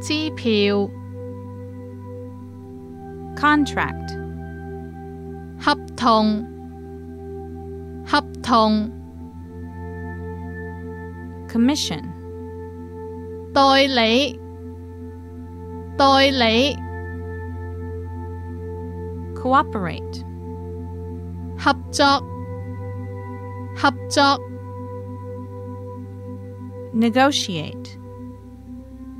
Speaker 4: 支票
Speaker 3: contract,
Speaker 4: 合同，合同
Speaker 3: commission,
Speaker 4: 代理，代理
Speaker 3: cooperate,
Speaker 4: 合作，合作
Speaker 3: negotiate,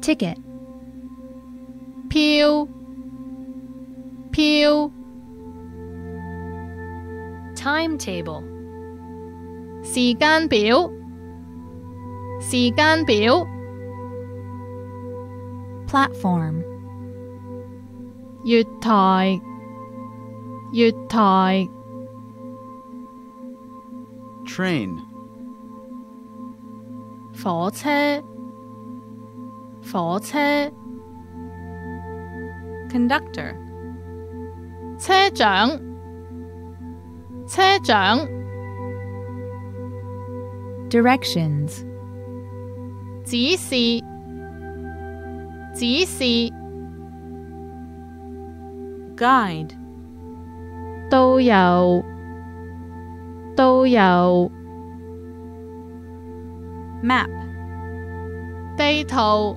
Speaker 9: ticket,
Speaker 4: 票，票
Speaker 1: Timetable.
Speaker 4: 时间表，时间表
Speaker 9: platform,
Speaker 4: 月台，月台
Speaker 11: train,
Speaker 4: 火车， 火车
Speaker 3: conductor,
Speaker 4: 车长，车长
Speaker 9: directions,
Speaker 4: 指示，指示
Speaker 3: Guide.
Speaker 4: 导游导游
Speaker 3: Map.
Speaker 4: 地图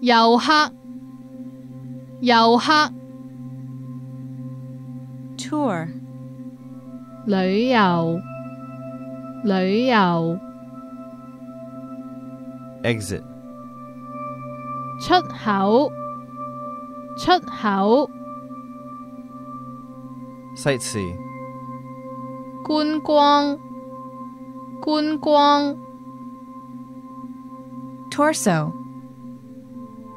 Speaker 4: 遊客遊客
Speaker 3: Tour.
Speaker 4: 旅遊旅遊
Speaker 6: Exit.
Speaker 4: 出口出口
Speaker 6: Sightsee.
Speaker 4: 觀光觀光
Speaker 9: Torso.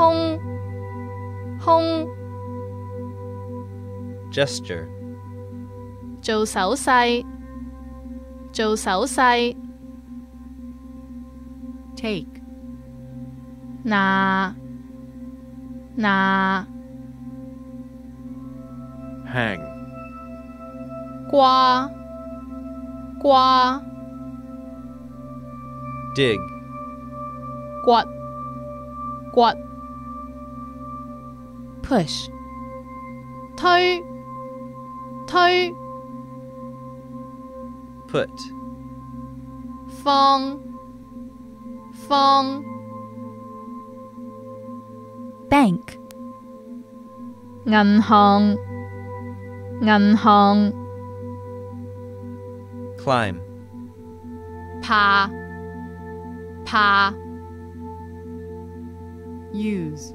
Speaker 4: 胸胸
Speaker 6: Gesture.
Speaker 4: 做手势做手势
Speaker 3: Take.
Speaker 4: 拿拿
Speaker 7: Hang.
Speaker 4: 挂挂
Speaker 6: Dig.
Speaker 4: 掘掘
Speaker 9: Push.
Speaker 4: 推推
Speaker 6: Put.
Speaker 4: 放放
Speaker 9: Bank.
Speaker 4: 银行银行
Speaker 6: Climb.
Speaker 4: 爬爬
Speaker 3: Use.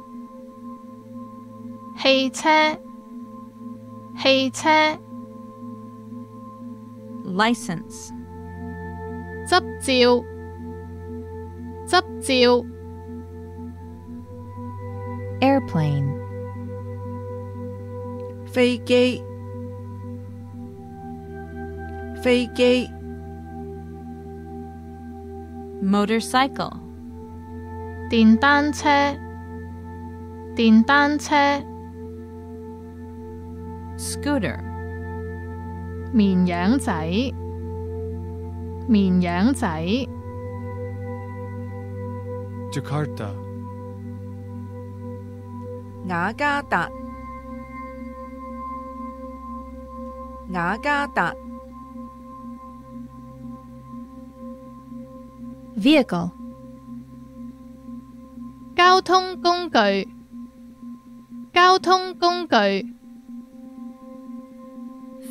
Speaker 4: 汽車汽車
Speaker 3: License.
Speaker 4: 執照執照
Speaker 9: Airplane.
Speaker 5: 飛機飛機
Speaker 3: Motorcycle.
Speaker 4: 電單車電單車
Speaker 3: Scooter.
Speaker 4: 綿羊仔綿羊仔
Speaker 16: Jakarta.
Speaker 5: 雅加達雅加達
Speaker 9: Vehicle.
Speaker 4: 交通工具，交通工具，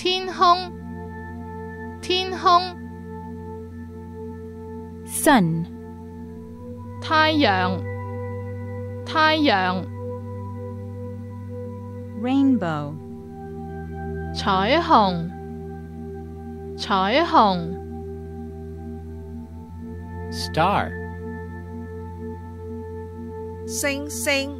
Speaker 4: 天空，天空，
Speaker 9: Sun.
Speaker 4: 太陽，太陽，
Speaker 3: Rainbow.
Speaker 4: 彩虹，彩虹，
Speaker 8: Star.
Speaker 5: 星星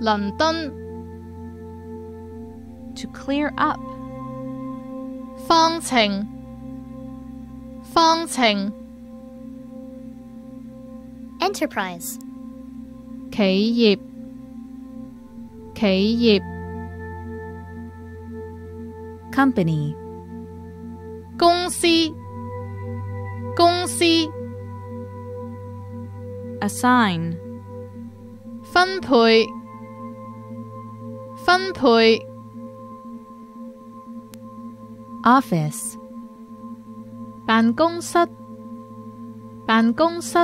Speaker 4: 伦敦，
Speaker 3: To clear up.
Speaker 4: 方程，方程，
Speaker 15: Enterprise.
Speaker 4: 企业，企业，
Speaker 9: Company.
Speaker 4: 公司，公司，
Speaker 3: Assign.
Speaker 4: 分配， 分配，
Speaker 9: Office.
Speaker 4: 办公室，办公室，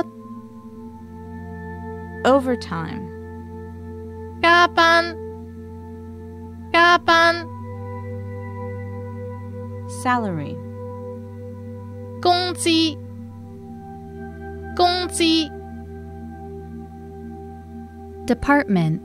Speaker 3: Overtime.
Speaker 4: 加班，加班，
Speaker 3: Salary.
Speaker 4: 工资，工资，
Speaker 9: Department.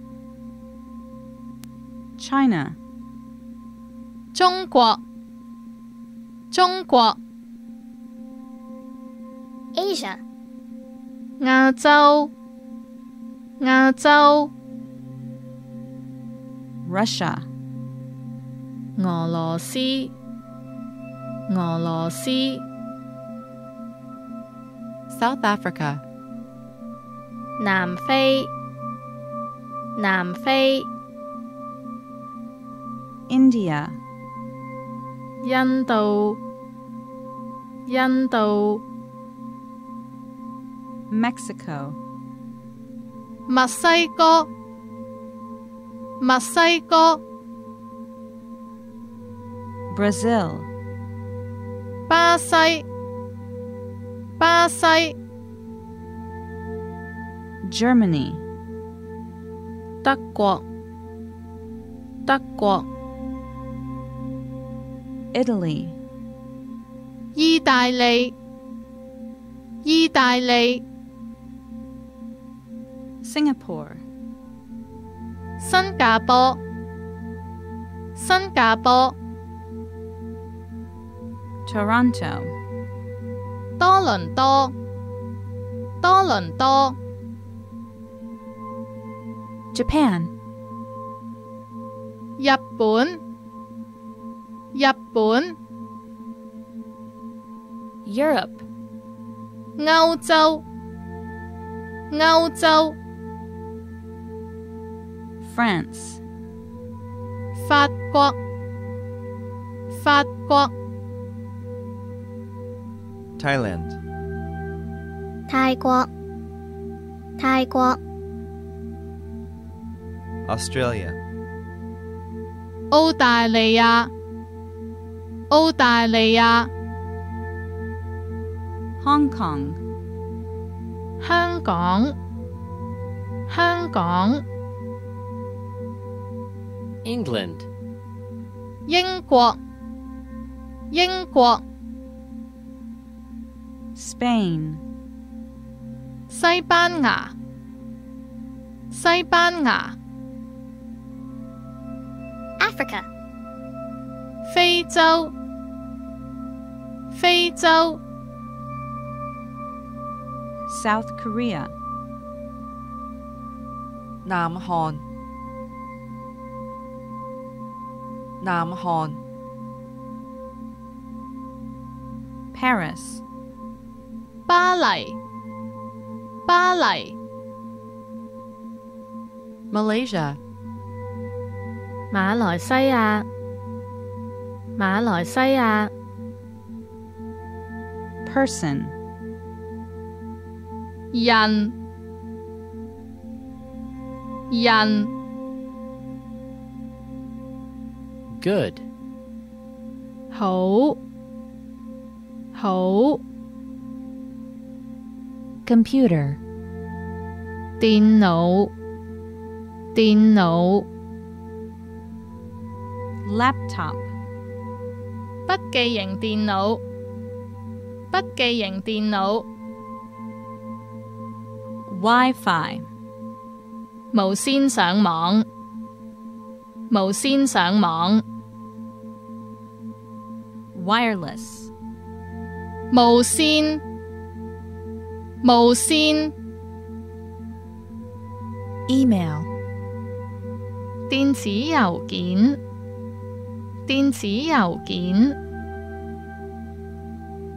Speaker 3: China.
Speaker 4: 中国，中国，
Speaker 15: Asia.
Speaker 4: 亚洲，亚洲，
Speaker 3: Russia,
Speaker 4: 俄罗斯，俄罗斯，
Speaker 10: South Africa,
Speaker 4: 南非，南非，
Speaker 3: India,
Speaker 4: 印度，印度，
Speaker 3: Mexico,
Speaker 4: 墨西哥，墨西哥，
Speaker 3: Brazil,
Speaker 4: 巴西，巴西，
Speaker 3: Germany,
Speaker 4: 德国，德国，
Speaker 3: Italy,
Speaker 4: 意大利，意大利，
Speaker 3: Singapore,
Speaker 4: 新加坡，新加坡，
Speaker 3: Toronto,
Speaker 4: 多伦多，多伦多，
Speaker 9: Japan,
Speaker 4: 日本， 日本，
Speaker 1: Europe,
Speaker 4: 欧洲，欧洲，
Speaker 3: France,
Speaker 4: 法国，法国，
Speaker 6: Thailand,
Speaker 15: 泰国，泰国，
Speaker 6: Australia,
Speaker 4: 澳大利亚， 澳大利亞，
Speaker 3: Hong Kong,
Speaker 4: 香港，香港，
Speaker 8: England,
Speaker 4: 英國，英國，
Speaker 3: Spain,
Speaker 4: 西班牙，西班牙，
Speaker 15: Africa,
Speaker 4: 非洲， 非洲，
Speaker 3: South Korea,
Speaker 5: 南韓，南韓，
Speaker 3: Paris,
Speaker 4: 巴黎，巴黎，
Speaker 10: Malaysia,
Speaker 4: 馬來西亞，馬來西亞，
Speaker 3: Person,
Speaker 4: 人，人，
Speaker 8: good,
Speaker 4: 好，好，
Speaker 9: computer,
Speaker 4: 电脑，电脑，
Speaker 3: Laptop,
Speaker 4: 笔记型电脑， 筆記型電腦，
Speaker 3: Wi-Fi,
Speaker 4: 無線上網，無線上網，
Speaker 3: Wireless,
Speaker 4: 無線，無線，
Speaker 9: email,
Speaker 4: 電子郵件，電子郵件，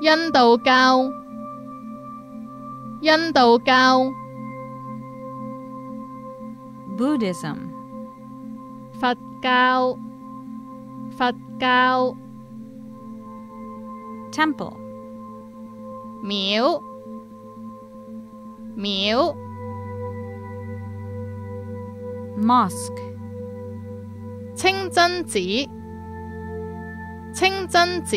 Speaker 4: 印度教， 印度教、
Speaker 3: Buddhism,
Speaker 4: 佛教、佛教、
Speaker 3: Temple,
Speaker 4: 廟、廟、
Speaker 3: Mosque,
Speaker 4: 清真寺、清真寺、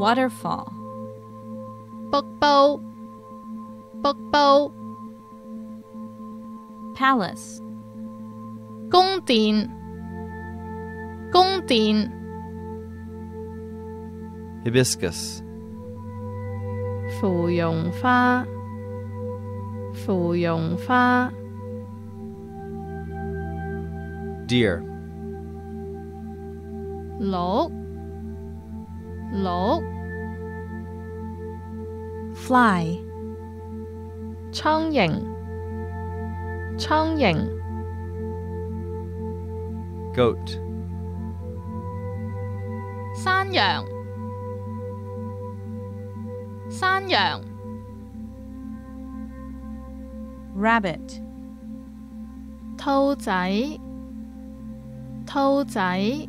Speaker 3: Waterfall,
Speaker 4: 瀑布、瀑布、
Speaker 3: Palace,
Speaker 4: 宫殿、宫殿、
Speaker 6: Hibiscus.
Speaker 4: 芙蓉花、芙蓉花、
Speaker 6: Deer.
Speaker 4: 鹿、 鹿、
Speaker 9: Fly.
Speaker 4: 蒼蠅、蒼蠅、
Speaker 6: Goat.
Speaker 4: 山羊、山羊、
Speaker 3: Rabbit,
Speaker 4: 兔仔、兔仔、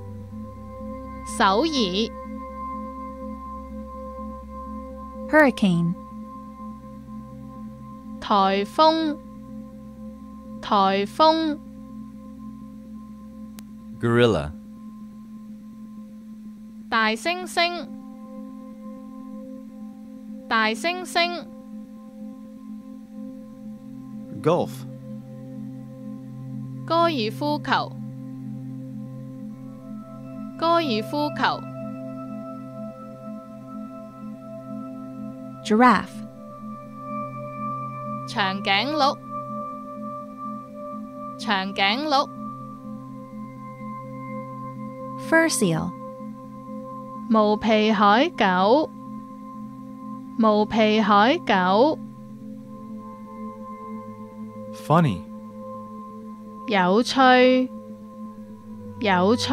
Speaker 4: 首爾、
Speaker 9: Hurricane.
Speaker 4: 颱風、颱風、
Speaker 6: Gorilla.
Speaker 4: 大猩猩、大猩猩、
Speaker 11: Golf.
Speaker 4: 高爾夫球、 高爾夫球、
Speaker 9: Giraffe.
Speaker 4: 長頸鹿、長頸鹿、
Speaker 9: Fur seal.
Speaker 4: 毛皮海狗、毛皮海狗、
Speaker 16: Funny.
Speaker 4: 有趣、有趣、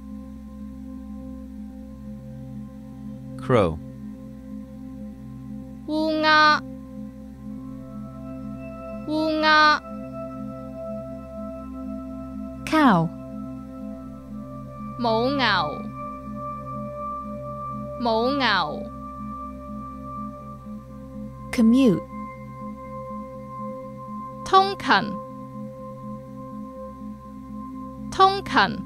Speaker 6: Crow.
Speaker 4: Woonga. Woonga.
Speaker 9: Cow.
Speaker 4: Mổ ngầu.
Speaker 9: Commute.
Speaker 4: 通勤.通勤.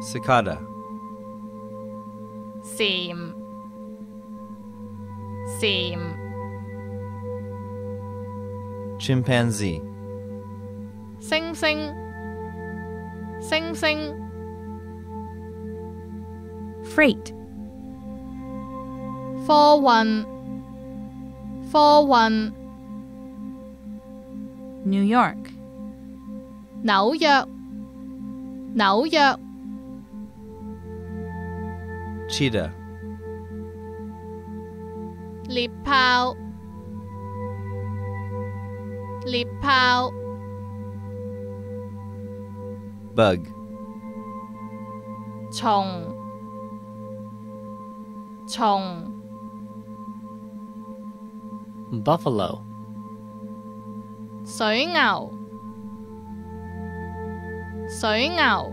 Speaker 6: Cicada
Speaker 4: 蝉，蝉，
Speaker 6: Chimpanzee.
Speaker 4: 猩猩，猩猩，
Speaker 9: Freight.
Speaker 4: 货运，货运，
Speaker 3: New York.
Speaker 4: 纽约，纽约，
Speaker 6: cheetah,
Speaker 4: Lipao. Lipao.
Speaker 6: bug,
Speaker 4: Chong. Chong.
Speaker 8: buffalo,
Speaker 4: Sởi ngầu Sởi ngầu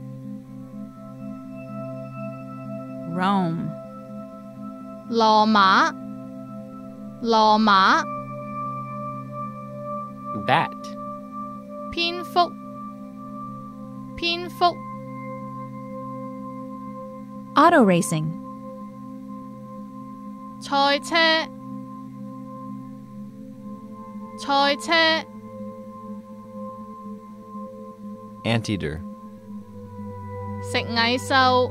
Speaker 3: Rome.
Speaker 4: 罗马，罗马，
Speaker 8: Bat.
Speaker 4: 蝙蝠，蝙蝠，
Speaker 9: Auto racing.
Speaker 4: 赛车，赛车，
Speaker 6: Anteater.
Speaker 4: 食蚁兽，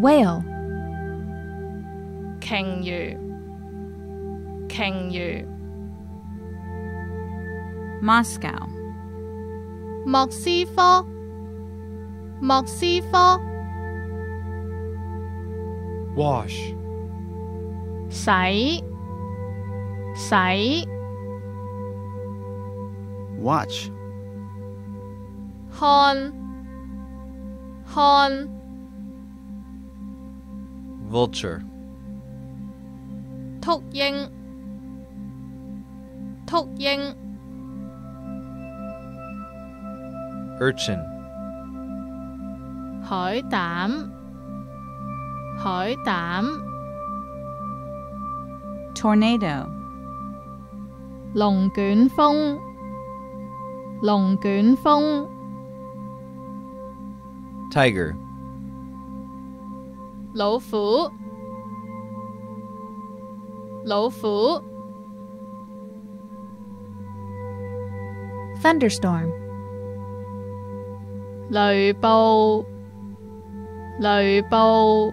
Speaker 9: whale,
Speaker 4: 鲸鱼，鲸鱼，
Speaker 3: Moscow,
Speaker 4: 莫斯科，莫斯科，
Speaker 16: Wash.
Speaker 4: 洗，洗，
Speaker 11: Watch.
Speaker 4: 看，看，
Speaker 6: vulture,
Speaker 4: Tok Ying. Tok thúc 鷹 thúc 鷹
Speaker 6: urchin,
Speaker 4: Hoi Tam. Hoi Tam.
Speaker 3: tornado,
Speaker 4: Lồng Gun Fong. Lồng Gun Fong.
Speaker 6: tiger.
Speaker 4: 老虎，老虎，
Speaker 9: thunderstorm,
Speaker 4: 雷暴，雷暴，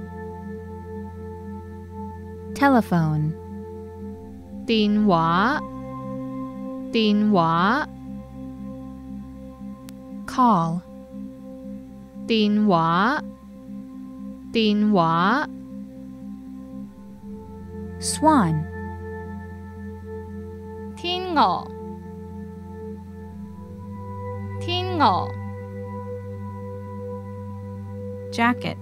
Speaker 9: telephone,
Speaker 4: 电话，电话，
Speaker 9: call,
Speaker 4: 电话， 電話，
Speaker 9: swan,
Speaker 4: 天鵝，天鵝，
Speaker 3: jacket,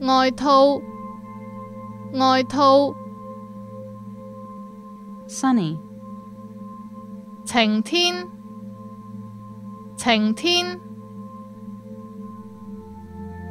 Speaker 4: 外套，外套，
Speaker 3: sunny,
Speaker 4: 晴天，晴天，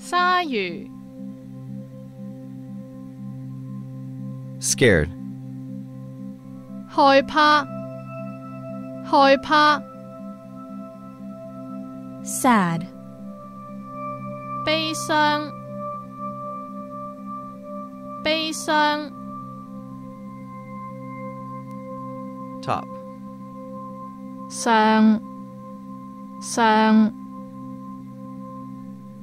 Speaker 4: 鯊魚，
Speaker 6: Scared.
Speaker 4: 害怕，害怕，
Speaker 9: sad,
Speaker 4: 悲傷，悲傷，
Speaker 6: Top.
Speaker 4: 上，上，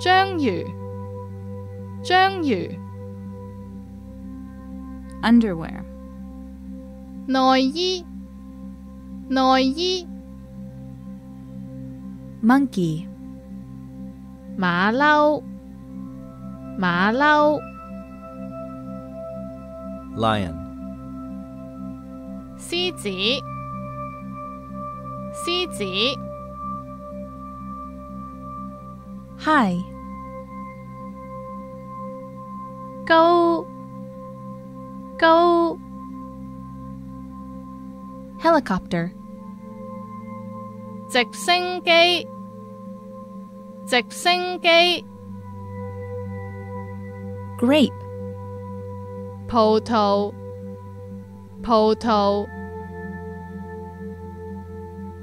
Speaker 4: 章鱼、章鱼、
Speaker 3: Underwear.
Speaker 4: 内衣、内衣、
Speaker 9: Monkey.
Speaker 4: 马骝、马骝、
Speaker 6: Lion.
Speaker 4: 狮子、狮子、
Speaker 9: High.
Speaker 4: 高、高、
Speaker 9: Helicopter.
Speaker 4: 直升机、直升机、
Speaker 9: Grape.
Speaker 4: 葡萄、葡萄、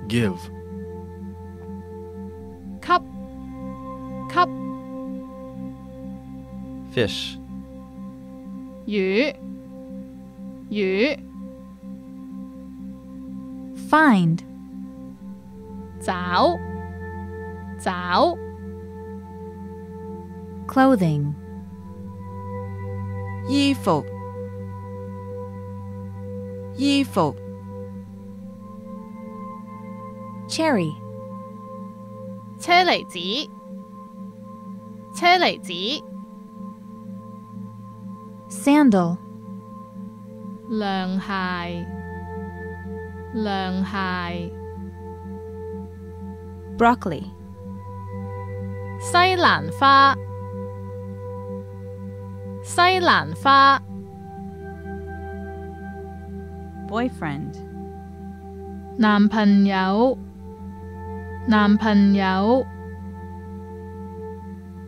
Speaker 16: Give.
Speaker 4: 吸、
Speaker 6: Fish.
Speaker 4: 鱼、鱼、
Speaker 9: Find.
Speaker 4: 找、找、
Speaker 9: Clothing.
Speaker 5: 衣服，衣服，
Speaker 9: Cherry.
Speaker 4: 车厘子、 車厘子、
Speaker 9: Sandal.
Speaker 4: 涼鞋、涼鞋、
Speaker 9: Broccoli.
Speaker 4: 西蘭花、西蘭花、
Speaker 3: Boyfriend.
Speaker 4: 男朋友、男朋友、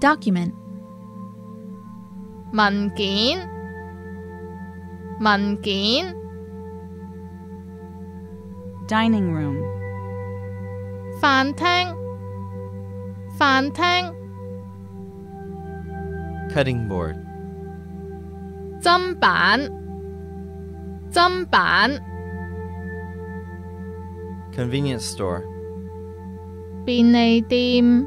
Speaker 9: Document.
Speaker 4: 文件、文件、
Speaker 3: Dining room.
Speaker 4: 饭厅、饭厅、
Speaker 6: Cutting board.
Speaker 4: 砧板、 砧板、
Speaker 6: Convenience store.
Speaker 4: 便利店、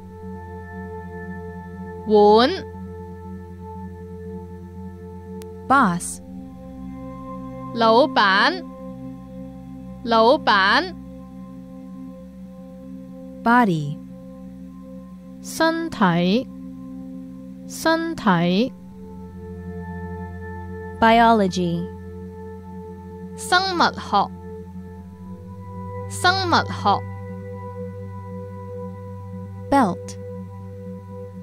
Speaker 4: 碗、
Speaker 9: Boss.
Speaker 4: 老板、老板、
Speaker 9: Body.
Speaker 4: 身体、身体、
Speaker 9: Biology.
Speaker 4: 生物学、生物学、
Speaker 9: Belt.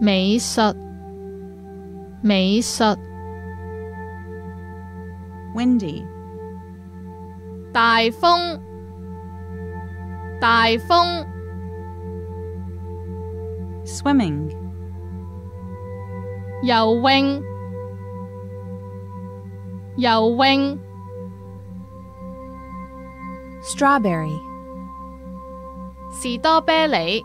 Speaker 4: 美術、美術、
Speaker 3: Windy.
Speaker 4: 大風、大風、
Speaker 3: Swimming.
Speaker 4: 游泳、游泳、
Speaker 9: Strawberry.
Speaker 4: 士多啤梨、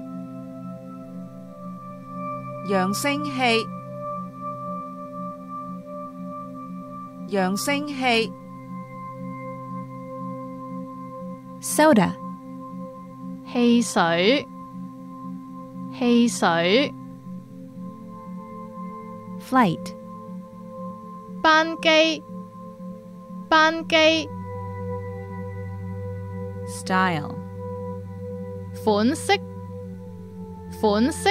Speaker 5: 揚聲器揚聲器
Speaker 9: Soda.
Speaker 4: 汽水、汽水、
Speaker 9: Flight.
Speaker 4: 班機、班機、
Speaker 3: Style.
Speaker 4: 款式、款式、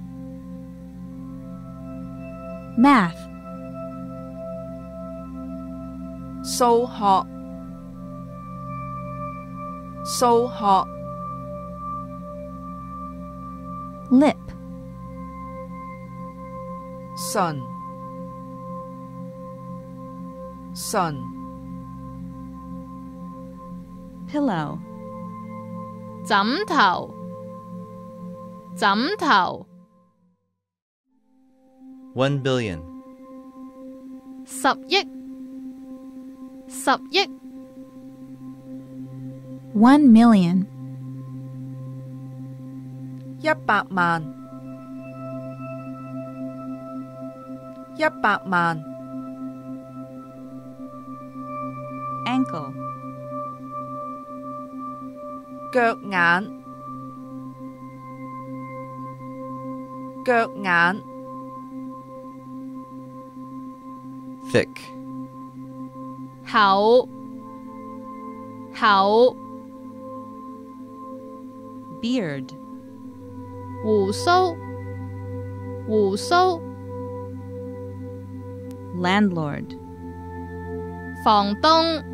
Speaker 9: math,
Speaker 5: 数学，数学，
Speaker 9: lip,
Speaker 5: 唇，唇，
Speaker 3: pillow,
Speaker 4: 枕头，枕头，
Speaker 6: One billion.
Speaker 4: 十亿，十亿，
Speaker 9: one million,
Speaker 5: 一百万，一百万，
Speaker 3: ankle,
Speaker 5: 脚眼，脚眼，
Speaker 6: Thick.
Speaker 4: 厚，厚，
Speaker 3: beard,
Speaker 4: 胡须，胡须，
Speaker 3: landlord,
Speaker 4: 房东，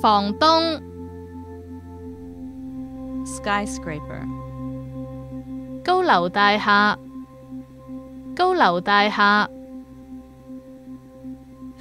Speaker 4: 房东，
Speaker 3: skyscraper,
Speaker 4: 高楼大厦，高楼大厦，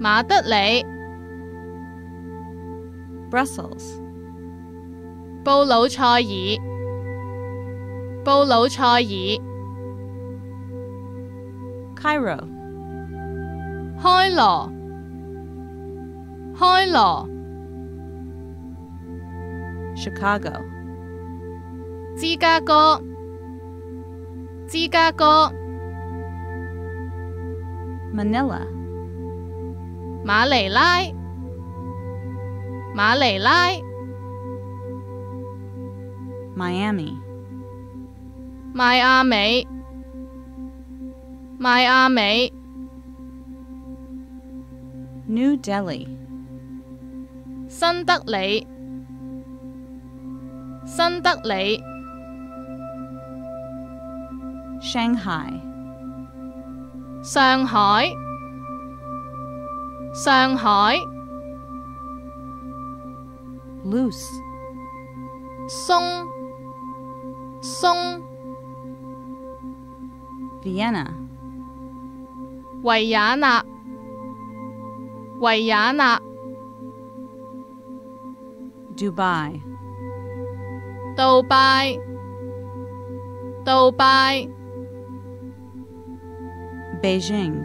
Speaker 4: 馬德里，
Speaker 3: Brussels,
Speaker 4: 布魯塞爾，布魯塞爾，
Speaker 3: Cairo,
Speaker 4: 開羅，開羅，
Speaker 3: Chicago,
Speaker 4: 芝加哥，芝加哥，
Speaker 3: Manila,
Speaker 4: 馬尼拉，馬尼拉，
Speaker 3: Miami,
Speaker 4: 邁阿美，邁阿美，
Speaker 3: New Delhi,
Speaker 4: 新德里，新德里，
Speaker 3: Shanghai,
Speaker 4: 上海， 上海，
Speaker 3: loose,
Speaker 4: 松，松，
Speaker 3: Vienna,
Speaker 4: 维也纳，维也纳，
Speaker 3: Dubai,
Speaker 4: 杜拜，杜拜，
Speaker 3: Beijing,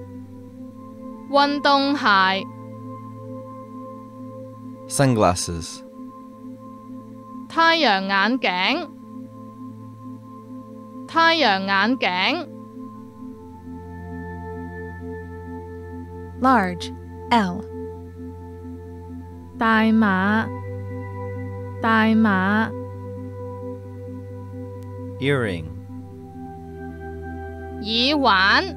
Speaker 4: 运动鞋，
Speaker 6: Sunglasses.
Speaker 4: 太阳眼镜，太阳眼镜，
Speaker 9: large, L,
Speaker 4: 大码，大码，
Speaker 6: Earring.
Speaker 4: 耳环，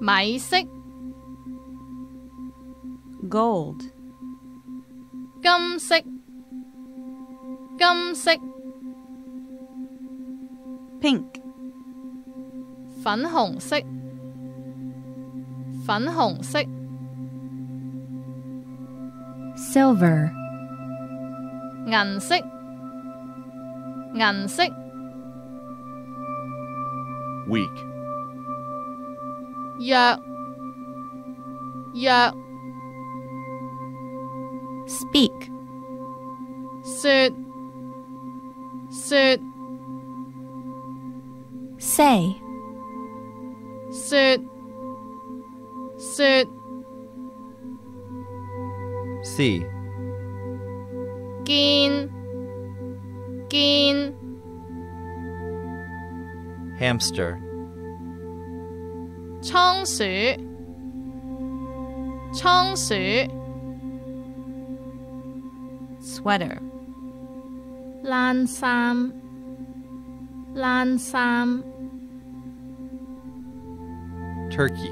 Speaker 4: 米色，
Speaker 3: gold,
Speaker 4: 金色，金色，
Speaker 3: pink,
Speaker 4: 粉紅色，粉紅色，
Speaker 9: silver,
Speaker 4: 銀色，銀色，
Speaker 7: weak,
Speaker 4: Yeah. Yeah.
Speaker 9: Speak.
Speaker 4: Sit. Sit.
Speaker 9: Say.
Speaker 4: Sit. Sit.
Speaker 6: See.
Speaker 4: Gain. Gain.
Speaker 6: Hamster.
Speaker 4: 倉鼠，倉鼠，
Speaker 3: sweater,
Speaker 4: 冷衫，冷衫，
Speaker 6: Turkey.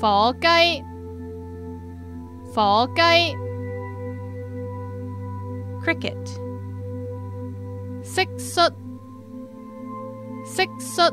Speaker 4: 火雞，火雞，
Speaker 3: cricket,
Speaker 4: 蟋蟀，蟋蟀，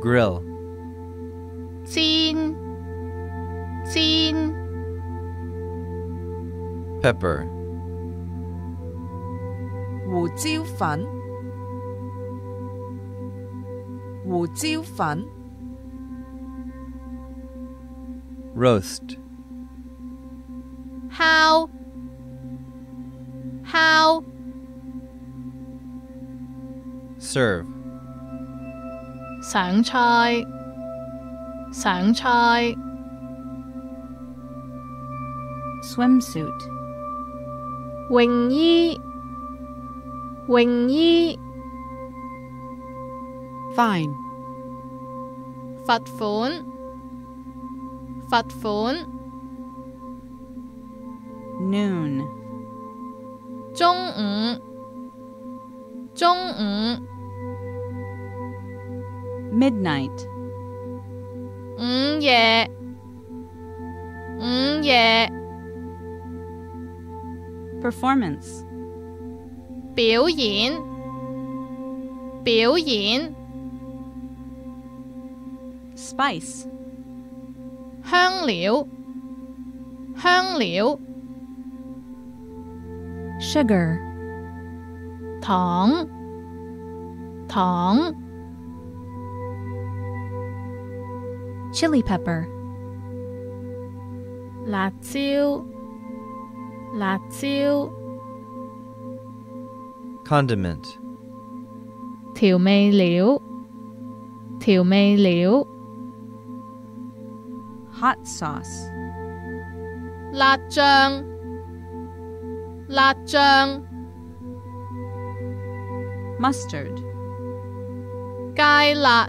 Speaker 6: Grill.
Speaker 4: 煎，煎，
Speaker 6: Pepper.
Speaker 5: 胡椒粉，胡椒粉，
Speaker 6: Roast.
Speaker 4: 烤，烤，
Speaker 6: Serve.
Speaker 4: 上菜，上菜，
Speaker 3: swimsuit,
Speaker 4: 泳衣，泳衣，
Speaker 10: fine,
Speaker 4: 罰款，罰款，
Speaker 3: noon,
Speaker 4: 中午，中午，
Speaker 3: midnight,
Speaker 4: 午夜，午夜，
Speaker 3: performance,
Speaker 4: 表演，表演，
Speaker 3: spice,
Speaker 4: 香料，香料，
Speaker 9: sugar,
Speaker 4: 糖，糖，
Speaker 9: chili pepper,
Speaker 4: 辣椒，辣椒，
Speaker 6: Condiment.
Speaker 4: 调味料，调味料，
Speaker 3: hot sauce,
Speaker 4: 辣酱，辣酱，
Speaker 3: mustard,
Speaker 4: 芥辣，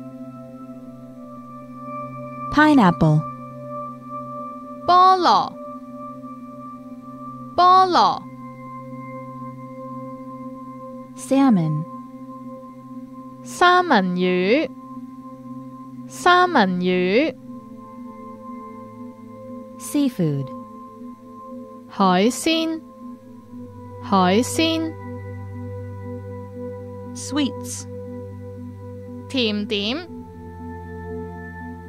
Speaker 9: pineapple,
Speaker 4: 菠萝、菠萝、
Speaker 9: salmon,
Speaker 4: 三文鱼、三文鱼、
Speaker 9: seafood,
Speaker 4: 海鲜、海鲜、
Speaker 3: sweets,
Speaker 4: 甜点、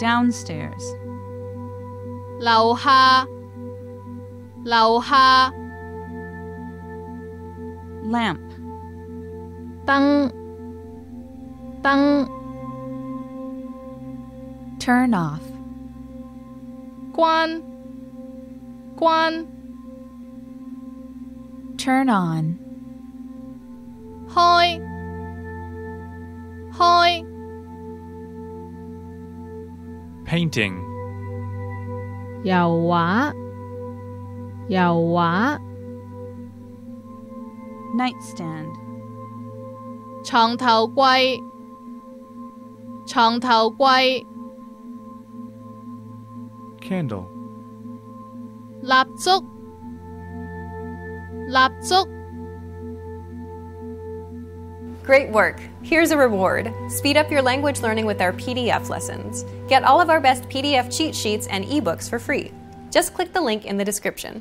Speaker 3: downstairs,
Speaker 4: 楼下、楼下、
Speaker 3: lamp,
Speaker 4: 灯、灯、
Speaker 9: turn off,
Speaker 4: 关、关、
Speaker 9: turn on,
Speaker 4: 开、开、
Speaker 16: painting,
Speaker 4: 油画、油画、
Speaker 3: nightstand,
Speaker 4: 床头柜、床头柜、
Speaker 16: candle,
Speaker 4: 蜡烛、蜡烛。
Speaker 20: Great work! Here's a reward. Speed up your language learning with our PDF lessons. Get all of our best PDF cheat sheets and ebooks for free. Just click the link in the description.